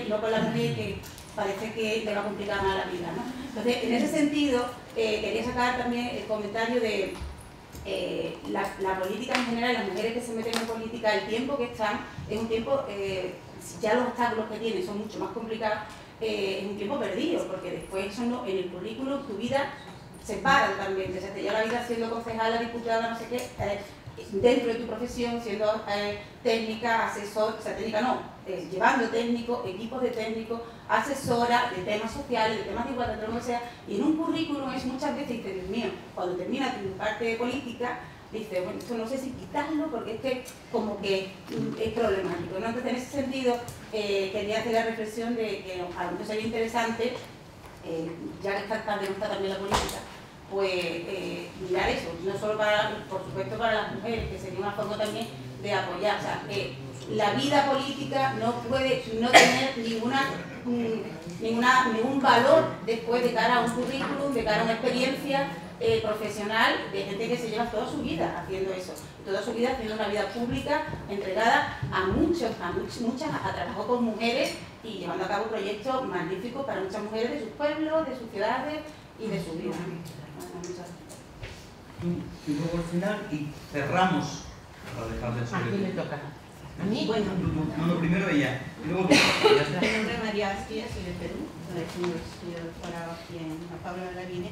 J: y no con la mujer que parece que le va a complicar más la vida. ¿no? Entonces, en ese sentido, eh, quería sacar también el comentario de la, política en general, las mujeres que se meten en política, el tiempo que están es un tiempo, ya los obstáculos que tienen son mucho más complicados, es un tiempo perdido, porque después eso en el currículum tu vida se paran también, desde te lleva la vida siendo concejala, diputada, no sé qué, eh, dentro de tu profesión, siendo eh, técnica, asesor, o sea, técnica no, eh, llevando técnico, equipos de técnicos, asesora de temas sociales, de temas de igualdad, de lo que sea, y en un currículum es muchas veces, dice, Dios mío, cuando termina tu parte política, dice, bueno, esto no sé si quitarlo porque es que como que mm, es problemático. Entonces, en ese sentido, eh, quería hacer la reflexión de que a lo mejor sería interesante, ya que está está también la política, pues eh, mirar eso, no solo para, por supuesto para las mujeres, que sería una forma también de apoyar, o sea, que la vida política no puede no tener ninguna, mm, ninguna, ningún valor después de cara a un currículum, de cara a una experiencia eh, profesional de gente que se lleva toda su vida haciendo eso, toda su vida haciendo una vida pública entregada a muchos, a much- muchas, a trabajo con mujeres y llevando a cabo proyectos magníficos para muchas mujeres de sus pueblos, de sus ciudades y de su vida.
C: Y luego al final y cerramos para dejar de
H: ¿A quién le toca? ¿A mí?
J: Bueno,
C: Tú, tú. No, no, primero ella. Y luego tú.
K: Mi nombre es María Astia, soy de Perú, soy doctorado aquí en la Pablo de la Vine.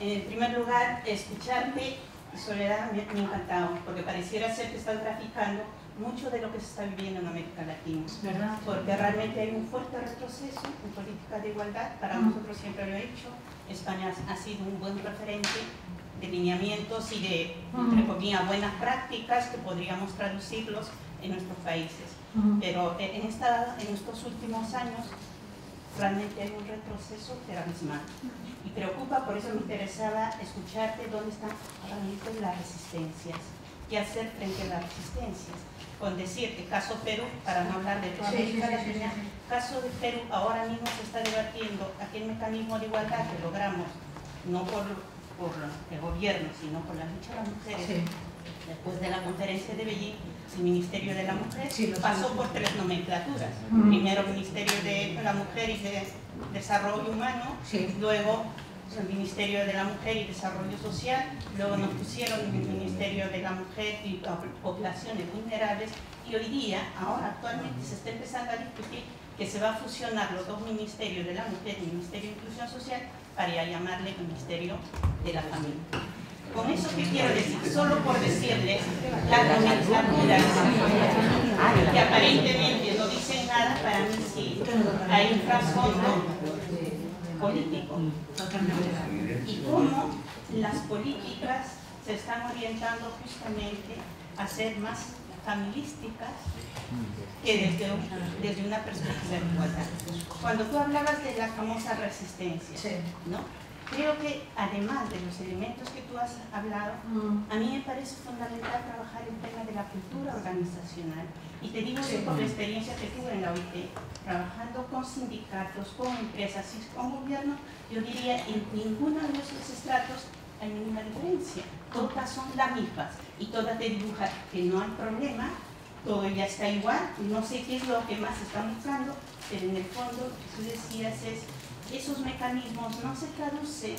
K: En primer lugar, escucharte
H: Soledad me, me ha encantado, porque pareciera ser que están traficando mucho de lo que se está viviendo en América Latina.
D: ¿Verdad?
H: Porque realmente hay un fuerte retroceso en política de igualdad, para nosotros siempre lo he hecho. España ha sido un buen referente de lineamientos y de, entre comillas, buenas prácticas que podríamos traducirlos en nuestros países. Pero en, esta, en estos últimos años realmente hay un retroceso abismal. Y preocupa, por eso me interesaba escucharte dónde están ahora mismo las resistencias, qué hacer frente a las resistencias. Con decirte, caso Perú, para no hablar de toda América Latina, caso de Perú, ahora mismo se está debatiendo aquel mecanismo de igualdad que logramos, no por, por el gobierno, sino por la lucha de las mujeres, después de la conferencia de Beijing, el Ministerio de la Mujer pasó por tres nomenclaturas. Primero Ministerio de la Mujer y de Desarrollo Humano, luego el Ministerio de la Mujer y Desarrollo Social, luego nos pusieron el Ministerio de la Mujer y Poblaciones Vulnerables y hoy día, ahora actualmente se está empezando a discutir que se va a fusionar los dos ministerios de la mujer y el Ministerio de Inclusión Social para llamarle Ministerio de la Familia. Con eso que quiero decir, solo por decirles las nomenclaturas que aparentemente no dicen nada, para mí sí hay un trasfondo político. Y cómo las políticas se están orientando justamente a ser más familisticas que desde, desde una perspectiva de igualdad. Cuando tú hablabas de la famosa resistencia, ¿no? Creo que además de los elementos que tú has hablado, mm. a mí me parece fundamental trabajar el tema de la cultura organizacional. Y te digo que por la experiencia que tuve en la OIT, trabajando con sindicatos, con empresas y con gobierno, yo diría en ninguno de esos estratos hay ninguna diferencia. Todas son las mismas y todas te dibujan que no hay problema, todo ya está igual, no sé qué es lo que más está buscando, pero en el fondo tú decías es esos mecanismos no se traducen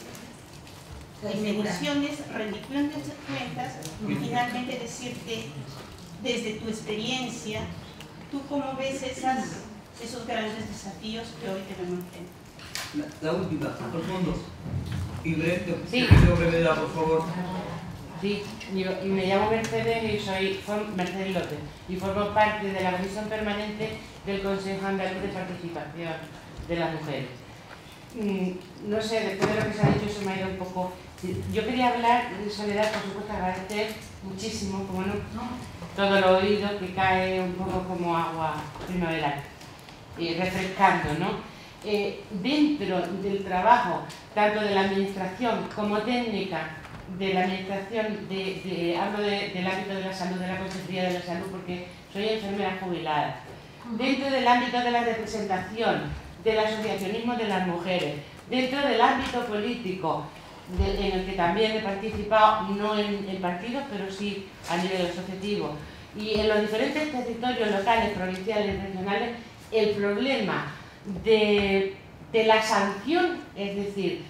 H: en mediciones, rendición de cuentas y finalmente decirte desde tu experiencia, tú cómo ves esas, esos grandes desafíos que hoy tenemos
C: La, la última, por fondo. Y
L: sí.
C: brevedad, por favor.
L: Sí, y me llamo Mercedes y soy Mercedes López y formo parte de la Comisión Permanente del Consejo Andaluz de Participación de las Mujeres. Mm, no sé, después de lo que se ha dicho se me ha ido un poco... Yo quería hablar de Soledad, por supuesto, agradecer muchísimo, como no, todo lo oído que cae un poco como agua primaveral, y refrescando, ¿no? Eh, dentro del trabajo, tanto de la administración como técnica, de la administración, de, hablo del ámbito de la salud, de la Consejería de la Salud, porque soy enfermera jubilada, dentro del ámbito de la representación, del asociacionismo de las mujeres, dentro del ámbito político, en el que también he participado, no en, partidos, pero sí a nivel asociativo, y en los diferentes territorios locales, provinciales, regionales, el problema de, la sanción, es decir,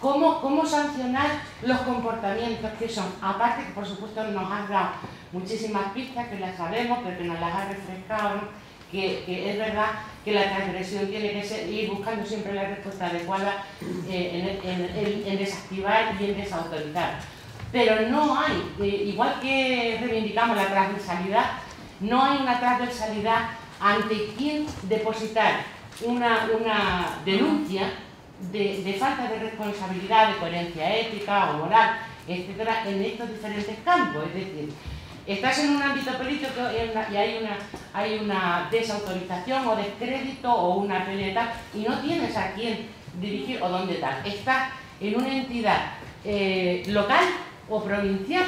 L: cómo, cómo sancionar los comportamientos que son, aparte que por supuesto nos has dado muchísimas pistas que las sabemos, pero que nos las has refrescado, que, es verdad que la transgresión tiene que ser, ir buscando siempre la respuesta adecuada eh, en, desactivar y en desautorizar. Pero no hay, eh, igual que reivindicamos la transversalidad, no hay una transversalidad ante quien depositar una, denuncia de, de, falta de responsabilidad, de coherencia ética o moral, etcétera, en estos diferentes campos. Es decir, Estás en un ámbito político y hay una, desautorización o descrédito o una pelea y no tienes a quién dirigir o dónde tal. Estás en una entidad eh, local o provincial,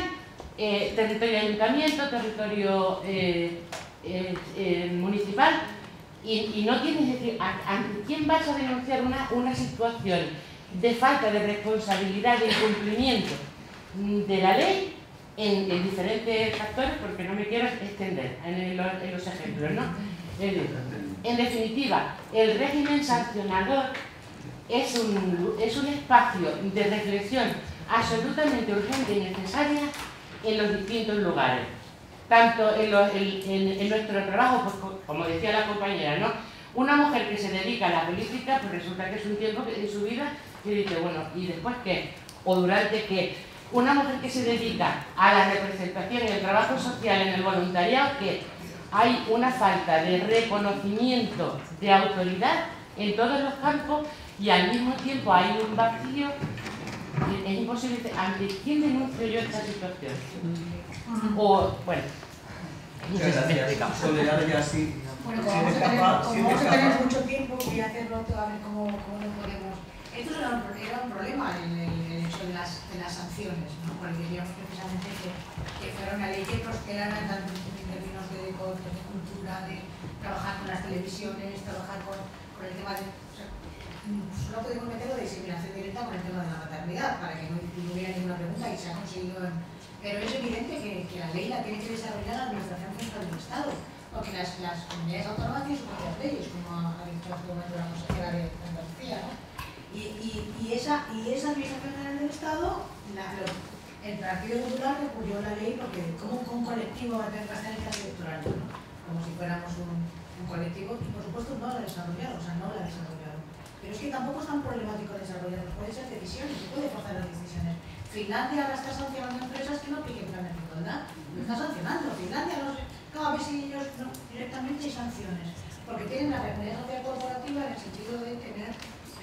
L: eh, territorio de ayuntamiento, territorio eh, municipal y, no tienes, decir, ¿ante quién vas a denunciar una, una situación de falta de responsabilidad, de incumplimiento de la ley en, diferentes factores porque no me quiero extender en, los ejemplos. ¿no? En, definitiva, el régimen sancionador es un, es un espacio de reflexión absolutamente urgente y necesaria en los distintos lugares. Tanto en, en, nuestro trabajo, pues, como decía la compañera, ¿no? Una mujer que se dedica a la política, pues resulta que es un tiempo de su vida y dice, bueno, ¿y después qué? O durante qué una mujer que se dedica a la representación y el trabajo social en el voluntariado, que hay una falta de reconocimiento de autoridad en todos los campos y al mismo tiempo hay un vacío es imposible ante quién denuncio yo esta situación o bueno
C: Muchas gracias. Soledad ya sí.
D: Bueno, como vamos, a tener, mucho tiempo, voy a hacerlo todo a ver cómo, cómo lo podemos. Esto era un, problema, el, el, de las, de las sanciones, ¿no? porque queríamos precisamente que, que fuera una ley que prosperara tanto en términos de, cultura, de trabajar con las televisiones, trabajar con, con el tema de solo podemos meterlo de discriminación directa con el tema de la maternidad, para que no, hubiera ninguna pregunta y se ha conseguido. Pero es evidente que, que, la ley la tiene que desarrollar la Administración Central del Estado, porque las, las comunidades autónomas tienen sus propias leyes, como ha dicho momento la consejera de Andalucía. Y, esa, y esa Administración del Estado, la, el Partido Popular recurrió la ley porque como un colectivo va a tener transferencias electorales, ¿no? como si fuéramos un, colectivo, y por supuesto no la ha desarrollado, o sea, no la ha desarrollado. Pero es que tampoco es tan problemático desarrollarlos, puede ser decisiones, se puede forzar las decisiones. Finlandia ahora está sancionando empresas que no apliquen planes de igualdad, lo está sancionando. Finlandia no sé, no, a si ellos no, directamente hay sanciones, porque tienen la responsabilidad social corporativa en el sentido de tener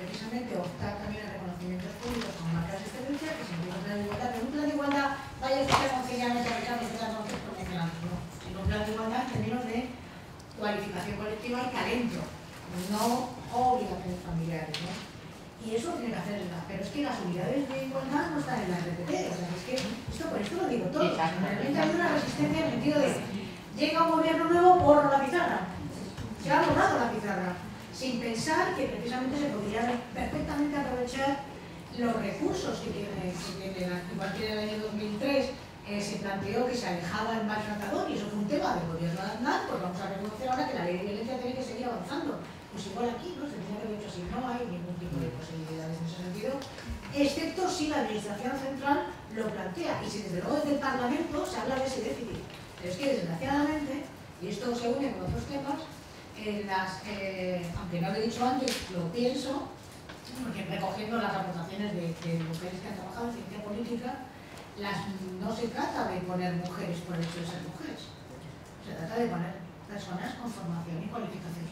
D: precisamente optar también a reconocimientos públicos con marcas de excelencia que se un plan de igualdad, pero un plan de igualdad vaya a ser conciliamente a Ricardo que estamos promocionando, no, sino un plan de igualdad en términos de cualificación colectiva y talento, no obligaciones familiares, ¿no? Y eso tiene que hacerla, pero es que las unidades de igualdad no están en la RPT, o sea, es que esto por esto lo digo todo, realmente hay una resistencia en el sentido de llega un gobierno nuevo, borro la pizarra, se ha borrado la pizarra, sin pensar que precisamente se podría perfectamente aprovechar los recursos que tiene, que a partir del año 2003 eh, se planteó que se alejaba el maltratador y eso fue un tema del gobierno de Aznar, pues vamos a reconocer ahora que la ley de violencia tiene que seguir avanzando pues igual aquí, ¿no? Se tendría que haber hecho así, no hay ningún tipo de posibilidades en ese sentido, excepto si la Administración Central lo plantea, y si desde luego desde el Parlamento se habla de ese déficit. Pero es que desgraciadamente, y esto se une con otros temas, las, eh, aunque no lo he dicho antes, lo pienso, porque recogiendo las aportaciones de, de mujeres que han trabajado en ciencia política, las, no se trata de poner mujeres por el hecho de ser mujeres, se trata de poner personas con formación y cualificación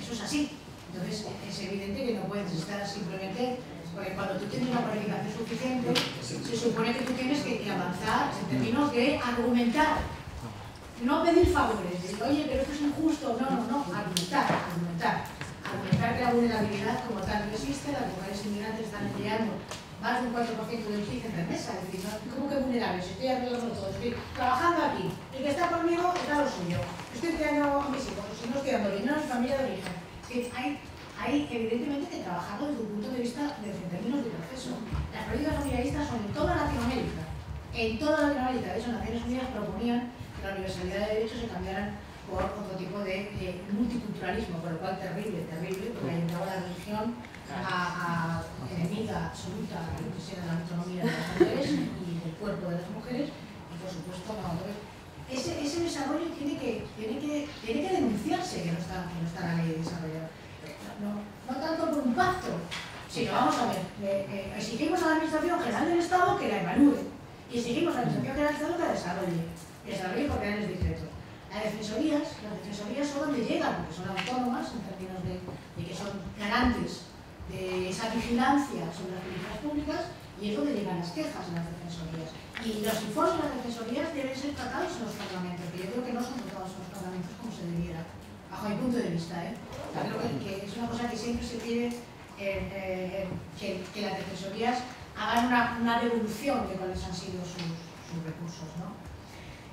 D: eso es así. Entonces, es evidente que no puedes estar simplemente, porque cuando tú tienes una cualificación suficiente, se supone que tú tienes que, avanzar en términos de argumentar, no pedir favores, decir, oye, pero esto es injusto, no, no, no, argumentar, argumentar. Argumentar que la vulnerabilidad como tal no existe, las mujeres inmigrantes están empleando más de un 4% del PIB en mesa, es decir, ¿cómo que vulnerable? Si estoy arreglando todo, estoy trabajando aquí, el que está conmigo está lo suyo, estoy criando a mis hijos, si no estoy dando dinero a mi familia de origen. Es hay, hay evidentemente que trabajarlo desde un punto de vista de, en términos de proceso. Las políticas familiaristas son en toda Latinoamérica, en toda Latinoamérica, de hecho Naciones Unidas proponían que la universalidad de derechos se cambiaran por otro tipo de, de multiculturalismo, por lo cual terrible, terrible, porque ahí entraba la religión a, a enemiga absoluta de lo que sea la autonomía de las mujeres y del cuerpo de las mujeres y por supuesto ese, ese desarrollo tiene que, tiene, que, tiene que denunciarse que no está, que no está la ley desarrollada. No, no tanto por un pacto, sino vamos a ver, eh, exigimos a la Administración General del Estado que la evalúe y exigimos a la Administración General del Estado que la desarrolle, que desarrolle por reales decretos. Las defensorías, las defensorías son donde llegan, porque son autónomas en términos de, que son garantes de esa vigilancia sobre las políticas públicas y es donde llegan las quejas en las defensorías. Y los informes de las defensorías deben ser tratados en los parlamentos, que yo creo que no son tratados en los parlamentos como se debiera, bajo mi punto de vista. ¿eh? creo que, es una cosa que siempre se eh, eh, que, que, las defensorías hagan una, una, devolución de cuáles han sido sus, sus recursos. ¿no?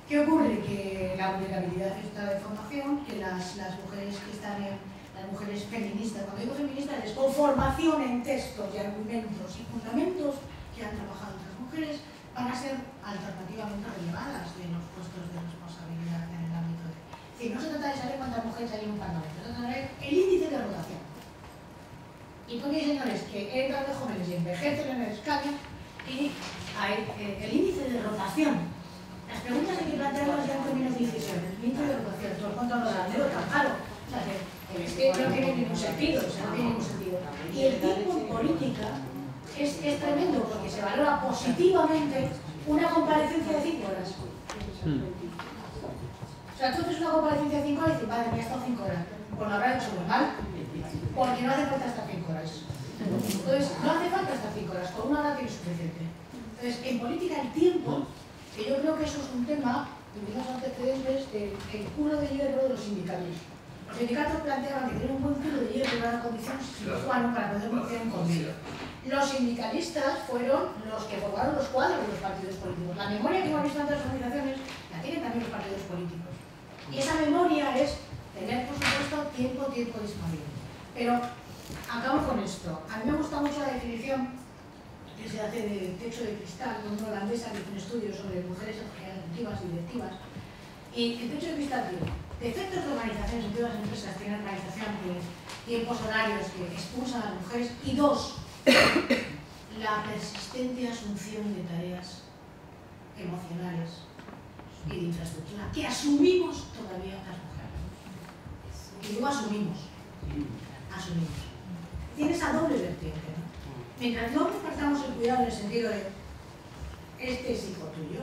D: ¿Qué ocurre? Que la vulnerabilidad de formación, que las, mujeres que están en las mujeres feministas. Cuando digo feministas es con formación en textos y argumentos y fundamentos que han trabajado otras mujeres van a ser alternativamente relevadas de los puestos de responsabilidad en el ámbito de... Es decir, no se trata de saber cuántas mujeres hay en un parlamento, se trata de saber el índice de rotación. Y hay señores que entran de jóvenes y envejecen en el escaño y hay eh, el índice de rotación. Las preguntas hay que plantearlas ya en términos de decisión. El índice de cuento de la tan claro. O sea, es que no tiene ningún sentido, o sea, no tiene ningún sentido. Y el tiempo en política es, es tremendo porque se valora positivamente una comparecencia de 5 horas. O sea, tú haces una comparecencia de 5 horas y dices, madre mía, ha estado 5 horas. Pues lo habrá hecho muy mal, porque no hace falta estar 5 horas. Entonces, no hace falta estar 5 horas, con una hora tiene suficiente. Entonces, en política el tiempo, que yo creo que eso es un tema, y unos antecedentes del el culo de hierro de los sindicatos. Los sindicatos planteaban que tienen un buen culo de hierro condición sine qua non para poder negociar un convenio. Los sindicalistas fueron los que formaron los cuadros de los partidos políticos. La memoria que hemos visto en otras organizaciones la tienen también los partidos políticos. Y esa memoria es tener, por supuesto, tiempo, tiempo disponible. Pero acabo con esto. A mí me gusta mucho la definición que se hace de techo de cristal con una holandesa que hizo un estudio sobre mujeres ejecutivas y directivas. Y el techo de cristal tiene defectos de organización, en todas las empresas tienen organización de tiempos horarios que expulsan a las mujeres. Y dos, la persistente asunción de tareas emocionales y de infraestructura que asumimos todavía las mujeres. Y digo asumimos, asumimos. Tiene esa doble vertiente, ¿no? Mientras no compartamos el cuidado en el sentido de este es hijo tuyo,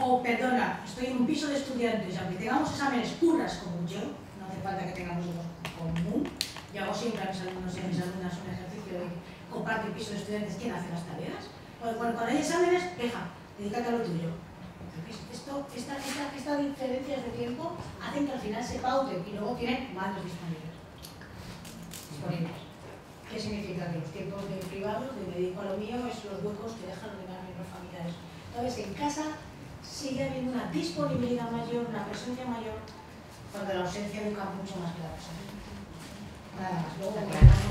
D: o perdona, estoy en un piso de estudiantes y aunque tengamos exámenes puras como yo, no hace falta que tengamos dos común, yo hago siempre a mis alumnos y a mis alumnas un ejercicio de compartir piso de estudiantes, ¿quién hace las tareas? Cuando hay exámenes, deja, dedícate a lo tuyo. Esto, esta, esta, estas diferencias de tiempo hacen que al final se pauten y luego tienen manos disponibles. disponibles. ¿Qué significa? Que los tiempos de privados, de dedico a lo mío, es los huecos que dejan los demás los familiares. Entonces, en casa sigue habiendo una disponibilidad mayor, una presencia mayor, cuando la ausencia educa mucho más que. Nada más. Luego, la oportunidad.